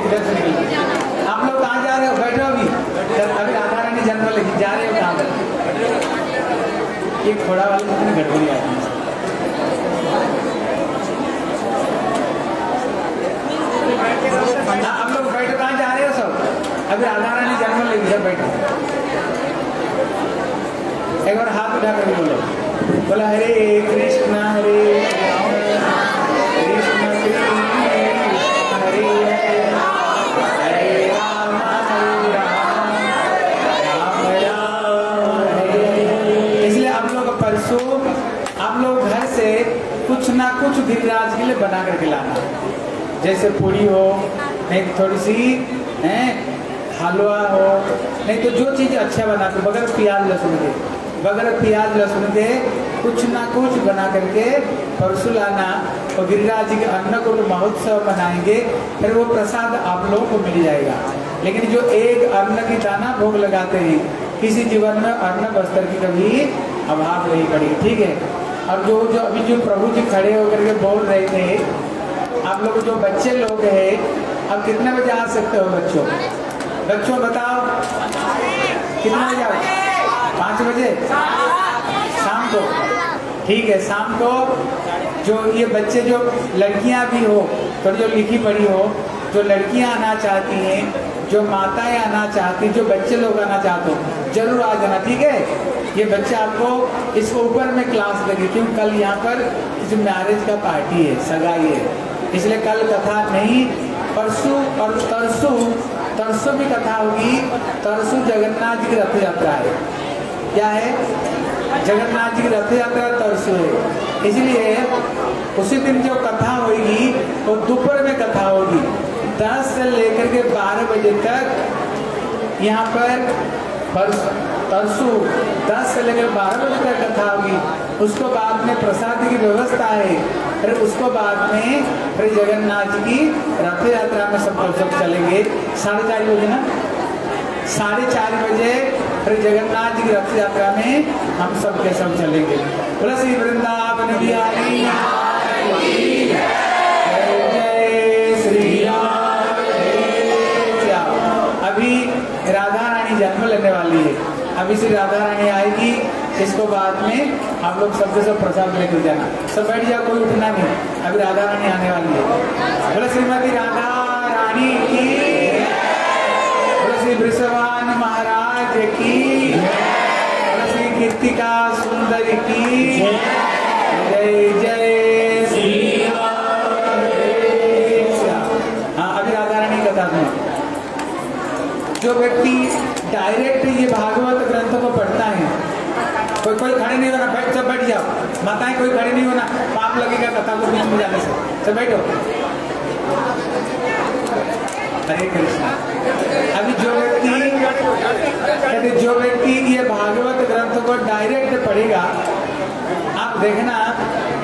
इधर से निकलो। कहाँ जा रहे हो? बैठो अभी। अभी जन्म लेके जा रहे हो कहाँ ये वाले गड़बड़ी आती है? हाँ, आप लोग बैठो कहाँ जा रहे हो सब? अभी राधा रानी जन्म लेगी सब बैठो। एक बार हाथ उठा कर बोलो। बोला हरे कृष्णा हरे कुछ ना कुछ गिरिराज के लिए बना करके लाना। जैसे पूरी हो, नहीं, थोड़ी सी, है, हलवा हो, नहीं तो जो चीज़ अच्छा बनाते, बगैर प्याज, लहसुन के। बगैर प्याज, लहसुन के कुछ ना कुछ बना करके परसों लाना और गिरिराज जी के अन्न को महोत्सव मनाएँगे, फिर वो प्रसाद आप लोगों को मिल जाएगा। लेकिन जो एक अन्न की दाना भोग लगाते हैं, किसी जीवन में अन्न वस्त्र की कभी अभाव नहीं पड़ी, ठीक है? और जो जो अभी जो प्रभु जी खड़े होकर के बोल रहे थे, आप लोग जो बच्चे लोग हैं अब कितने बजे आ सकते हो बच्चों? बच्चों, बताओ। कितने बजे आओ पाँच बजे? शाम को। ठीक है, शाम को जो ये बच्चे, जो लड़कियाँ भी हो तो जो लिखी पढ़ी हो, जो लड़कियाँ आना चाहती हैं जो माताएँ आना चाहती, जो बच्चे लोग आना चाहते हो, ज़रूर आ जाना, ठीक है? ये बच्चे आपको इसको ऊपर में क्लास देंगे, क्योंकि कल यहाँ पर जो मैरिज का पार्टी है, सगाई है। इसलिए कल कथा नहीं, परसों और तरसों तरसों भी कथा होगी, तरसों जगन्नाथ जी की रथ यात्रा है। क्या है? जगन्नाथ जी की रथ यात्रा तरसों है। इसलिए उसी दिन जो कथा होगी, वो तो दोपहर में कथा होगी। दस से लेकर के बारह बजे तक यहाँ पर परस- दस से लेकर बारह बजे तक कथा होगी। उसको बाद में प्रसाद की व्यवस्था है। फिर उसको बाद में फिर जगन्नाथ की रथ यात्रा में सब सब चलेंगे। साढ़े चार बजे ना? साढ़े चार बजे फिर जगन्नाथ जी की रथ यात्रा में हम सब के सब चलेंगे। श्री वृंदावन बिहारी। अभी श्री राधा रानी आएगी, इसको बाद में हम लोग सबके सब प्रसाद लेकर जाना सब बैठ जाओ, कोई उठना नहीं अभी राधा रानी आने वाली है। बोले श्रीमती राधा रानी की बोले श्री वृषभान महाराज की बोले श्री कीर्तिका सुंदर की जय। जय श्री हाँ अभी राधा रानी कथा जो व्यक्ति डायरेक्ट ये भागवत ग्रंथ को पढ़ता है कोई कोई खड़े नहीं होना बैठ सब बैठ जाओ माताएँ कोई खड़े नहीं होना। पाप लगेगा कथा को बीच में जाने से। सब बैठो। हरे कृष्णा। अभी जो व्यक्ति कहते, जो व्यक्ति ये भागवत ग्रंथ को डायरेक्ट पढ़ेगा, आप देखना,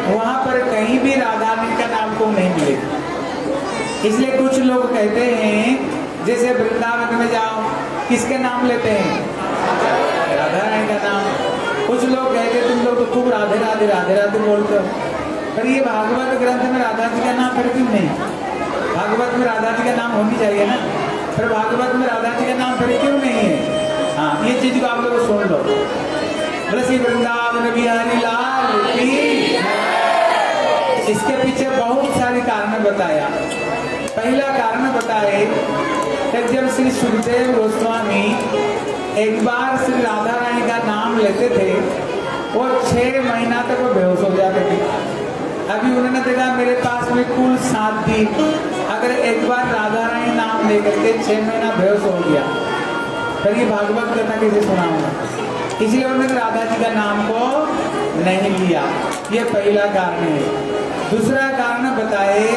वहाँ पर कहीं भी राधा का नाम को नहीं मिलेगा। इसलिए कुछ लोग कहते हैं, जैसे वृंदावन में जाओ, किसके नाम लेते हैं? राधा रानी का नाम। कुछ लोग कहते हैं तुम लोग तो खूब राधे राधे राधे राधे बोलते हो। पर ये भागवत ग्रंथ में राधा जी का नाम फिर क्यों नहीं। भागवत में राधा जी का नाम होनी चाहिए ना? फिर भागवत में राधा जी का नाम फिर क्यों नहीं है? हाँ ये चीज़ को आप लोग सुन लो। श्री वृंदावन बिहारी लाल इसके पीछे बहुत सारे कारण बताया। पहला कारण बताए जब श्री सुखदेव गोस्वामी एक बार श्री राधा रानी का नाम लेते थे, वो छह महीना तक वो बेहोश हो जाते थे। अभी उन्होंने देखा, मेरे पास में कुल सात दिन। अगर एक बार राधा रानी नाम लेकर के छह महीना बेहोश हो गया, फिर ये भागवत कथा कैसे सुनाऊँगा? इसलिए उन्होंने राधा जी का नाम को नहीं लिया। ये पहला कारण है। दूसरा कारण बताए,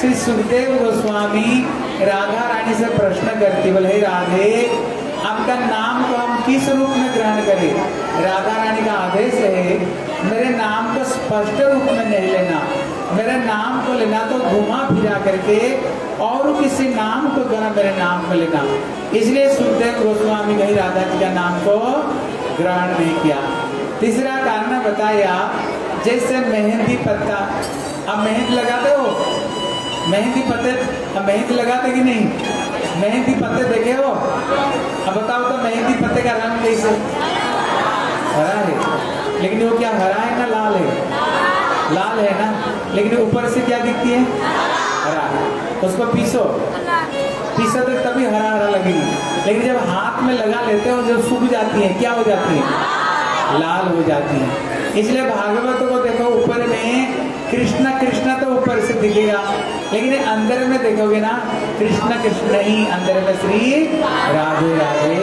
श्री सुखदेव गोस्वामी राधा रानी से प्रश्न करती बोले राधे आपका नाम को हम किस रूप में ग्रहण करें? राधा रानी का आदेश है, मेरे नाम को स्पष्ट रूप में नहीं लेना। मेरे नाम को लेना तो घुमा फिरा करके और किसी नाम को जरा मेरे नाम को लेना। इसलिए सुखदेव गोस्वामी कहीं राधा जी का नाम को ग्रहण नहीं किया। तीसरा कारण बताया, जैसे मेहंदी पत्ता। अब मेहंदी लगाते हो? मेहंदी पत्ते अब मेहंदी लगाते कि नहीं? मेहंदी पत्ते देखे हो? अब बताओ तो मेहंदी पत्ते का रंग कैसे? हरा है। लेकिन वो क्या हरा है ना लाल है? लाल है ना? लेकिन ऊपर से क्या दिखती है? हरा उसको पीसो। पीसो तो तभी हरा हरा लगेगी। लेकिन जब हाथ में लगा लेते हो, जब सूख जाती है, क्या हो जाती है? लाल हो जाती है। इसलिए भागवत को देखो, ऊपर में कृष्ण कृष्ण तो ऊपर से दिखेगा। लेकिन अंदर में देखोगे ना, कृष्ण कृष्ण नहीं, अंदर में श्री राधे राधे।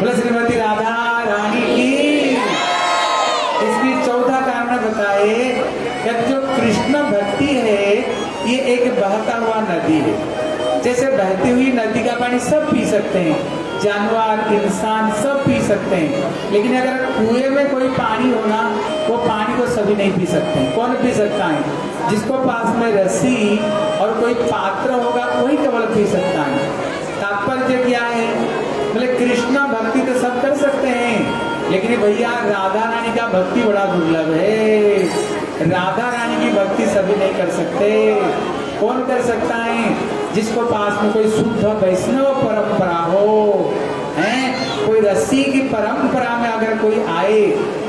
बोले श्रीमती राधा रानी की। इसकी चौथा कारण बताए कि जो कृष्ण भक्ति है, ये एक बहता हुआ नदी है। जैसे बहती हुई नदी का पानी सब पी सकते हैं। जानवर, इंसान सब पी सकते हैं। लेकिन अगर कुएँ में कोई पानी होना वो पानी को सभी नहीं पी सकते हैं। कौन पी सकता है? जिसको पास में रस्सी और कोई पात्र होगा, वही केवल पी सकता है। तात्पर्य क्या है? बोले, कृष्णा भक्ति तो सब कर सकते हैं। लेकिन भैया, राधा रानी का भक्ति बड़ा दुर्लभ है। राधा रानी की भक्ति सभी नहीं कर सकते। कौन कर सकता है? जिसको पास में कोई शुद्ध वैष्णव परंपरा हो, हैं? कोई रस्सी की परंपरा में अगर कोई आए,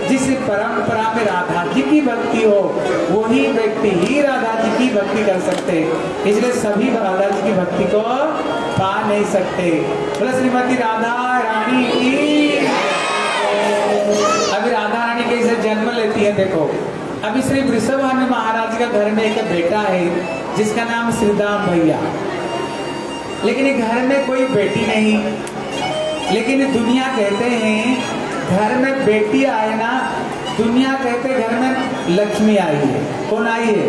जिस परंपरा में राधा जी की भक्ति हो, वही व्यक्ति ही राधा जी की भक्ति कर सकते। इसलिए सभी राधा जी की भक्ति को पा नहीं सकते। बोले, श्रीमती राधा रानी की अभी राधा रानी कैसे जन्म लेती है देखो। अभी श्री वृषभानु महाराज का घर में एक बेटा है, जिसका नाम श्रीदाम भैया। लेकिन घर में कोई बेटी नहीं। लेकिन दुनिया कहते हैं घर में बेटी आए ना दुनिया कहते घर में लक्ष्मी आई है। कौन आई है?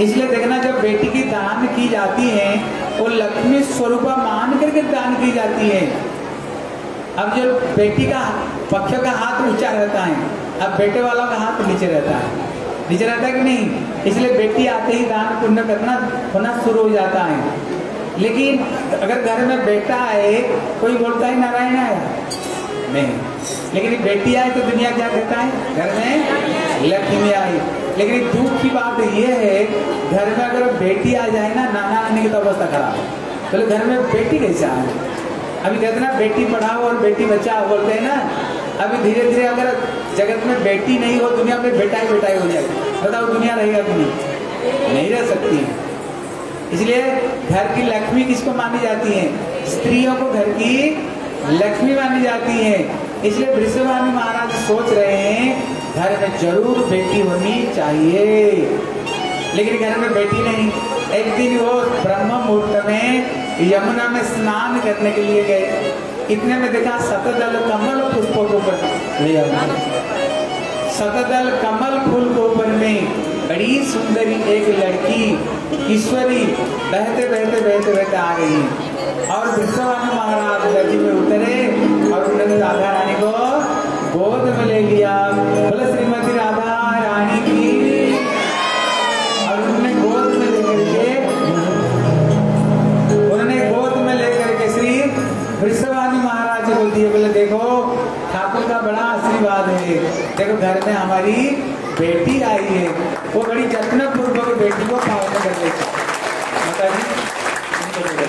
इसलिए देखना जब बेटी की दान की जाती है वो लक्ष्मी स्वरूपा मान करके दान की जाती है। अब जो बेटी का पक्ष का हाथ ऊँचा रहता है अब बेटे वाला का हाथ नीचे रहता है। नीचे रहता है कि नहीं? इसलिए बेटी आते ही दान पुण्य करना होना शुरू हो जाता है। लेकिन अगर घर में बेटा आए, कोई बोलता है, नारायण आया नहीं। लेकिन बेटी आए तो दुनिया क्या कहता है? घर में लक्ष्मी आई। लेकिन दुख की बात यह है, घर में अगर बेटी आ जाए ना, नाना नानी की तो अवस्था खराब है। बोले, घर में बेटी कैसे आए? अभी कहते ना, बेटी पढ़ाओ और बेटी बचाओ। बोलते हैं ना, अभी धीरे धीरे अगर जगत में बेटी नहीं हो, दुनिया में बेटा ही बेटा ही हो जाए। बताओ, दुनिया रहेगा कि नहीं नहीं रह सकती। इसलिए घर की लक्ष्मी किसको मानी जाती है? स्त्रियों को घर की लक्ष्मी मानी जाती है। इसलिए वृषभानु महाराज सोच रहे हैं, घर में ज़रूर बेटी होनी चाहिए। लेकिन घर में बेटी नहीं। एक दिन वो ब्रह्म मुहूर्त में यमुना में स्नान करने के लिए गए। इतने में देखा सतदल कमल पुष्पों के ऊपर सतदल कमल फूल के ऊपर में बड़ी सुंदरी एक लड़की ईश्वरी बहते बहते बहते बहते आ गई। और विश्ववान महाराज नदी में उतरे और उन्होंने राधा रानी को गोद में ले लिया। बोले, श्रीमती राधा रानी की। और उन्होंने गोद में लेकर के उन्होंने गोद में लेकर के श्री वृषभानु महाराज को दिए। बोले, देखो, ठाकुर का बड़ा आशीर्वाद है। देखो, घर में हमारी बेटी आई है। वो बड़ी जत्न पूर्वक बेटी को पावन कर लेती। माता जी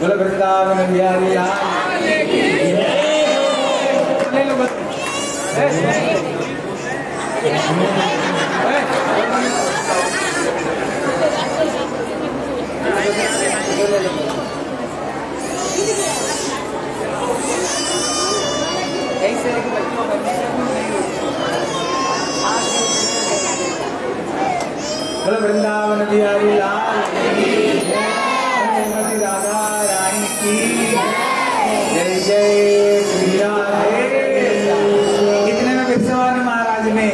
बोलो वृंदावन बिहारी लाल ले लो बस ए, ए, ऐसे लेके बच्चों को वृंदावन बिहारी लाल श्रीमती राधा रानी की जय। जय इतने में विश्ववान महाराज ने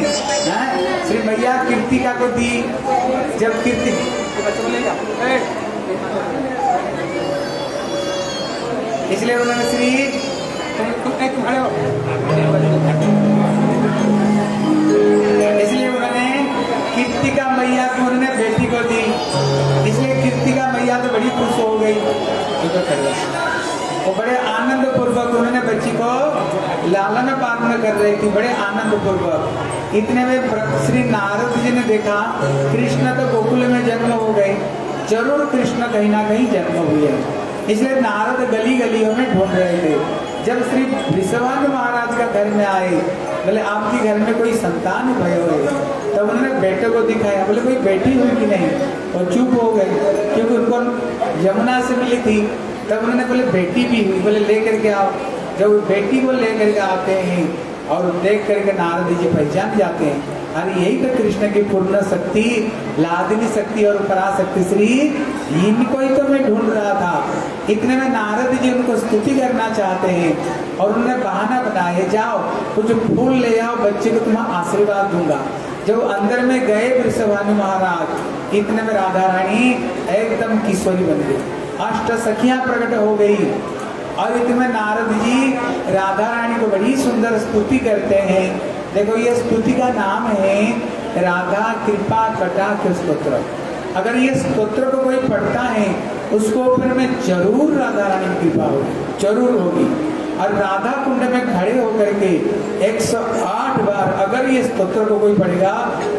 श्री मैया कीर्तिका को दी जब कीर्ति इसलिए उन्होंने श्री इसलिए उन्होंने कीर्तिका मैया को उन्होंने बेटी को दी। इसलिए कीर्तिका मैया तो बड़ी खुश हो गई। वो बड़े आनंद पूर्वक उन्होंने बच्ची को लालन पालन कर रही थी, बड़े आनंद पूर्वक इतने में श्री नारद जी ने देखा, कृष्ण तो गोकुल में जन्म हो गए। ज़रूर कृष्ण कहीं ना कहीं जन्म हुए। इसलिए नारद गली गलियों में ढूंढ रहे थे। जब श्री विश्वान महाराज का घर में आए, बोले, आपके घर में कोई संतान भय हो तब उन्होंने बेटे को दिखाया, बोले, कोई बेटी हुई कि नहीं? और चुप हो गए, क्योंकि उनको यमुना से मिली थी। तब उन्होंने बोले, बेटी भी हुई। बोले ले करके आओ। जब बेटी को ले करके आते हैं और देख करके नारद जी पहचान जाते हैं अरे यही तो कृष्ण की पूर्ण शक्ति, लादिनी शक्ति और पराशक्ति। श्री, इनको ही तो मैं ढूंढ रहा था। इतने में नारद जी उनको स्तुति करना चाहते हैं और उन्होंने बहाना बनाया, जाओ, कुछ फूल ले आओ, बच्चे को तुम्हें आशीर्वाद दूँगा। जब अंदर में गए वृषभानु महाराज, इतने में राधा रानी एकदम किशोरी बन गई। अष्ट सखियाँ प्रकट हो गई। और इतने में नारद जी राधा रानी को बड़ी सुंदर स्तुति करते हैं। देखो, ये स्तुति का नाम है राधा, कृपा कटाक्ष स्तोत्र। अगर ये स्तोत्र को कोई पढ़ता है, उसको ऊपर में ज़रूर राधा रानी कृपा होगी, ज़रूर होगी। और राधा कुंड में खड़े होकर के 108 बार अगर ये स्त्रोत्र को कोई पढ़ेगा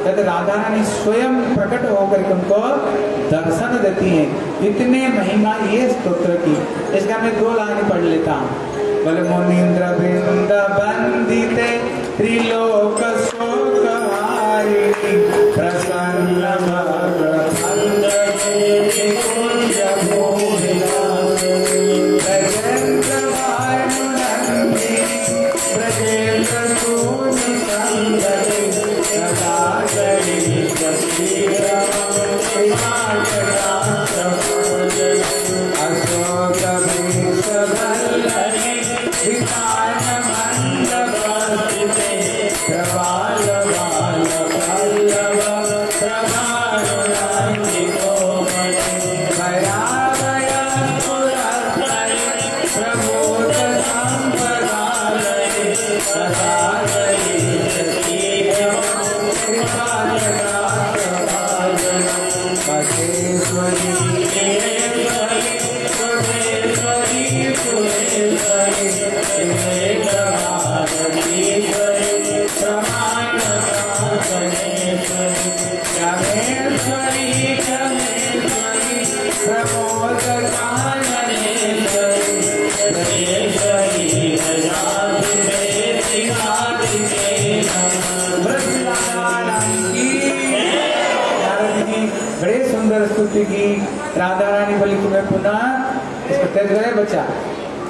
तो राधा रानी स्वयं प्रकट होकर के उनको दर्शन देती हैं। इतने महिमा ये स्त्रोत्र की। इसका मैं दो लाइन पढ़ लेता हूँ। बल मुनीन्द्र वृंद बंदिते त्रिलोक शोक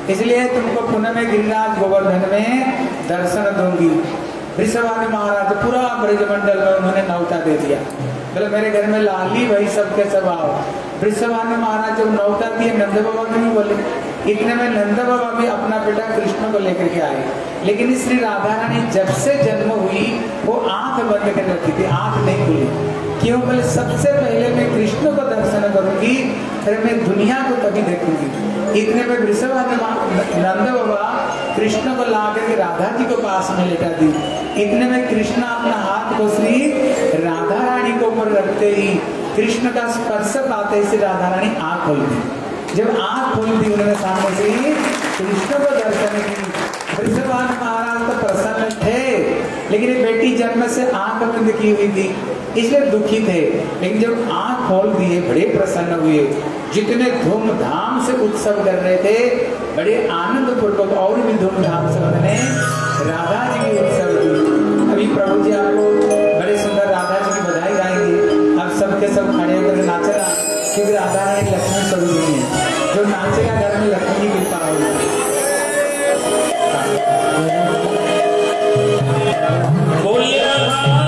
इसलिए तुमको पुनः में गिरिराज गोवर्धन में दर्शन दूँगी। ऋषभानु महाराज पूरा ब्रजमंडल में उन्होंने नौता दे दिया। बोले, मेरे घर में लाली भाई सबके सब आओ। ऋषभानु महाराज जब नौता दिए नंद बाबा ने भी बोले। इतने में नंद बाबा भी अपना बेटा कृष्ण को लेकर के आए। लेकिन श्री राधा रानी जब से जन्म हुई, वो आँख बंद कर रखी थी, आँख नहीं खुली। क्यों बोले सबसे पहले मैं कृष्ण को दर्शन करूँगी, फिर मैं दुनिया को कभी देखूँगी। इतने में वृषभ नंद बाबा कृष्ण को ला करके राधा जी को पास में लेटा दी। इतने में कृष्ण अपना हाथ को श्री राधा रानी को ऊपर रखते ही कृष्ण का स्पर्श पाते ही राधा रानी आँख खोल दी। जब आँख खोल दी उन्होंने सामने से कृष्ण को दर्शन की। वृषभान महाराज तो प्रसन्न थे, लेकिन बेटी जन्म से आँख बंद की हुई थी। इसलिए दुखी थे। लेकिन जब आँख खोल दिए बड़े प्रसन्न हुए। जितने धूमधाम से उत्सव कर रहे थे, बड़े आनंद पूर्वक और भी धूमधाम से उन्होंने राधा जी के उत्सव की अभी प्रभु जी आपको बड़े सुंदर राधा जी की बधाई गाएँगे। अब सबके सब खड़े होकर नाच रहा क्योंकि राधा रानी लक्ष्मी स्वरूप है। जो नाचेगा, घर में लक्ष्मी की कृपा होगी। बोलिए